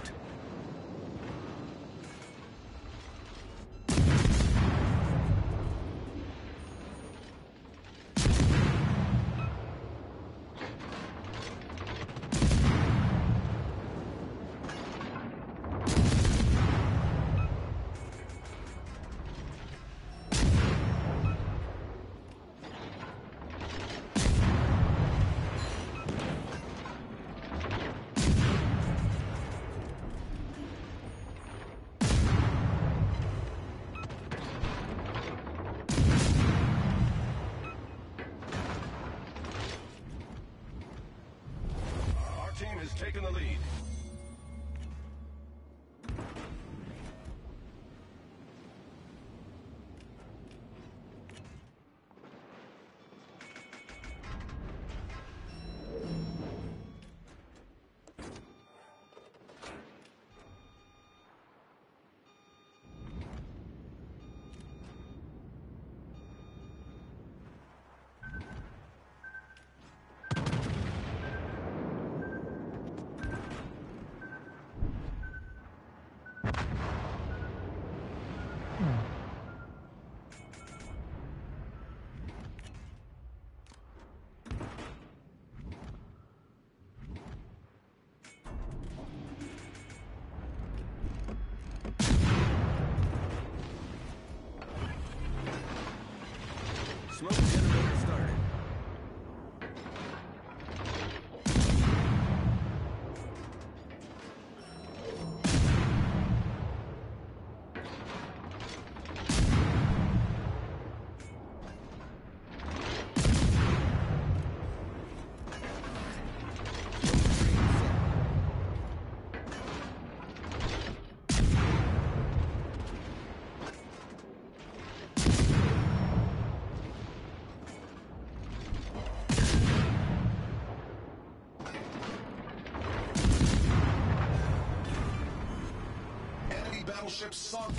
Battleship sunk.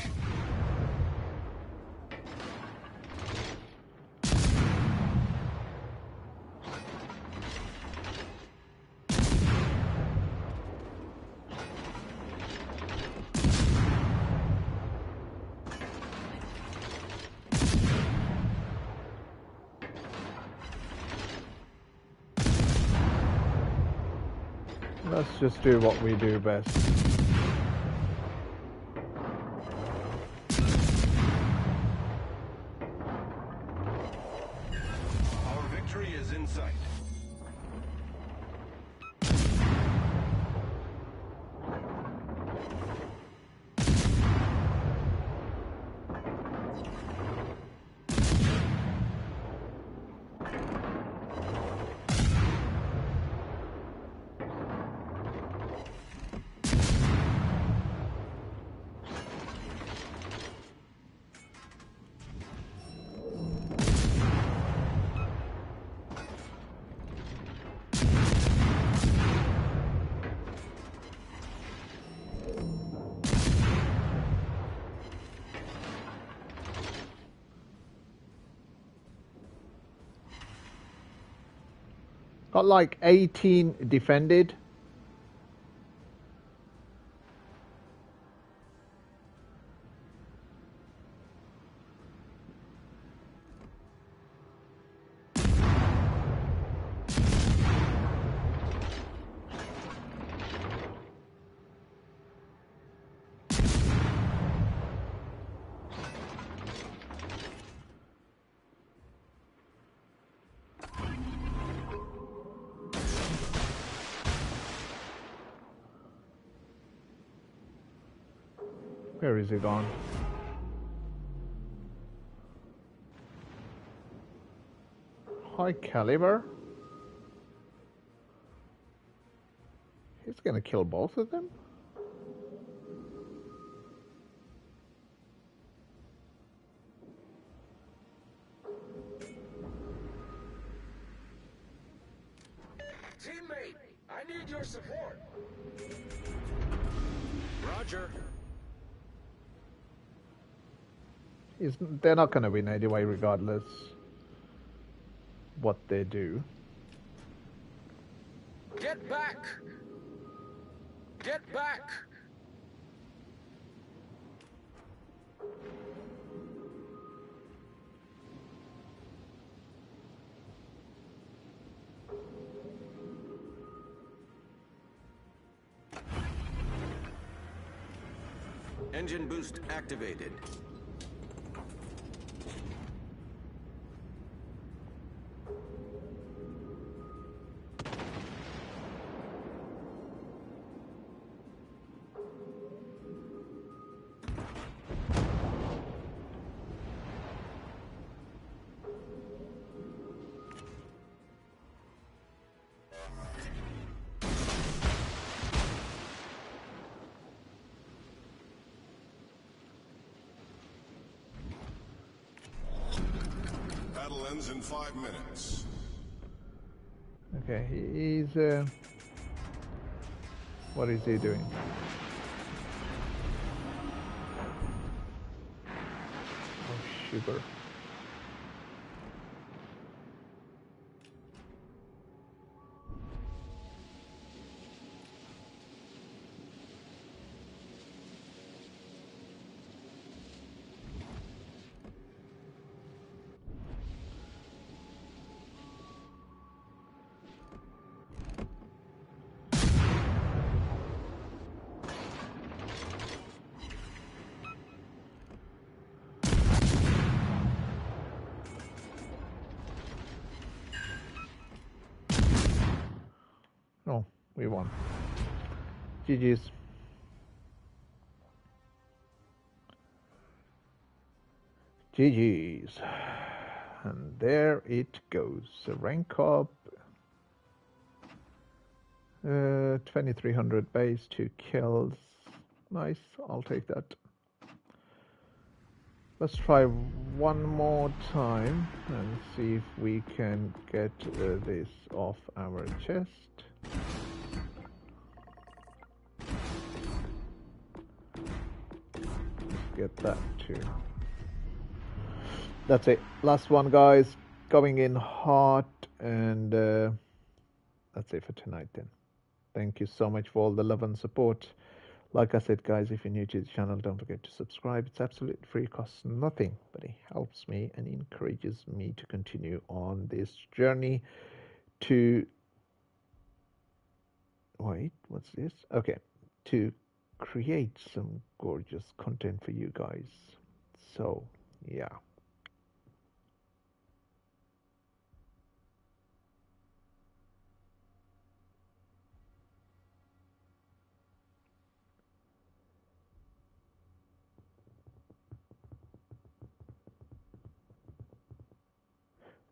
Let's just do what we do best. Got like 18 defended. Is he gone? High caliber? He's gonna kill both of them? They're not gonna win anyway, regardless what they do. Get back! Get back! Engine boost activated. Five minutes. Okay, he- he's. Uh, what is he doing? Oh, sugar. GG's. GG's. And there it goes. A rank up. Uh, 2300 base, 2 kills. Nice, I'll take that. Let's try one more time and see if we can get uh, this off our chest. That too. That's it. Last one, guys. Going in hot, and uh, that's it for tonight. Then, thank you so much for all the love and support. Like I said, guys, if you're new to the channel, don't forget to subscribe. It's absolutely free, costs nothing, but it helps me and encourages me to continue on this journey to. Wait, what's this? Okay, to create some gorgeous content for you guys. So, yeah.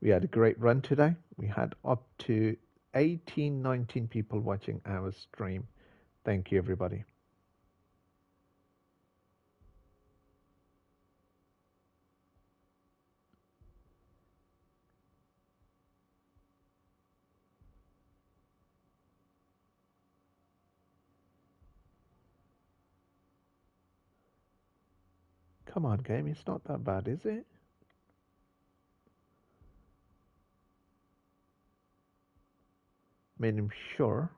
We had a great run today. We had up to 18, 19 people watching our stream. Thank you, everybody. Game. It's not that bad, is it? I mean, I'm sure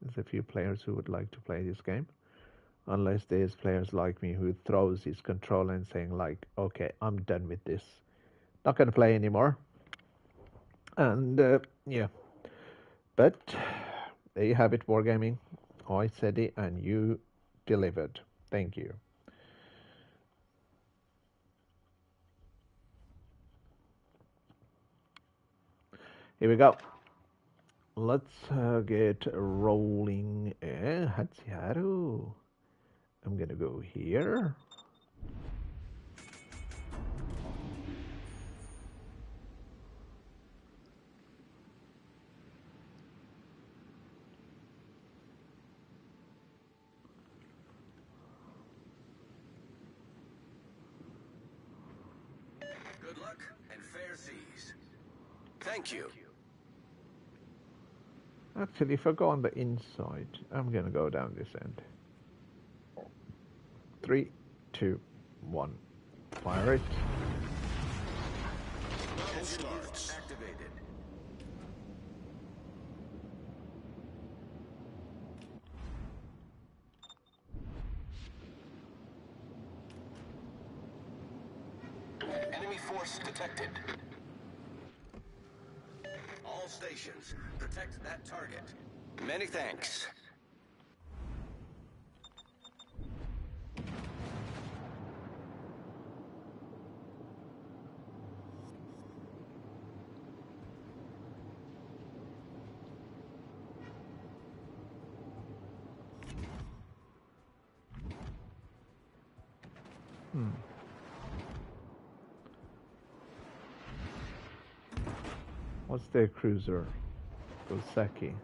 there's a few players who would like to play this game. Unless there's players like me who throws his controller and saying like, okay, I'm done with this. Not going to play anymore. And uh, yeah. But there you have it, Wargaming. I said it and you delivered. Thank you. Here we go. Let's uh, get rolling. Eh. I'm gonna go here. Actually, if I go on the inside, I'm gonna go down this end. Three, two, one. Fire it. Battle starts. Activated. Enemy force detected. All protect that target. Many thanks. What's their cruiser? Goseki.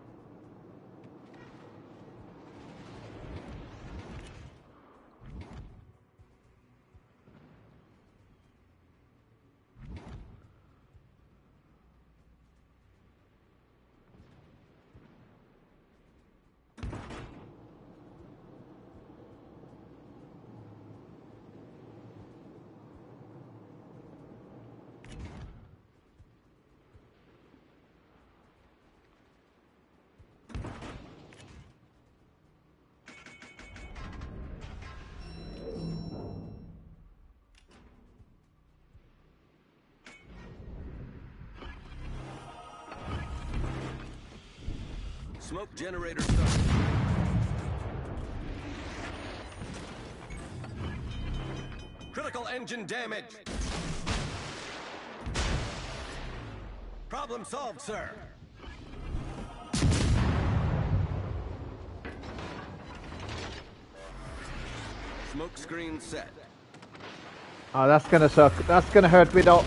Generator start. Critical engine damage. Problem solved, sir. Smoke screen set. Oh, that's gonna suck. That's gonna hurt me, though.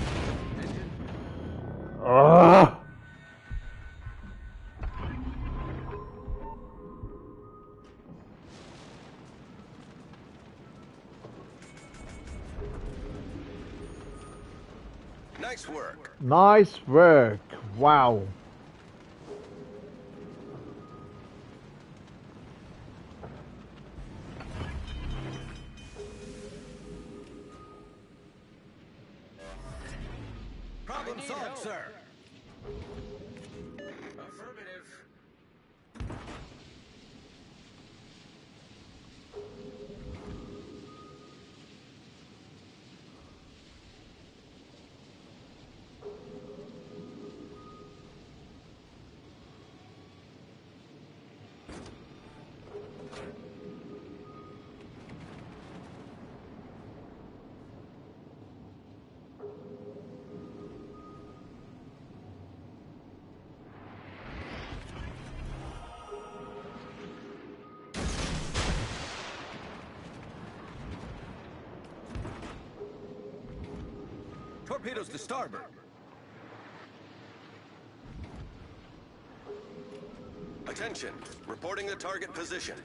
Nice work. Wow. To starboard. Attention. Reporting the target position.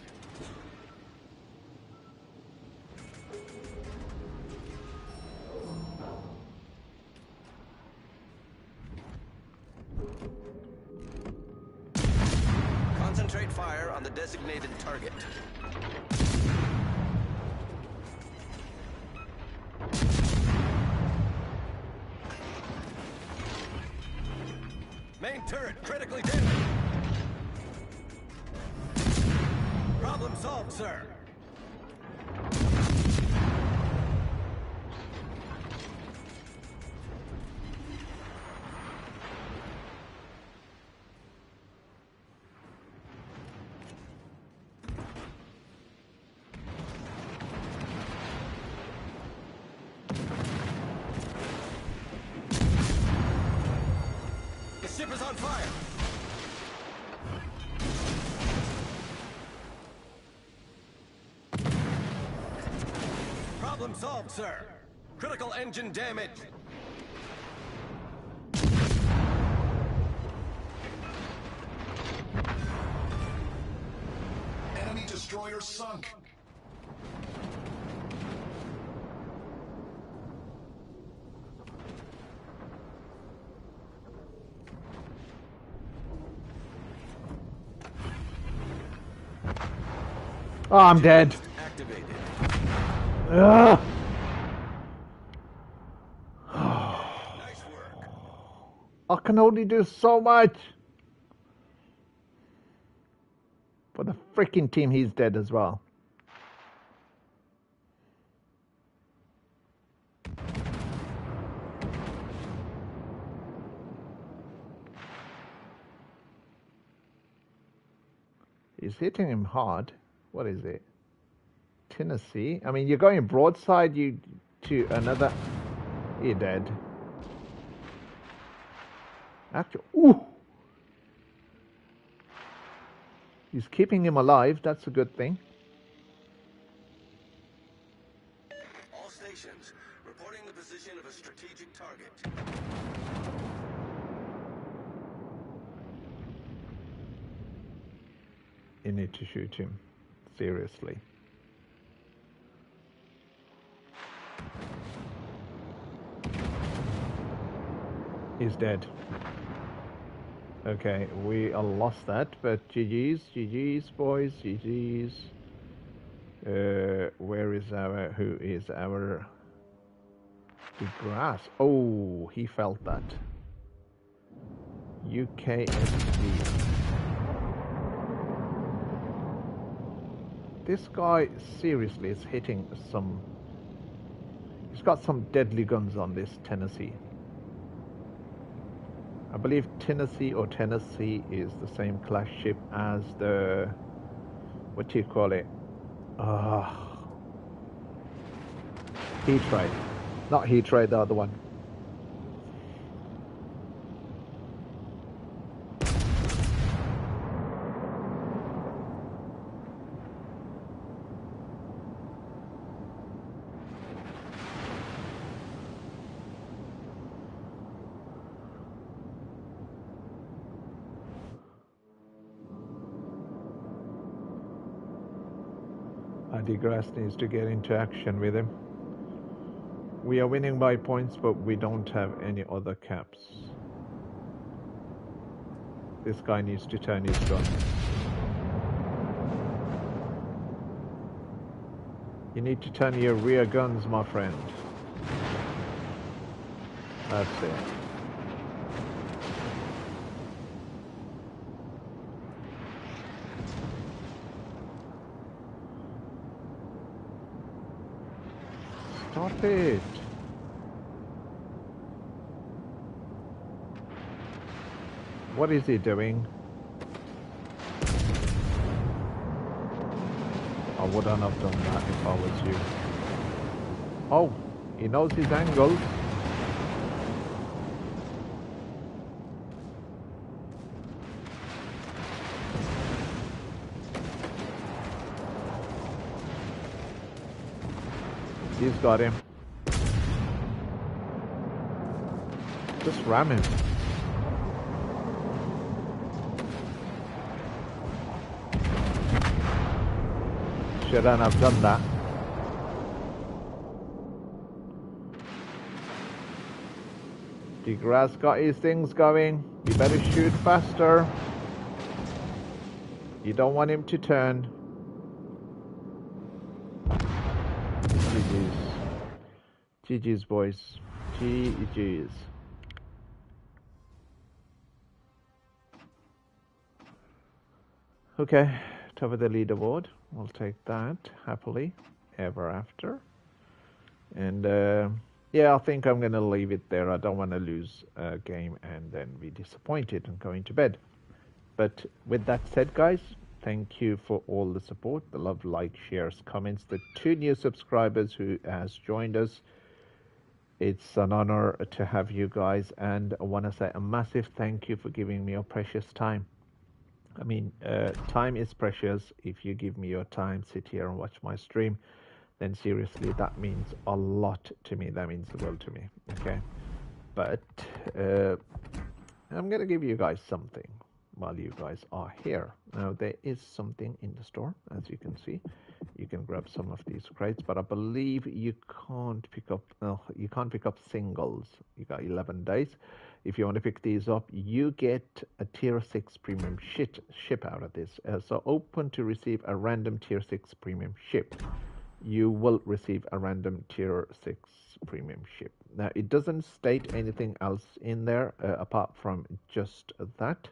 Solved, sir. Critical engine damage. Enemy destroyer sunk. Oh, I'm dead. Activated. Ugh. Nice work. I can only do so much. For the freaking team, he's dead as well. He's hitting him hard. What is it? Tennessee? I mean, you're going broadside you to another. You're dead. Actually, ooh. He's keeping him alive. That's a good thing. All stations reporting the position of a strategic target. You need to shoot him. Seriously. He's dead. Okay, we lost that, but GG's, GG's, boys, GG's. Uh, where is our, who is our, the grass? Oh, he felt that. UKSD. This guy seriously is hitting some. He's got some deadly guns on this Tennessee. Believe Tennessee or Tennessee is the same class ship as the. What do you call it? Ah. Heat Ray. Not Heat Ray, the other one. DeGrasse needs to get into action with him. We are winning by points, but we don't have any other caps. This guy needs to turn his gun. You need to turn your rear guns, my friend. That's it. It. What is he doing? I wouldn't have done that if I was you. Oh, he knows his angles. He's got him. Just ram him. Shouldn't have done that. DeGrasse got his things going. You better shoot faster. You don't want him to turn. GG's. GG's, boys. GG's. Okay, top of the leaderboard. We'll take that happily ever after. And uh, yeah, I think I'm going to leave it there. I don't want to lose a game and then be disappointed and going to bed. But with that said, guys, thank you for all the support, the love, like, shares, comments, the two new subscribers who has joined us. It's an honor to have you guys, and I want to say a massive thank you for giving me your precious time. I mean, uh, time is precious. If you give me your time, sit here and watch my stream, then seriously, that means a lot to me. That means the world to me. Okay, but uh, I'm gonna give you guys something while you guys are here. Now there is something in the store, as you can see. You can grab some of these crates, but I believe you can't pick up. No, you can't pick up singles. You got 11 days. If you want to pick these up, you get a tier 6 premium shit ship out of this. Uh, so open to receive a random tier 6 premium ship. You will receive a random tier 6 premium ship. Now it doesn't state anything else in there uh, apart from just that.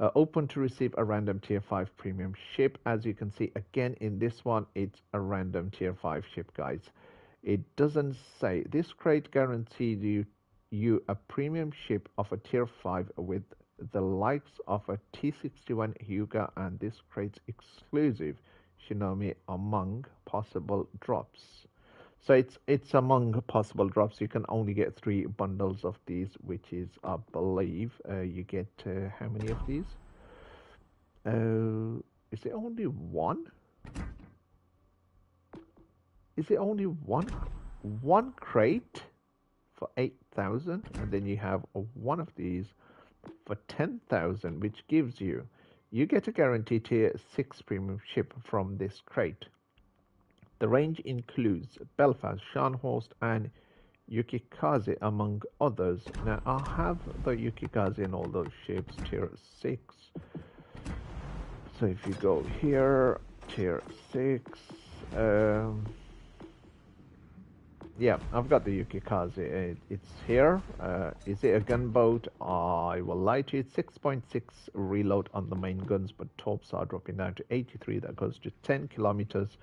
Uh, open to receive a random tier 5 premium ship. As you can see again in this one, it's a random tier 5 ship, guys. It doesn't say this crate guaranteed you you a premium ship of a tier 5 with the likes of a T61 Hyuga and this creates exclusive Shinonome among possible drops. So it's it's among possible drops. You can only get three bundles of these, which is I believe uh, you get uh, how many of these? Uh, is there only one? Is it only one one crate for eight thousand, and then you have one of these for ten thousand, which gives you you get a guaranteed tier six premium ship from this crate. The range includes Belfast, Scharnhorst, and Yukikaze, among others. Now, I have the Yukikaze in all those ships, tier 6. So, if you go here, tier 6, um, yeah, I've got the Yukikaze. It, it's here. Uh, is it a gunboat? I will lie to you. It's 6.6 reload on the main guns, but torps are dropping down to 83. That goes to 10 kilometers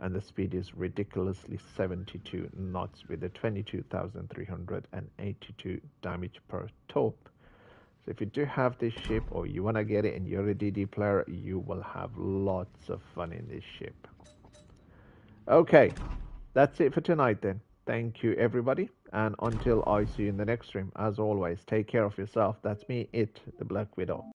and the speed is ridiculously 72 knots with a 22,382 damage per torp. So if you do have this ship or you want to get it and you're a DD player, you will have lots of fun in this ship. Okay, that's it for tonight then. Thank you everybody and until I see you in the next stream, as always, take care of yourself. That's me, it, the Black Widow.